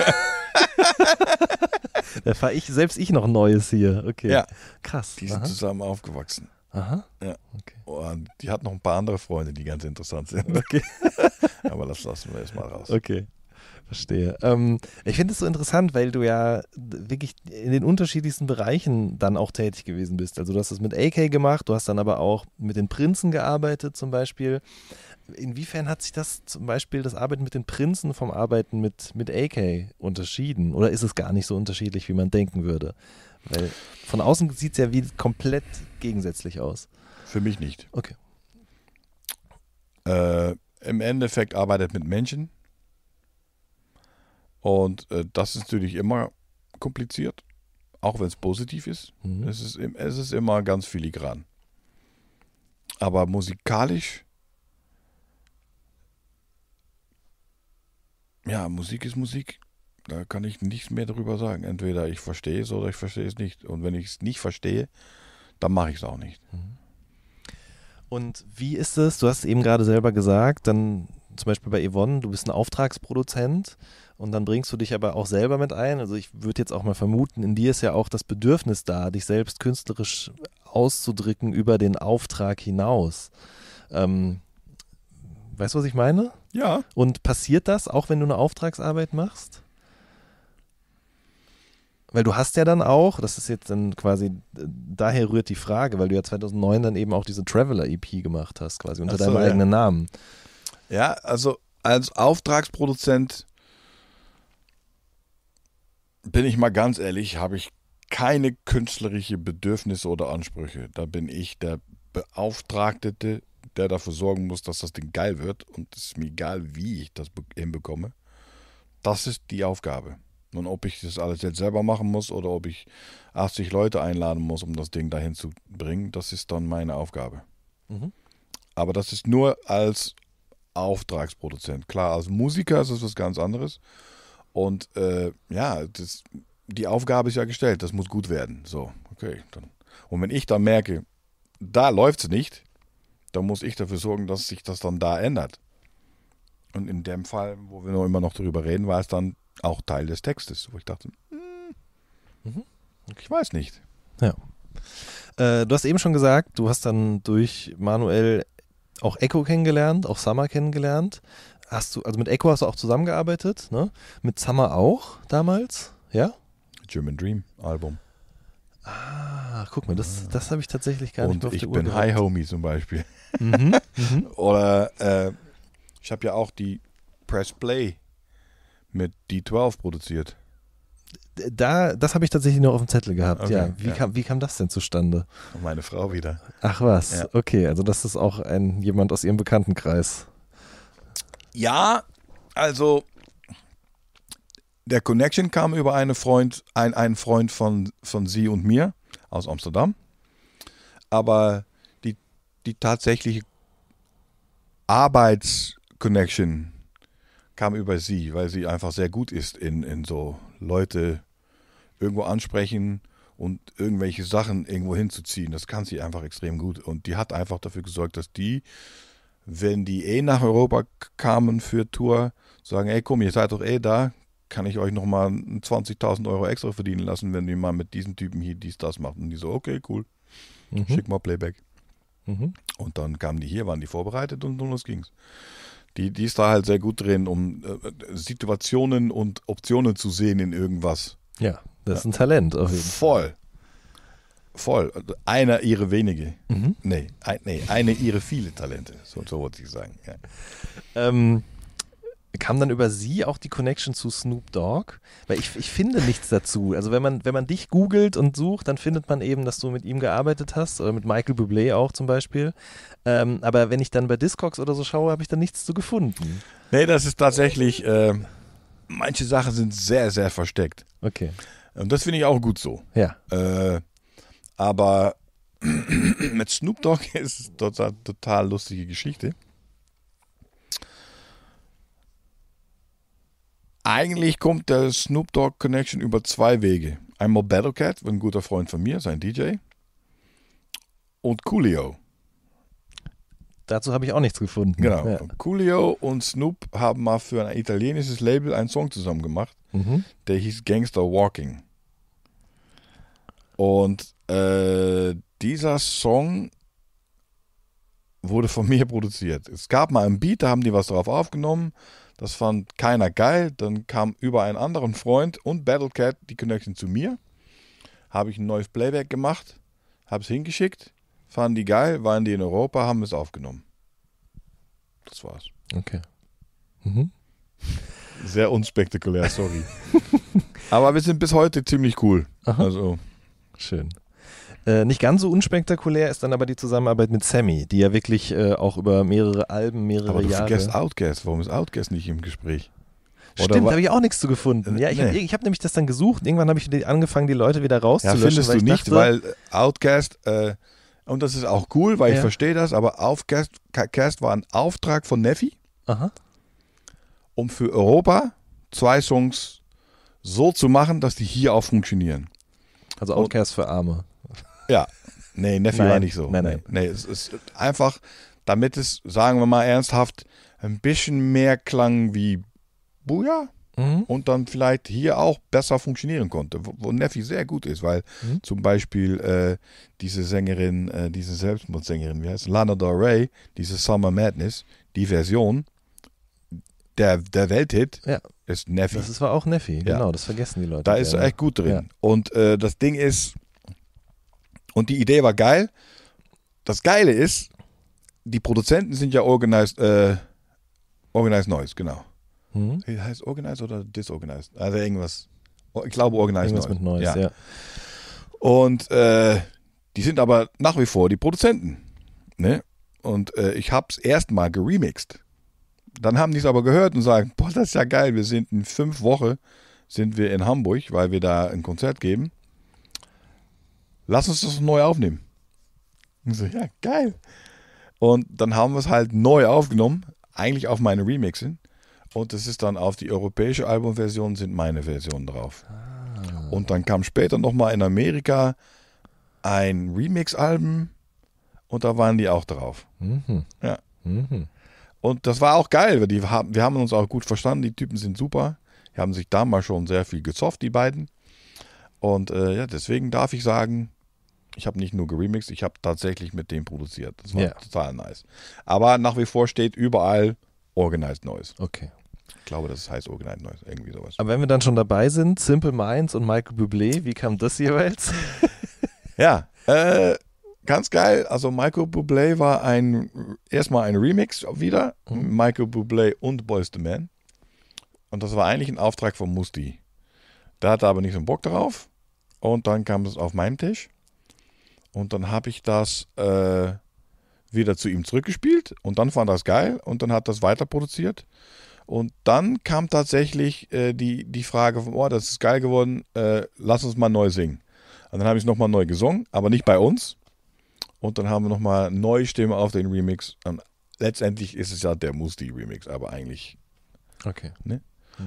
S2: da fahre ich, selbst ich noch Neues hier. Okay.
S3: Ja.
S2: Krass.
S3: Die sind
S2: Aha.
S3: zusammen aufgewachsen.
S2: Aha.
S3: Ja.
S2: Okay.
S3: Und die hat noch ein paar andere Freunde, die ganz interessant sind.
S2: Okay.
S3: Aber das lassen wir jetzt mal raus.
S2: Okay. Verstehe. Ähm, ich finde es so interessant, weil du ja wirklich in den unterschiedlichsten Bereichen dann auch tätig gewesen bist. Also du hast das mit AK gemacht, du hast dann aber auch mit den Prinzen gearbeitet zum Beispiel. Inwiefern hat sich das zum Beispiel das Arbeiten mit den Prinzen vom Arbeiten mit, mit AK unterschieden? Oder ist es gar nicht so unterschiedlich, wie man denken würde? Weil von außen sieht es ja wie komplett gegensätzlich aus.
S3: Für mich nicht.
S2: Okay.
S3: Äh, Im Endeffekt arbeitet mit Menschen. Und äh, das ist natürlich immer kompliziert. Auch wenn es positiv ist.
S2: Mhm.
S3: Es, ist. Es ist immer ganz filigran. Aber musikalisch. Ja, Musik ist Musik. Da kann ich nichts mehr darüber sagen. Entweder ich verstehe es oder ich verstehe es nicht. Und wenn ich es nicht verstehe, dann mache ich es auch nicht.
S2: Und wie ist es? Du hast eben gerade selber gesagt, dann zum Beispiel bei Yvonne, du bist ein Auftragsproduzent und dann bringst du dich aber auch selber mit ein. Also ich würde jetzt auch mal vermuten, in dir ist ja auch das Bedürfnis da, dich selbst künstlerisch auszudrücken über den Auftrag hinaus. Ähm, weißt du, was ich meine?
S3: Ja.
S2: Und passiert das auch, wenn du eine Auftragsarbeit machst? Weil du hast ja dann auch, das ist jetzt dann quasi, daher rührt die Frage, weil du ja 2009 dann eben auch diese Traveler-EP gemacht hast, quasi unter
S3: so,
S2: deinem
S3: ja.
S2: eigenen Namen.
S3: Ja, also als Auftragsproduzent bin ich mal ganz ehrlich, habe ich keine künstlerische Bedürfnisse oder Ansprüche. Da bin ich der Beauftragte, der dafür sorgen muss, dass das Ding geil wird. Und es ist mir egal, wie ich das be- hinbekomme. Das ist die Aufgabe. Und ob ich das alles jetzt selber machen muss oder ob ich 80 Leute einladen muss, um das Ding dahin zu bringen, das ist dann meine Aufgabe.
S2: Mhm.
S3: Aber das ist nur als Auftragsproduzent. Klar, als Musiker ist es was ganz anderes. Und äh, ja, das, die Aufgabe ist ja gestellt, das muss gut werden. So, okay. Dann. Und wenn ich dann merke, da läuft es nicht, dann muss ich dafür sorgen, dass sich das dann da ändert. Und in dem Fall, wo wir noch immer noch darüber reden, war es dann auch Teil des Textes, wo ich dachte, hm, ich weiß nicht.
S2: Ja. Äh, du hast eben schon gesagt, du hast dann durch Manuel auch Echo kennengelernt, auch Summer kennengelernt. Hast du, also mit Echo hast du auch zusammengearbeitet, ne? Mit Summer auch damals, ja?
S3: German Dream Album.
S2: Ah, guck mal, das, das habe ich tatsächlich gar nicht
S3: Und
S2: mehr auf
S3: ich
S2: der Uhr
S3: bin. High Homie zum Beispiel.
S2: Mhm. Mhm.
S3: Oder äh, ich habe ja auch die Press Play mit D12 produziert.
S2: Da, das habe ich tatsächlich noch auf dem Zettel gehabt,
S3: Okay,
S2: ja. Wie,
S3: ja.
S2: Kam, wie kam das denn zustande?
S3: Und meine Frau wieder.
S2: Ach was,
S3: Ja.
S2: okay, also das ist auch ein jemand aus ihrem Bekanntenkreis.
S3: Ja, also der Connection kam über eine Freund, ein, einen Freund von, von sie und mir aus Amsterdam. Aber die, die tatsächliche Arbeitsconnection kam über sie, weil sie einfach sehr gut ist in, in so Leute irgendwo ansprechen und irgendwelche Sachen irgendwo hinzuziehen. Das kann sie einfach extrem gut. Und die hat einfach dafür gesorgt, dass die wenn die eh nach Europa kamen für Tour, sagen, ey komm, ihr seid doch eh da, kann ich euch nochmal 20.000 Euro extra verdienen lassen, wenn ihr mal mit diesen Typen hier dies, das macht. Und die so, okay, cool,
S2: Mhm.
S3: schick mal Playback.
S2: Mhm.
S3: Und dann kamen die hier, waren die vorbereitet und, und los ging's. Die, die ist da halt sehr gut drin, um äh, Situationen und Optionen zu sehen in irgendwas.
S2: Ja, das ist ein Talent auf jeden
S3: Voll. Voll. Einer ihre wenige.
S2: Mhm.
S3: Nee, ein, nee, eine ihre viele Talente. So, so wollte ich sagen. Ja.
S2: Ähm, kam dann über sie auch die Connection zu Snoop Dogg? Weil ich, ich finde nichts dazu. Also wenn man, wenn man dich googelt und sucht, dann findet man eben, dass du mit ihm gearbeitet hast oder mit Michael Bublé auch zum Beispiel. Ähm, aber wenn ich dann bei Discogs oder so schaue, habe ich da nichts zu gefunden.
S3: Nee, das ist tatsächlich, äh, manche Sachen sind sehr, sehr versteckt.
S2: Okay.
S3: Und das finde ich auch gut so.
S2: Ja.
S3: Äh, aber mit Snoop Dogg ist es total, total lustige Geschichte. Eigentlich kommt der Snoop Dogg Connection über zwei Wege. Einmal Battlecat, ein guter Freund von mir, sein DJ. Und Coolio.
S2: Dazu habe ich auch nichts gefunden.
S3: Genau.
S2: Ja.
S3: Coolio und Snoop haben mal für ein italienisches Label einen Song zusammen gemacht.
S2: Mhm.
S3: Der hieß Gangster Walking. Und äh, dieser Song wurde von mir produziert. Es gab mal einen Beat, da haben die was drauf aufgenommen. Das fand keiner geil. Dann kam über einen anderen Freund und Battlecat die Connection zu mir. Habe ich ein neues Playback gemacht, habe es hingeschickt, fanden die geil, waren die in Europa, haben es aufgenommen. Das war's.
S2: Okay. Mhm.
S3: Sehr unspektakulär, sorry. Aber wir sind bis heute ziemlich cool.
S2: Aha.
S3: Also,
S2: Schön. Äh, nicht ganz so unspektakulär ist dann aber die Zusammenarbeit mit Sammy, die ja wirklich äh, auch über mehrere Alben, mehrere
S3: aber du
S2: Jahre.
S3: vergisst Outcast. Warum ist Outcast nicht im Gespräch? Oder
S2: Stimmt, habe ich auch nichts zu gefunden. Ja, ich habe
S3: Nee.
S2: ich hab nämlich das dann gesucht. Irgendwann habe ich angefangen, die Leute wieder
S3: Ja,
S2: rauszulöschen.
S3: findest
S2: weil
S3: du
S2: ich
S3: nicht,
S2: dachte,
S3: weil äh, Outcast, äh, und das ist auch cool, weil ich
S2: Ja.
S3: verstehe das, aber Outcast Cast war ein Auftrag von Neffi,
S2: Aha.
S3: um für Europa zwei Songs so zu machen, dass die hier auch funktionieren.
S2: Also Outcast für Arme.
S3: Ja, nee, Neffi
S2: Nein,
S3: war nicht so.
S2: nein, nein.
S3: Nee, es ist einfach, damit es, sagen wir mal ernsthaft, ein bisschen mehr klang wie Buja
S2: Mhm.
S3: und dann vielleicht hier auch besser funktionieren konnte, wo, wo Neffi sehr gut ist, weil
S2: Mhm.
S3: zum Beispiel äh, diese Sängerin, äh, diese Selbstmordsängerin, wie heißt? Lana Del Rey, diese Summer Madness, die Version, der, der Welthit
S2: Ja.
S3: ist Neffi.
S2: Das ist, war auch Neffi,
S3: Ja.
S2: genau, das vergessen die Leute.
S3: Da ist er
S2: gerne.
S3: echt gut drin.
S2: Ja.
S3: Und äh, das Ding ist, und die Idee war geil. Das Geile ist, die Produzenten sind ja Organized, äh, Organized Noise, genau. Wie Heißt Organized oder Disorganized? Also irgendwas. Ich glaube Organized
S2: Irgendwas
S3: Noise.
S2: mit Neues,
S3: ja.
S2: ja.
S3: Und äh, die sind aber nach wie vor die Produzenten. Ne? Und äh, ich habe es erstmal geremixed. Dann haben die es aber gehört und sagen, boah, das ist ja geil. Wir sind in fünf Wochen sind wir in Hamburg, weil wir da ein Konzert geben. Lass uns das neu aufnehmen. Und so, ja, geil. Und dann haben wir es halt neu aufgenommen, eigentlich auf meine Remixen. Und das ist dann auf die europäische Albumversion sind meine Versionen drauf. Und dann kam später nochmal in Amerika ein Remix-Album und da waren die auch drauf.
S2: Mhm.
S3: Ja.
S2: Mhm.
S3: Und das war auch geil, weil die haben, wir haben uns auch gut verstanden, die Typen sind super. Die haben sich damals schon sehr viel gezofft, die beiden. Und äh, ja, deswegen darf ich sagen, ich habe nicht nur geremixed, ich habe tatsächlich mit dem produziert. Das war
S2: Ja.
S3: total nice. Aber nach wie vor steht überall Organized Noise.
S2: Okay.
S3: Ich glaube, das heißt Organized Noise, irgendwie sowas.
S2: Aber wenn wir dann schon dabei sind, Simple Minds und Michael Bublé, wie kam das jeweils?
S3: Ja, äh, ganz geil. Also Michael Bublé war ein erstmal ein Remix wieder. Michael Bublé und Boys the Man. Und das war eigentlich ein Auftrag von Musti. Der hatte aber nicht so einen Bock darauf. Und dann kam es auf meinen Tisch. Und dann habe ich das äh, wieder zu ihm zurückgespielt. Und dann fand er das geil. Und dann hat das weiter produziert. Und dann kam tatsächlich äh, die, die Frage von, oh, das ist geil geworden, äh, lass uns mal neu singen. Und dann habe ich es nochmal neu gesungen, aber nicht bei uns. Und dann haben wir nochmal neue Stimme auf den Remix. Und letztendlich ist es ja der Musti-Remix, aber eigentlich.
S2: Okay.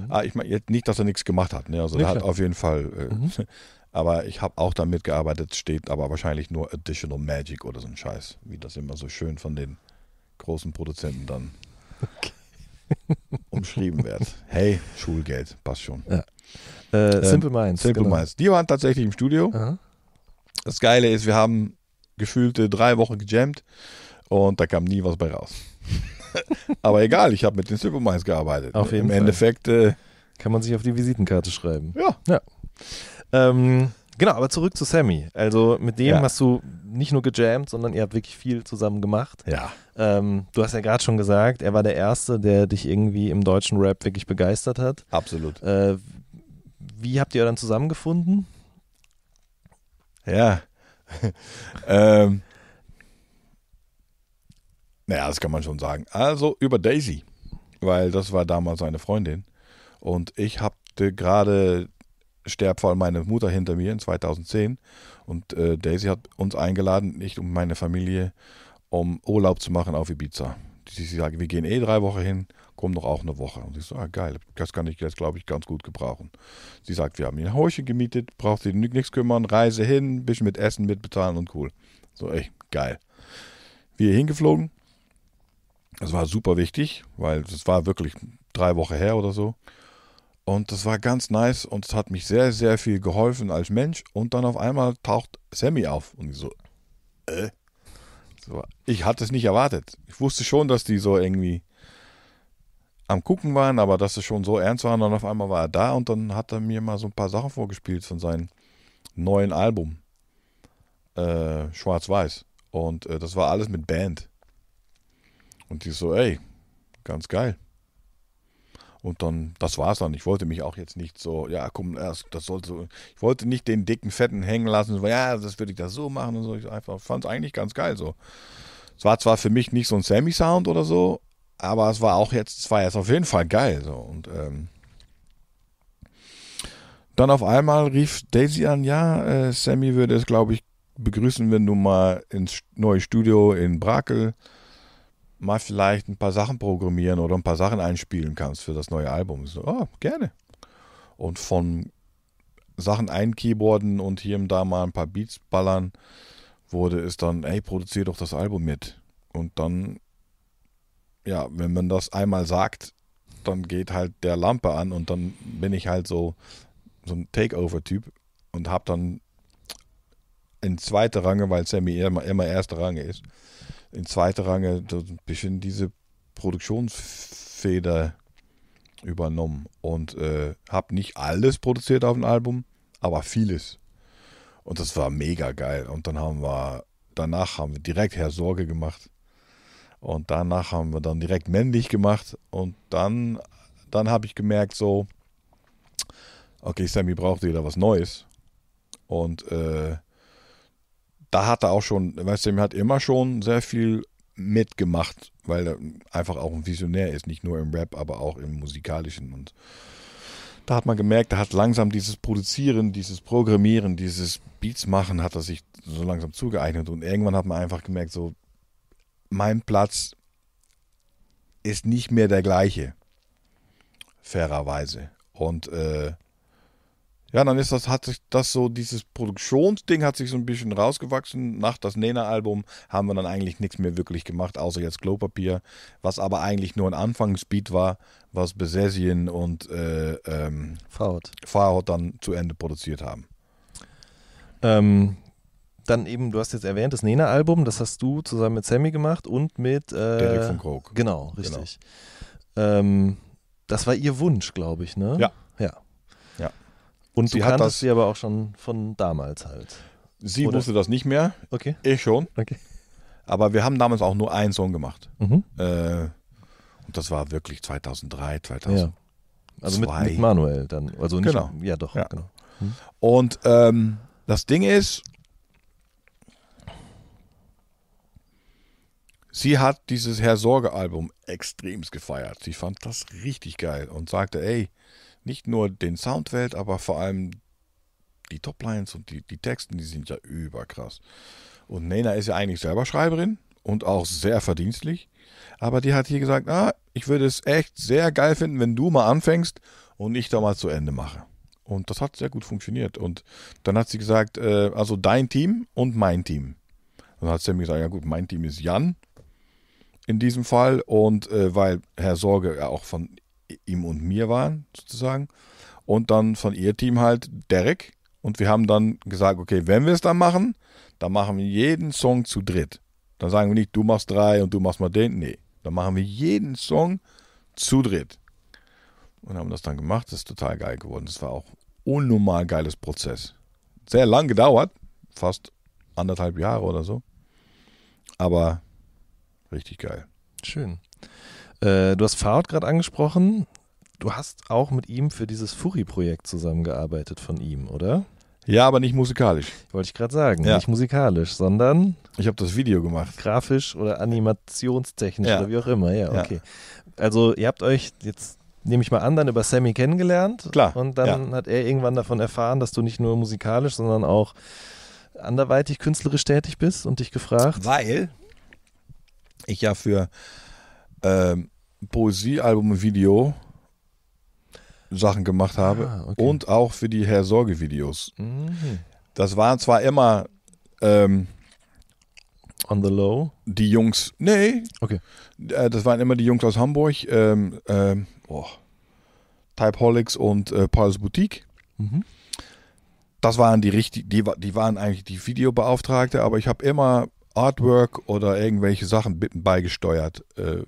S3: Ah, ich meine jetzt nicht, dass er nichts gemacht hat. Ne? Also
S2: Nee,
S3: er hat auf jeden Fall. Äh, Aber ich habe auch damit gearbeitet, steht aber wahrscheinlich nur Additional Magic oder so ein Scheiß, wie das immer so schön von den großen Produzenten dann umschrieben wird. Hey, Schulgeld, passt schon.
S2: Äh, Simple Minds.
S3: Simple
S2: genau.
S3: Minds. Die waren tatsächlich im Studio.
S2: Aha.
S3: Das Geile ist, wir haben gefühlte drei Wochen gejammt und da kam nie was bei raus. Aber egal, ich habe mit den Simple Minds gearbeitet.
S2: Auf jeden
S3: Im
S2: Fall.
S3: Endeffekt, äh,
S2: Kann man sich auf die Visitenkarte schreiben.
S3: ja.
S2: Ähm, genau, aber zurück zu Sammy. Also mit dem
S3: Ja.
S2: hast du nicht nur gejammt, sondern ihr habt wirklich viel zusammen gemacht.
S3: Ja.
S2: Ähm, du hast ja gerade schon gesagt, er war der Erste, der dich irgendwie im deutschen Rap wirklich begeistert hat.
S3: Absolut.
S2: Äh, wie habt ihr dann zusammengefunden?
S3: Ja. ähm, naja, das kann man schon sagen. Also über Daisy, weil das war damals seine Freundin. Und ich hatte gerade Sterbfall meiner Mutter hinter mir in 2010. Und äh, Daisy hat uns eingeladen, nicht um meine Familie, um Urlaub zu machen auf Ibiza. Sie sagt, wir gehen eh drei Wochen hin, komm doch auch eine Woche. Und ich so, ah, geil, das kann ich jetzt, glaube ich, ganz gut gebrauchen. Sie sagt, wir haben hier ein Häuschen gemietet, braucht ihr nichts kümmern, Reise hin, bisschen mit Essen mitbezahlen und cool. So, ey, geil. Wir hingeflogen. Das war super wichtig, weil das war wirklich drei Wochen her oder so. Und das war ganz nice und es hat mich sehr, sehr viel geholfen als Mensch. Und dann auf einmal taucht Sammy auf. Und ich so, äh? So, ich hatte es nicht erwartet. Ich wusste schon, dass die so irgendwie am Gucken waren, aber dass es schon so ernst war. Und dann auf einmal war er da und dann hat er mir mal so ein paar Sachen vorgespielt von seinem neuen Album. Äh, Schwarz-Weiß. Und äh, das war alles mit Band. Und die so, ey, ganz geil. Und dann, das war's dann. Ich wollte mich auch jetzt nicht so, ja, komm, erst, das sollte so, ich wollte nicht den dicken Fetten hängen lassen, so, ja, das würde ich das so machen und so. Ich einfach fand es eigentlich ganz geil so. Es war zwar für mich nicht so ein Sammy-Sound oder so, aber es war auch jetzt, es war jetzt auf jeden Fall geil so. Und ähm, dann auf einmal rief Daisy an, ja, äh, Sammy würde es, glaube ich, begrüßen, wenn du mal ins neue Studio in Brakel mal vielleicht ein paar Sachen programmieren oder ein paar Sachen einspielen kannst für das neue Album. So, oh, gerne. Und von Sachen einkeyboarden und hier und da mal ein paar Beats ballern, wurde es dann, ey, produzier doch das Album mit. Und dann, ja, wenn man das einmal sagt, dann geht halt der Lampe an und dann bin ich halt so, so ein Takeover-Typ und hab dann in zweiter Range, weil Sammy immer, immer erste Range ist, in zweiter Range so ein bisschen diese Produktionsfeder übernommen und äh, habe nicht alles produziert auf dem Album, aber vieles. Und das war mega geil. Und dann haben wir, danach haben wir direkt Herr Sorge gemacht. Und danach haben wir dann direkt männlich gemacht. Und dann, dann habe ich gemerkt, so, okay, Sammy braucht wieder was Neues. Und äh, da hat er auch schon, weißt du, er hat immer schon sehr viel mitgemacht, weil er einfach auch ein Visionär ist, nicht nur im Rap, aber auch im musikalischen. Und da hat man gemerkt, er hat langsam dieses Produzieren, dieses Programmieren, dieses Beats machen, hat er sich so langsam zugeeignet. Und irgendwann hat man einfach gemerkt, so, mein Platz ist nicht mehr der gleiche, fairerweise. Und äh, ja, dann ist das, hat sich das so, dieses Produktionsding hat sich so ein bisschen rausgewachsen. Nach das Nena-Album haben wir dann eigentlich nichts mehr wirklich gemacht, außer jetzt Klopapier, was aber eigentlich nur ein Anfangsbeat war, was Besessien und äh, ähm.
S2: Fahrrad
S3: dann zu Ende produziert haben.
S2: Ähm, dann eben, du hast jetzt erwähnt, das Nena-Album, das hast du zusammen mit Sammy gemacht und mit äh,
S3: Derek von Krog.
S2: Genau, richtig. Ähm, das war ihr Wunsch, glaube ich, ne?
S3: Ja.
S2: Ja. Und
S3: Sie
S2: du
S3: hat
S2: kanntest
S3: das-
S2: sie aber auch schon von damals halt.
S3: Sie
S2: Oder-
S3: wusste das nicht mehr,
S2: Okay.
S3: ich schon.
S2: Okay.
S3: Aber wir haben damals auch nur einen Song gemacht.
S2: Mhm.
S3: Äh, und das war wirklich 2003, 2000.
S2: Ja. Also mit, mit Manuel dann. Also nicht,
S3: Genau.
S2: Ja, doch,
S3: Ja.
S2: genau.
S3: Und ähm, das Ding ist, sie hat dieses Herr Sorge-Album extremst gefeiert. Sie fand das richtig geil und sagte, ey, nicht nur den Soundwelt, aber vor allem die Toplines und die, die Texten, die sind ja überkrass. Und Nena ist ja eigentlich selber Schreiberin und auch sehr verdienstlich. Aber die hat hier gesagt, ah, ich würde es echt sehr geil finden, wenn du mal anfängst und ich da mal zu Ende mache. Und das hat sehr gut funktioniert. Und dann hat sie gesagt, äh, also dein Team und mein Team. Dann hat Sammy gesagt, ja gut, mein Team ist Jan in diesem Fall. Und äh, weil Herr Sorge ja auch von ihm und mir waren, sozusagen. Und dann von ihr Team halt Derek. Und wir haben dann gesagt, okay, wenn wir es dann machen, dann machen wir jeden Song zu dritt. Dann sagen wir nicht, du machst drei und du machst mal den. Nee, dann machen wir jeden Song zu dritt. Und haben das dann gemacht. Das ist total geil geworden. Das war auch unnormal geiles Prozess. Sehr lang gedauert, fast anderthalb Jahre oder so. Aber richtig geil.
S2: Schön. Äh, du hast Fahrrad gerade angesprochen. Du hast auch mit ihm für dieses Furry-Projekt zusammengearbeitet von ihm, oder?
S3: Ja, aber nicht musikalisch.
S2: Wollte ich gerade sagen.
S3: Ja.
S2: Nicht musikalisch, sondern
S3: Ich habe das Video gemacht.
S2: grafisch oder animationstechnisch
S3: Ja.
S2: oder wie auch immer. Ja,
S3: Ja.
S2: okay. Also ihr habt euch jetzt, nehme ich mal an, dann über Sammy kennengelernt.
S3: Klar,
S2: Und dann hat er irgendwann davon erfahren, dass du nicht nur musikalisch, sondern auch anderweitig künstlerisch tätig bist und dich gefragt.
S3: Weil ich ja für ähm, Poesiealbum und Video Sachen gemacht habe
S2: Ah, okay.
S3: und auch für die Herr Sorge Videos.
S2: Mhm.
S3: Das waren zwar immer ähm,
S2: On the low.
S3: die Jungs, nee,
S2: Okay.
S3: äh, das waren immer die Jungs aus Hamburg, ähm, ähm, oh, Typeholics und äh, Paul's Boutique.
S2: Mhm.
S3: das waren die richtig, die, die waren eigentlich die Videobeauftragte, aber ich habe immer Artwork oder irgendwelche Sachen beigesteuert. Äh,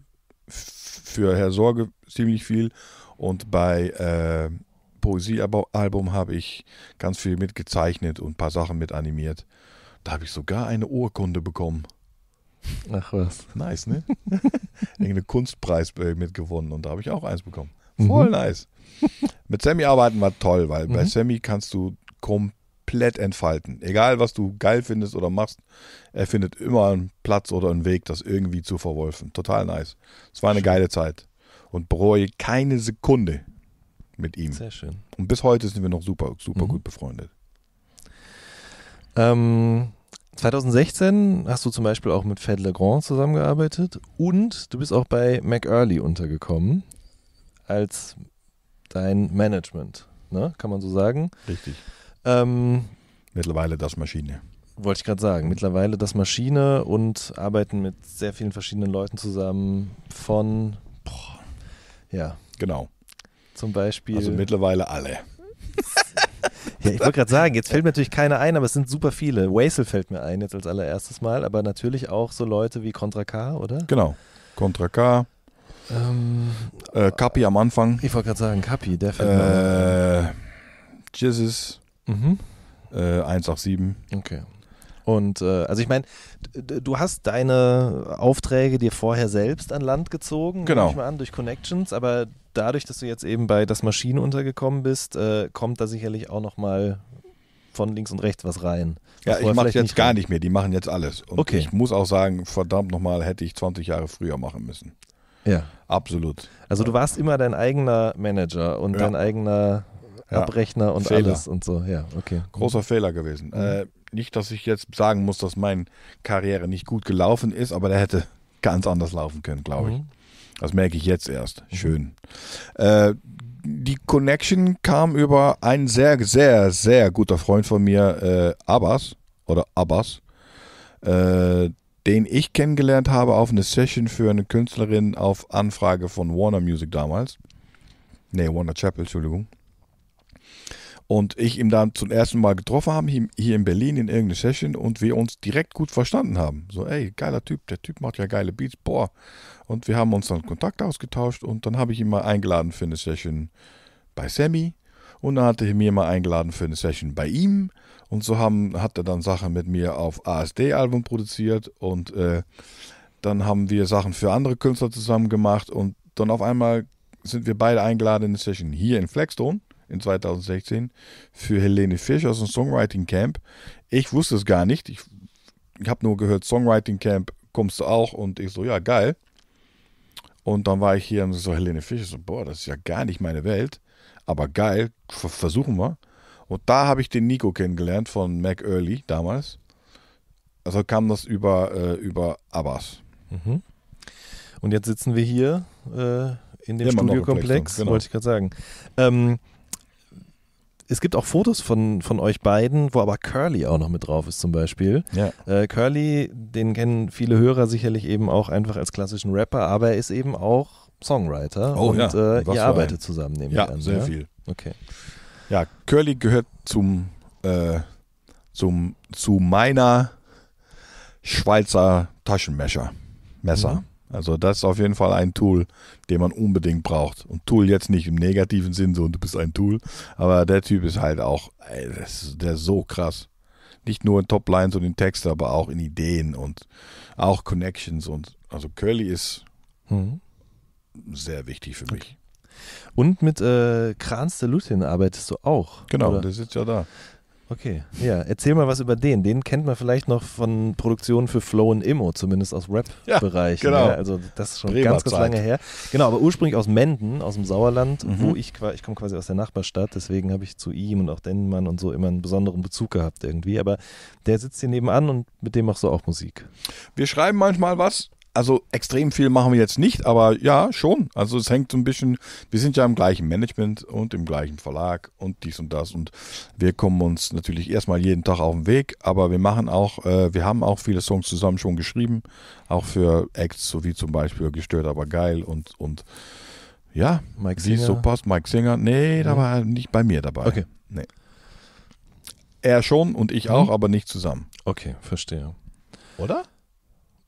S3: für Herr Sorge ziemlich viel und bei äh, Poesiealbum habe ich ganz viel mitgezeichnet und ein paar Sachen mit animiert. Da habe ich sogar eine Urkunde bekommen.
S2: Ach was.
S3: Nice, ne? Irgendeinen Kunstpreis mitgewonnen und da habe ich auch eins bekommen.
S2: Mhm.
S3: Voll nice. Mit Sammy arbeiten war toll, weil bei
S2: Mhm.
S3: Sammy kannst du komplett entfalten. Egal, was du geil findest oder machst, er findet immer einen Platz oder einen Weg, das irgendwie zu verwolfen. Total nice. Es war eine
S2: Schön.
S3: geile Zeit und bereue keine Sekunde mit ihm.
S2: Sehr schön.
S3: Und bis heute sind wir noch super, super
S2: Mhm.
S3: gut befreundet.
S2: Ähm, 2016 hast du zum Beispiel auch mit Fed Legrand zusammengearbeitet und du bist auch bei McEarley untergekommen als dein Management. ne? kann man so sagen.
S3: Richtig.
S2: Ähm,
S3: Mittlerweile das Maschine.
S2: wollte ich gerade sagen. Mittlerweile das Maschine und arbeiten mit sehr vielen verschiedenen Leuten zusammen von, ja,
S3: Genau.
S2: zum Beispiel.
S3: Also mittlerweile alle.
S2: Ja, ich wollte gerade sagen, jetzt fällt mir natürlich keiner ein, aber es sind super viele. Wasel fällt mir ein jetzt als allererstes Mal, aber natürlich auch so Leute wie Contra K, oder?
S3: Genau. Contra K,
S2: Ähm,
S3: äh, Kapi am Anfang,
S2: ich wollte gerade sagen, Kapi, der fällt mir
S3: äh,
S2: ein. Mhm.
S3: äh, 187.
S2: Okay. Und äh, also ich meine, du hast deine Aufträge dir vorher selbst an Land gezogen,
S3: Genau.
S2: nehme ich mal an, durch Connections, aber dadurch, dass du jetzt eben bei das Maschine untergekommen bist, äh, kommt da sicherlich auch nochmal von links und rechts was rein.
S3: Ja, ich mache jetzt gar
S2: kam.
S3: nicht mehr, die machen jetzt alles. Und
S2: Okay.
S3: ich muss auch sagen, verdammt nochmal, hätte ich 20 Jahre früher machen müssen.
S2: Ja.
S3: Absolut.
S2: Also du warst immer dein eigener Manager und
S3: Ja.
S2: dein eigener
S3: Ja.
S2: Abrechner und
S3: Fehler.
S2: alles und so. Ja, okay.
S3: Großer Fehler gewesen. Äh, nicht, dass ich jetzt sagen muss, dass meine Karriere nicht gut gelaufen ist, aber der hätte ganz anders laufen können, glaube ich.
S2: Mhm.
S3: Das merke ich jetzt erst. Schön. Äh, die Connection kam über einen sehr, sehr, sehr guter Freund von mir, äh, Abbas oder Abbas, äh, den ich kennengelernt habe auf eine Session für eine Künstlerin auf Anfrage von Warner Music damals. Nee, Warner Chapel, Entschuldigung. Und ich ihn dann zum ersten Mal getroffen habe, hier hier in Berlin in irgendeiner Session und wir uns direkt gut verstanden haben. So, ey, geiler Typ, der Typ macht ja geile Beats, boah. Und wir haben uns dann Kontakt ausgetauscht und dann habe ich ihn mal eingeladen für eine Session bei Sammy und dann hatte er mir mal eingeladen für eine Session bei ihm und so haben, hat er dann Sachen mit mir auf ASD-Album produziert und äh, dann haben wir Sachen für andere Künstler zusammen gemacht und dann auf einmal sind wir beide eingeladen in eine Session hier in Flagstone in 2016 für Helene Fisch aus dem Songwriting Camp. Ich wusste es gar nicht. Ich, ich habe nur gehört, Songwriting Camp kommst du auch und ich so, ja, geil. Und dann war ich hier und so, Helene Fisch, so, boah, das ist ja gar nicht meine Welt, aber geil, versuchen wir. Und da habe ich den Nico kennengelernt von Mac Early damals. Also kam das über, äh, über Abbas.
S2: Mhm. Und jetzt sitzen wir hier äh, in dem
S3: Immer
S2: Studiokomplex,
S3: genau.
S2: wollte ich gerade sagen. Ähm, es gibt auch Fotos von, von euch beiden, wo aber Curly auch noch mit drauf ist zum Beispiel.
S3: Ja.
S2: Äh, Curly, den kennen viele Hörer sicherlich eben auch einfach als klassischen Rapper, aber er ist eben auch Songwriter
S3: Oh
S2: und
S3: ja,
S2: äh, ihr
S3: ein.
S2: arbeitet zusammen, nehme
S3: Ja,
S2: ich an.
S3: sehr
S2: ja?
S3: viel.
S2: Okay.
S3: Ja, Curly gehört zum, äh, zum, zu meiner Schweizer Taschenmesser. Messer.
S2: Mhm.
S3: Also das ist auf jeden Fall ein Tool, den man unbedingt braucht. Und Tool jetzt nicht im negativen Sinn, so du bist ein Tool, aber der Typ ist halt auch, ey, das der ist so krass. Nicht nur in Toplines und in Texte, aber auch in Ideen und auch Connections und also Curly ist
S2: Mhm.
S3: sehr wichtig für mich.
S2: Und mit äh, Kranz der Lutin arbeitest du auch.
S3: Genau,
S2: oder?
S3: der sitzt ja da.
S2: Okay, ja, erzähl mal was über den. Den kennt man vielleicht noch von Produktionen für Flow und Immo, zumindest aus Rap-Bereichen.
S3: Ja, genau.
S2: Ja, also das ist schon
S3: Bremer
S2: ganz, ganz
S3: Zeit.
S2: lange her. Genau, aber ursprünglich aus Menden, aus dem Sauerland,
S3: Mhm.
S2: wo ich, ich komme quasi aus der Nachbarstadt, deswegen habe ich zu ihm und auch Dennemann und so immer einen besonderen Bezug gehabt irgendwie. Aber der sitzt hier nebenan und mit dem machst du auch Musik.
S3: Wir schreiben manchmal was. Also extrem viel machen wir jetzt nicht, aber ja, schon. Also es hängt so ein bisschen, wir sind ja im gleichen Management und im gleichen Verlag und dies und das und wir kommen uns natürlich erstmal jeden Tag auf den Weg, aber wir machen auch, äh, wir haben auch viele Songs zusammen schon geschrieben, auch für Acts, so wie zum Beispiel Gestört, aber geil und, und ja,
S2: Mike
S3: wie es so
S2: Singer.
S3: passt. Mike Singer, nee, da
S2: Mhm.
S3: war er nicht bei mir dabei.
S2: Okay.
S3: Nee. Er schon und ich
S2: Mhm.
S3: auch, aber nicht zusammen.
S2: Okay, verstehe.
S3: Oder?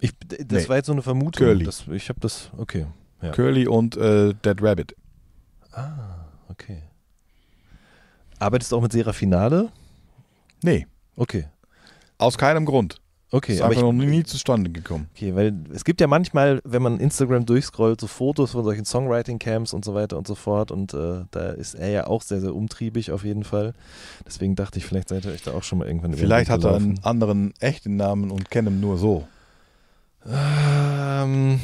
S2: Ich, das
S3: Nee.
S2: war jetzt so eine Vermutung.
S3: Curly.
S2: Das, ich habe das, okay. Ja.
S3: Curly und äh, Dead Rabbit.
S2: Ah, okay. Arbeitest du auch mit Serafinale?
S3: Nee,
S2: Okay.
S3: aus keinem Grund.
S2: Okay,
S3: ist
S2: aber
S3: einfach
S2: ich,
S3: noch nie zustande gekommen.
S2: okay, weil es gibt ja manchmal, wenn man Instagram durchscrollt, so Fotos von solchen Songwriting-Camps und so weiter und so fort und äh, da ist er ja auch sehr, sehr umtriebig auf jeden Fall. Deswegen dachte ich, vielleicht seid ihr euch da auch schon mal irgendwann
S3: Vielleicht hat er einen anderen echten Namen und kennt ihn nur so.
S2: Ähm,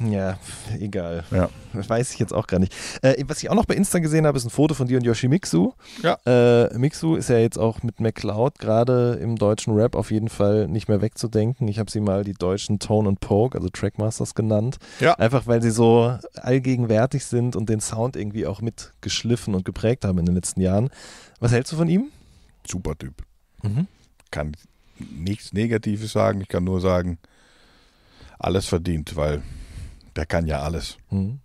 S2: Ja, egal.
S3: Ja.
S2: Weiß ich jetzt auch gar nicht. Äh, was ich auch noch bei Insta gesehen habe, ist ein Foto von dir und Yoshimitsu.
S3: Ja.
S2: Äh, Mixu ist ja jetzt auch mit McCloud gerade im deutschen Rap auf jeden Fall nicht mehr wegzudenken. Ich habe sie mal die deutschen Tone und Poke, also Trackmasters genannt.
S3: Ja.
S2: Einfach weil sie so allgegenwärtig sind und den Sound irgendwie auch mitgeschliffen und geprägt haben in den letzten Jahren. Was hältst du von ihm?
S3: Super Typ.
S2: Mhm.
S3: Kann nichts Negatives sagen. Ich kann nur sagen, alles verdient, weil der kann ja alles.
S2: Mhm.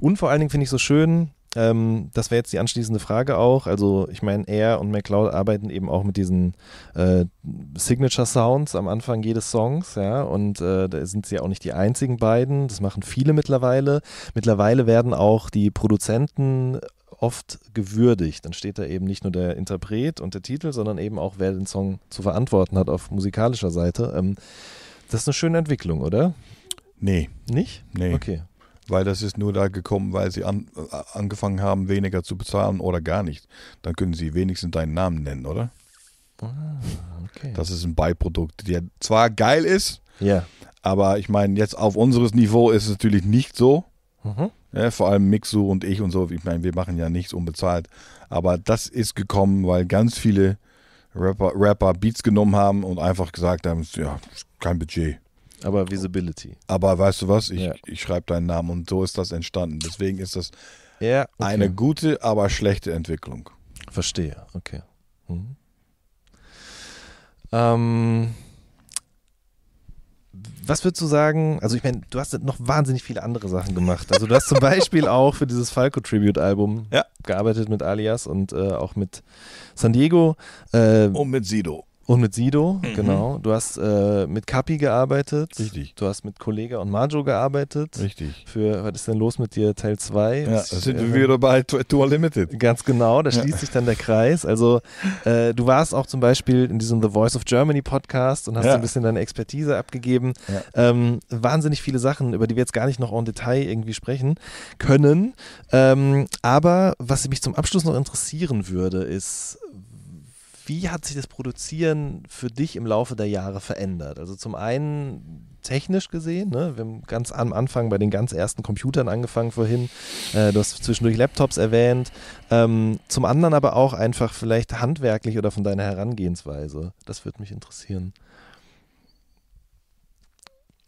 S2: Und vor allen Dingen finde ich so schön, ähm, das wäre jetzt die anschließende Frage auch. Also, ich meine, er und McLeod arbeiten eben auch mit diesen äh, Signature Sounds am Anfang jedes Songs, ja. Und äh, da sind sie ja auch nicht die einzigen beiden. Das machen viele mittlerweile. Mittlerweile werden auch die Produzenten oft gewürdigt. Dann steht da eben nicht nur der Interpret und der Titel, sondern eben auch, wer den Song zu verantworten hat auf musikalischer Seite. Ähm, das ist eine schöne Entwicklung, oder?
S3: Nee,
S2: Nicht?
S3: nee.
S2: Okay.
S3: Weil das ist nur da gekommen, weil sie an, äh, angefangen haben, weniger zu bezahlen oder gar nicht. Dann können sie wenigstens deinen Namen nennen, oder?
S2: okay.
S3: Das ist ein Beiprodukt, der zwar geil ist,
S2: ja.
S3: aber ich meine, jetzt auf unseres Niveau ist es natürlich nicht so.
S2: Mhm.
S3: Ja, vor allem Mixu und ich und so. Ich meine, wir machen ja nichts unbezahlt. Aber das ist gekommen, weil ganz viele Rapper, Rapper Beats genommen haben und einfach gesagt haben, ja, kein Budget.
S2: Aber Visibility.
S3: Aber weißt du was, ich,
S2: Ja.
S3: ich schreibe deinen Namen und so ist das entstanden. Deswegen ist das
S2: Ja, okay.
S3: eine gute, aber schlechte Entwicklung.
S2: Verstehe, okay. Mhm. Ähm, was würdest du sagen? Also, ich meine, du hast noch wahnsinnig viele andere Sachen gemacht. Also, du hast zum Beispiel auch für dieses Falco Tribute Album
S3: Ja.
S2: gearbeitet mit Alias und äh, auch mit San Diego. Äh,
S3: Und mit Sido.
S2: Und mit Sido, genau. Du hast äh, mit Kapi gearbeitet.
S3: Richtig.
S2: Du hast mit Kollega und Majo gearbeitet.
S3: Richtig.
S2: Für, was ist denn los mit dir, Teil 2?
S3: Ja, sind wir wieder bei Tour Limited.
S2: Ganz genau, da schließt sich dann der Kreis. Also äh, du warst auch zum Beispiel in diesem The Voice of Germany Podcast und hast
S3: Ja.
S2: ein bisschen deine Expertise abgegeben. Ähm, wahnsinnig viele Sachen, über die wir jetzt gar nicht noch en Detail irgendwie sprechen können. Ähm, aber was mich zum Abschluss noch interessieren würde, ist, wie hat sich das Produzieren für dich im Laufe der Jahre verändert? Also zum einen technisch gesehen, ne? wir haben ganz am Anfang bei den ganz ersten Computern angefangen vorhin, äh, du hast zwischendurch Laptops erwähnt, ähm, zum anderen aber auch einfach vielleicht handwerklich oder von deiner Herangehensweise. Das würde mich interessieren.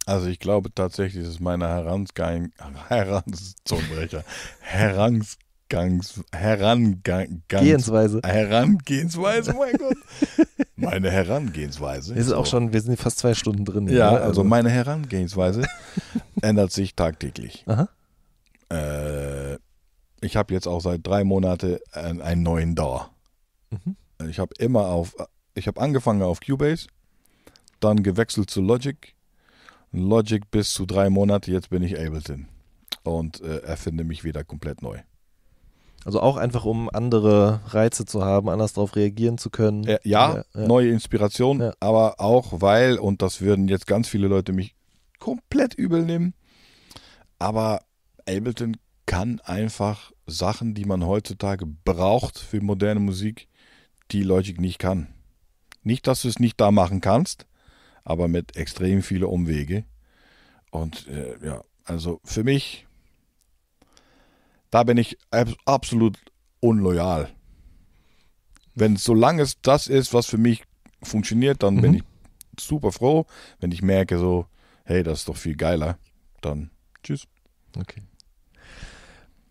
S3: Also ich glaube tatsächlich, dass meine Herangang, Herans, Zungenbrecher, Herangangs, Herangang,
S2: Gehensweise.
S3: Herangehensweise, mein Gott. Meine Herangehensweise.
S2: Wir sind auch
S3: so.
S2: schon, wir sind fast zwei Stunden drin.
S3: Ja,
S2: ne?
S3: also meine Herangehensweise ändert sich tagtäglich.
S2: Aha.
S3: Äh, ich habe jetzt auch seit drei Monaten einen, einen neuen DAW.
S2: Mhm.
S3: Ich habe immer auf, ich habe angefangen auf Cubase, dann gewechselt zu Logic, Logic bis zu drei Monate, jetzt bin ich Ableton und äh, erfinde mich wieder komplett neu.
S2: Also auch einfach, um andere Reize zu haben, anders darauf reagieren zu können.
S3: Äh, ja,
S2: ja.
S3: neue Inspiration,
S2: Ja.
S3: aber auch weil, und das würden jetzt ganz viele Leute mich komplett übel nehmen, aber Ableton kann einfach Sachen, die man heutzutage braucht für moderne Musik, die Logic nicht kann. Nicht, dass du es nicht da machen kannst, aber mit extrem viele Umwege. Und äh, ja, also für mich, da bin ich ab- absolut unloyal. Wenn solange es das ist, was für mich funktioniert, dann bin
S2: Mhm.
S3: ich super froh. Wenn ich merke so, hey, das ist doch viel geiler, dann tschüss.
S2: Okay.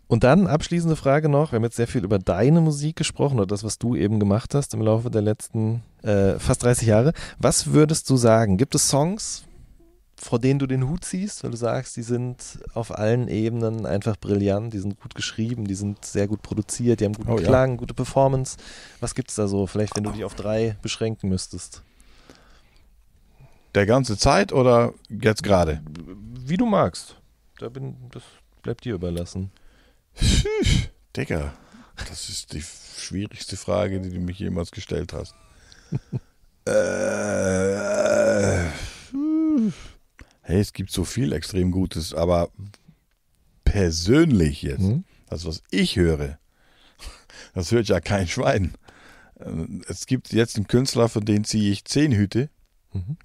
S2: Und dann abschließende Frage noch. Wir haben jetzt sehr viel über deine Musik gesprochen oder das, was du eben gemacht hast im Laufe der letzten äh, fast 30 Jahre. Was würdest du sagen? Gibt es Songs, vor denen du den Hut ziehst, weil du sagst, die sind auf allen Ebenen einfach brillant, die sind gut geschrieben, die sind sehr gut produziert, die haben guten
S3: Oh ja.
S2: Klang, gute Performance. Was gibt es da so? Vielleicht, wenn du dich auf drei beschränken müsstest.
S3: Der ganze Zeit oder jetzt gerade?
S2: Wie du magst. Da bin, das bleibt dir überlassen.
S3: Digga, das ist die schwierigste Frage, die du mich jemals gestellt hast. äh, hey, es gibt so viel extrem Gutes, aber persönlich jetzt,
S2: Mhm.
S3: das, was ich höre, das hört ja kein Schwein. Es gibt jetzt einen Künstler, von dem ziehe ich zehn Hüte.
S2: Mhm.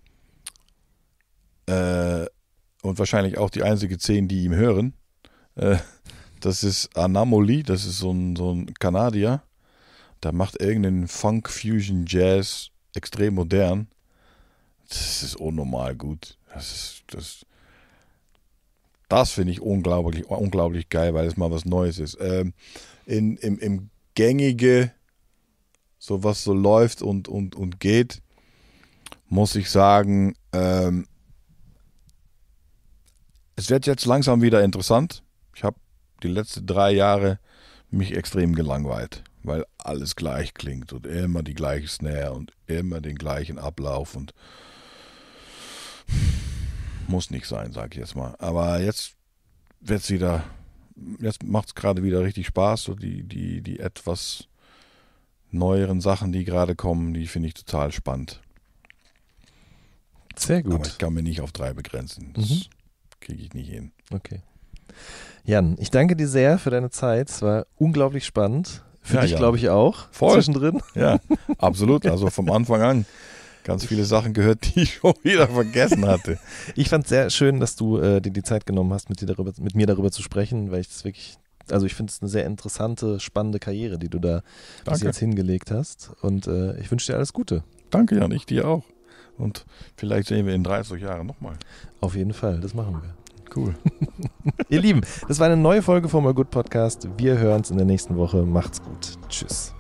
S3: Äh, und wahrscheinlich auch die einzige zehn, die ihm hören. Äh, das ist Anamoli, das ist so ein, so ein Kanadier. Der macht irgendeinen Funk, Fusion, Jazz, extrem modern. Das ist unnormal gut. Das ist, das, das finde ich unglaublich, unglaublich geil, weil es mal was Neues ist. Ähm, in, im, Im gängige, so was so läuft und, und, und geht, muss ich sagen, ähm, es wird jetzt langsam wieder interessant. Ich habe die letzten drei Jahre mich extrem gelangweilt, weil alles gleich klingt und immer die gleiche Snare und immer den gleichen Ablauf und muss nicht sein, sag ich jetzt mal. Aber jetzt wird es wieder, jetzt macht es gerade wieder richtig Spaß, so die, die, die etwas neueren Sachen, die gerade kommen, die finde ich total spannend.
S2: Sehr gut.
S3: Aber ich kann mir nicht auf drei begrenzen. Das
S2: Mhm.
S3: kriege ich nicht hin.
S2: Okay. Jan, ich danke dir sehr für deine Zeit. Es war unglaublich spannend. Für
S3: Ja,
S2: dich, glaube ich, auch.
S3: Voll.
S2: Zwischendrin.
S3: Ja, absolut. Also vom Anfang an ganz viele Sachen gehört, die ich schon wieder vergessen hatte.
S2: Ich fand es sehr schön, dass du äh, dir die Zeit genommen hast, mit, dir darüber, mit mir darüber zu sprechen, weil ich das wirklich, also ich finde es eine sehr interessante, spannende Karriere, die du da bis
S3: Danke.
S2: jetzt hingelegt hast. Und äh, ich wünsche dir alles Gute.
S3: Danke, Jan, ich dir auch. Und vielleicht sehen wir in 30 Jahren nochmal.
S2: Auf jeden Fall, das machen wir.
S3: Cool.
S2: Ihr Lieben, das war eine neue Folge vom All Good Podcast. Wir hören uns in der nächsten Woche. Macht's gut. Tschüss.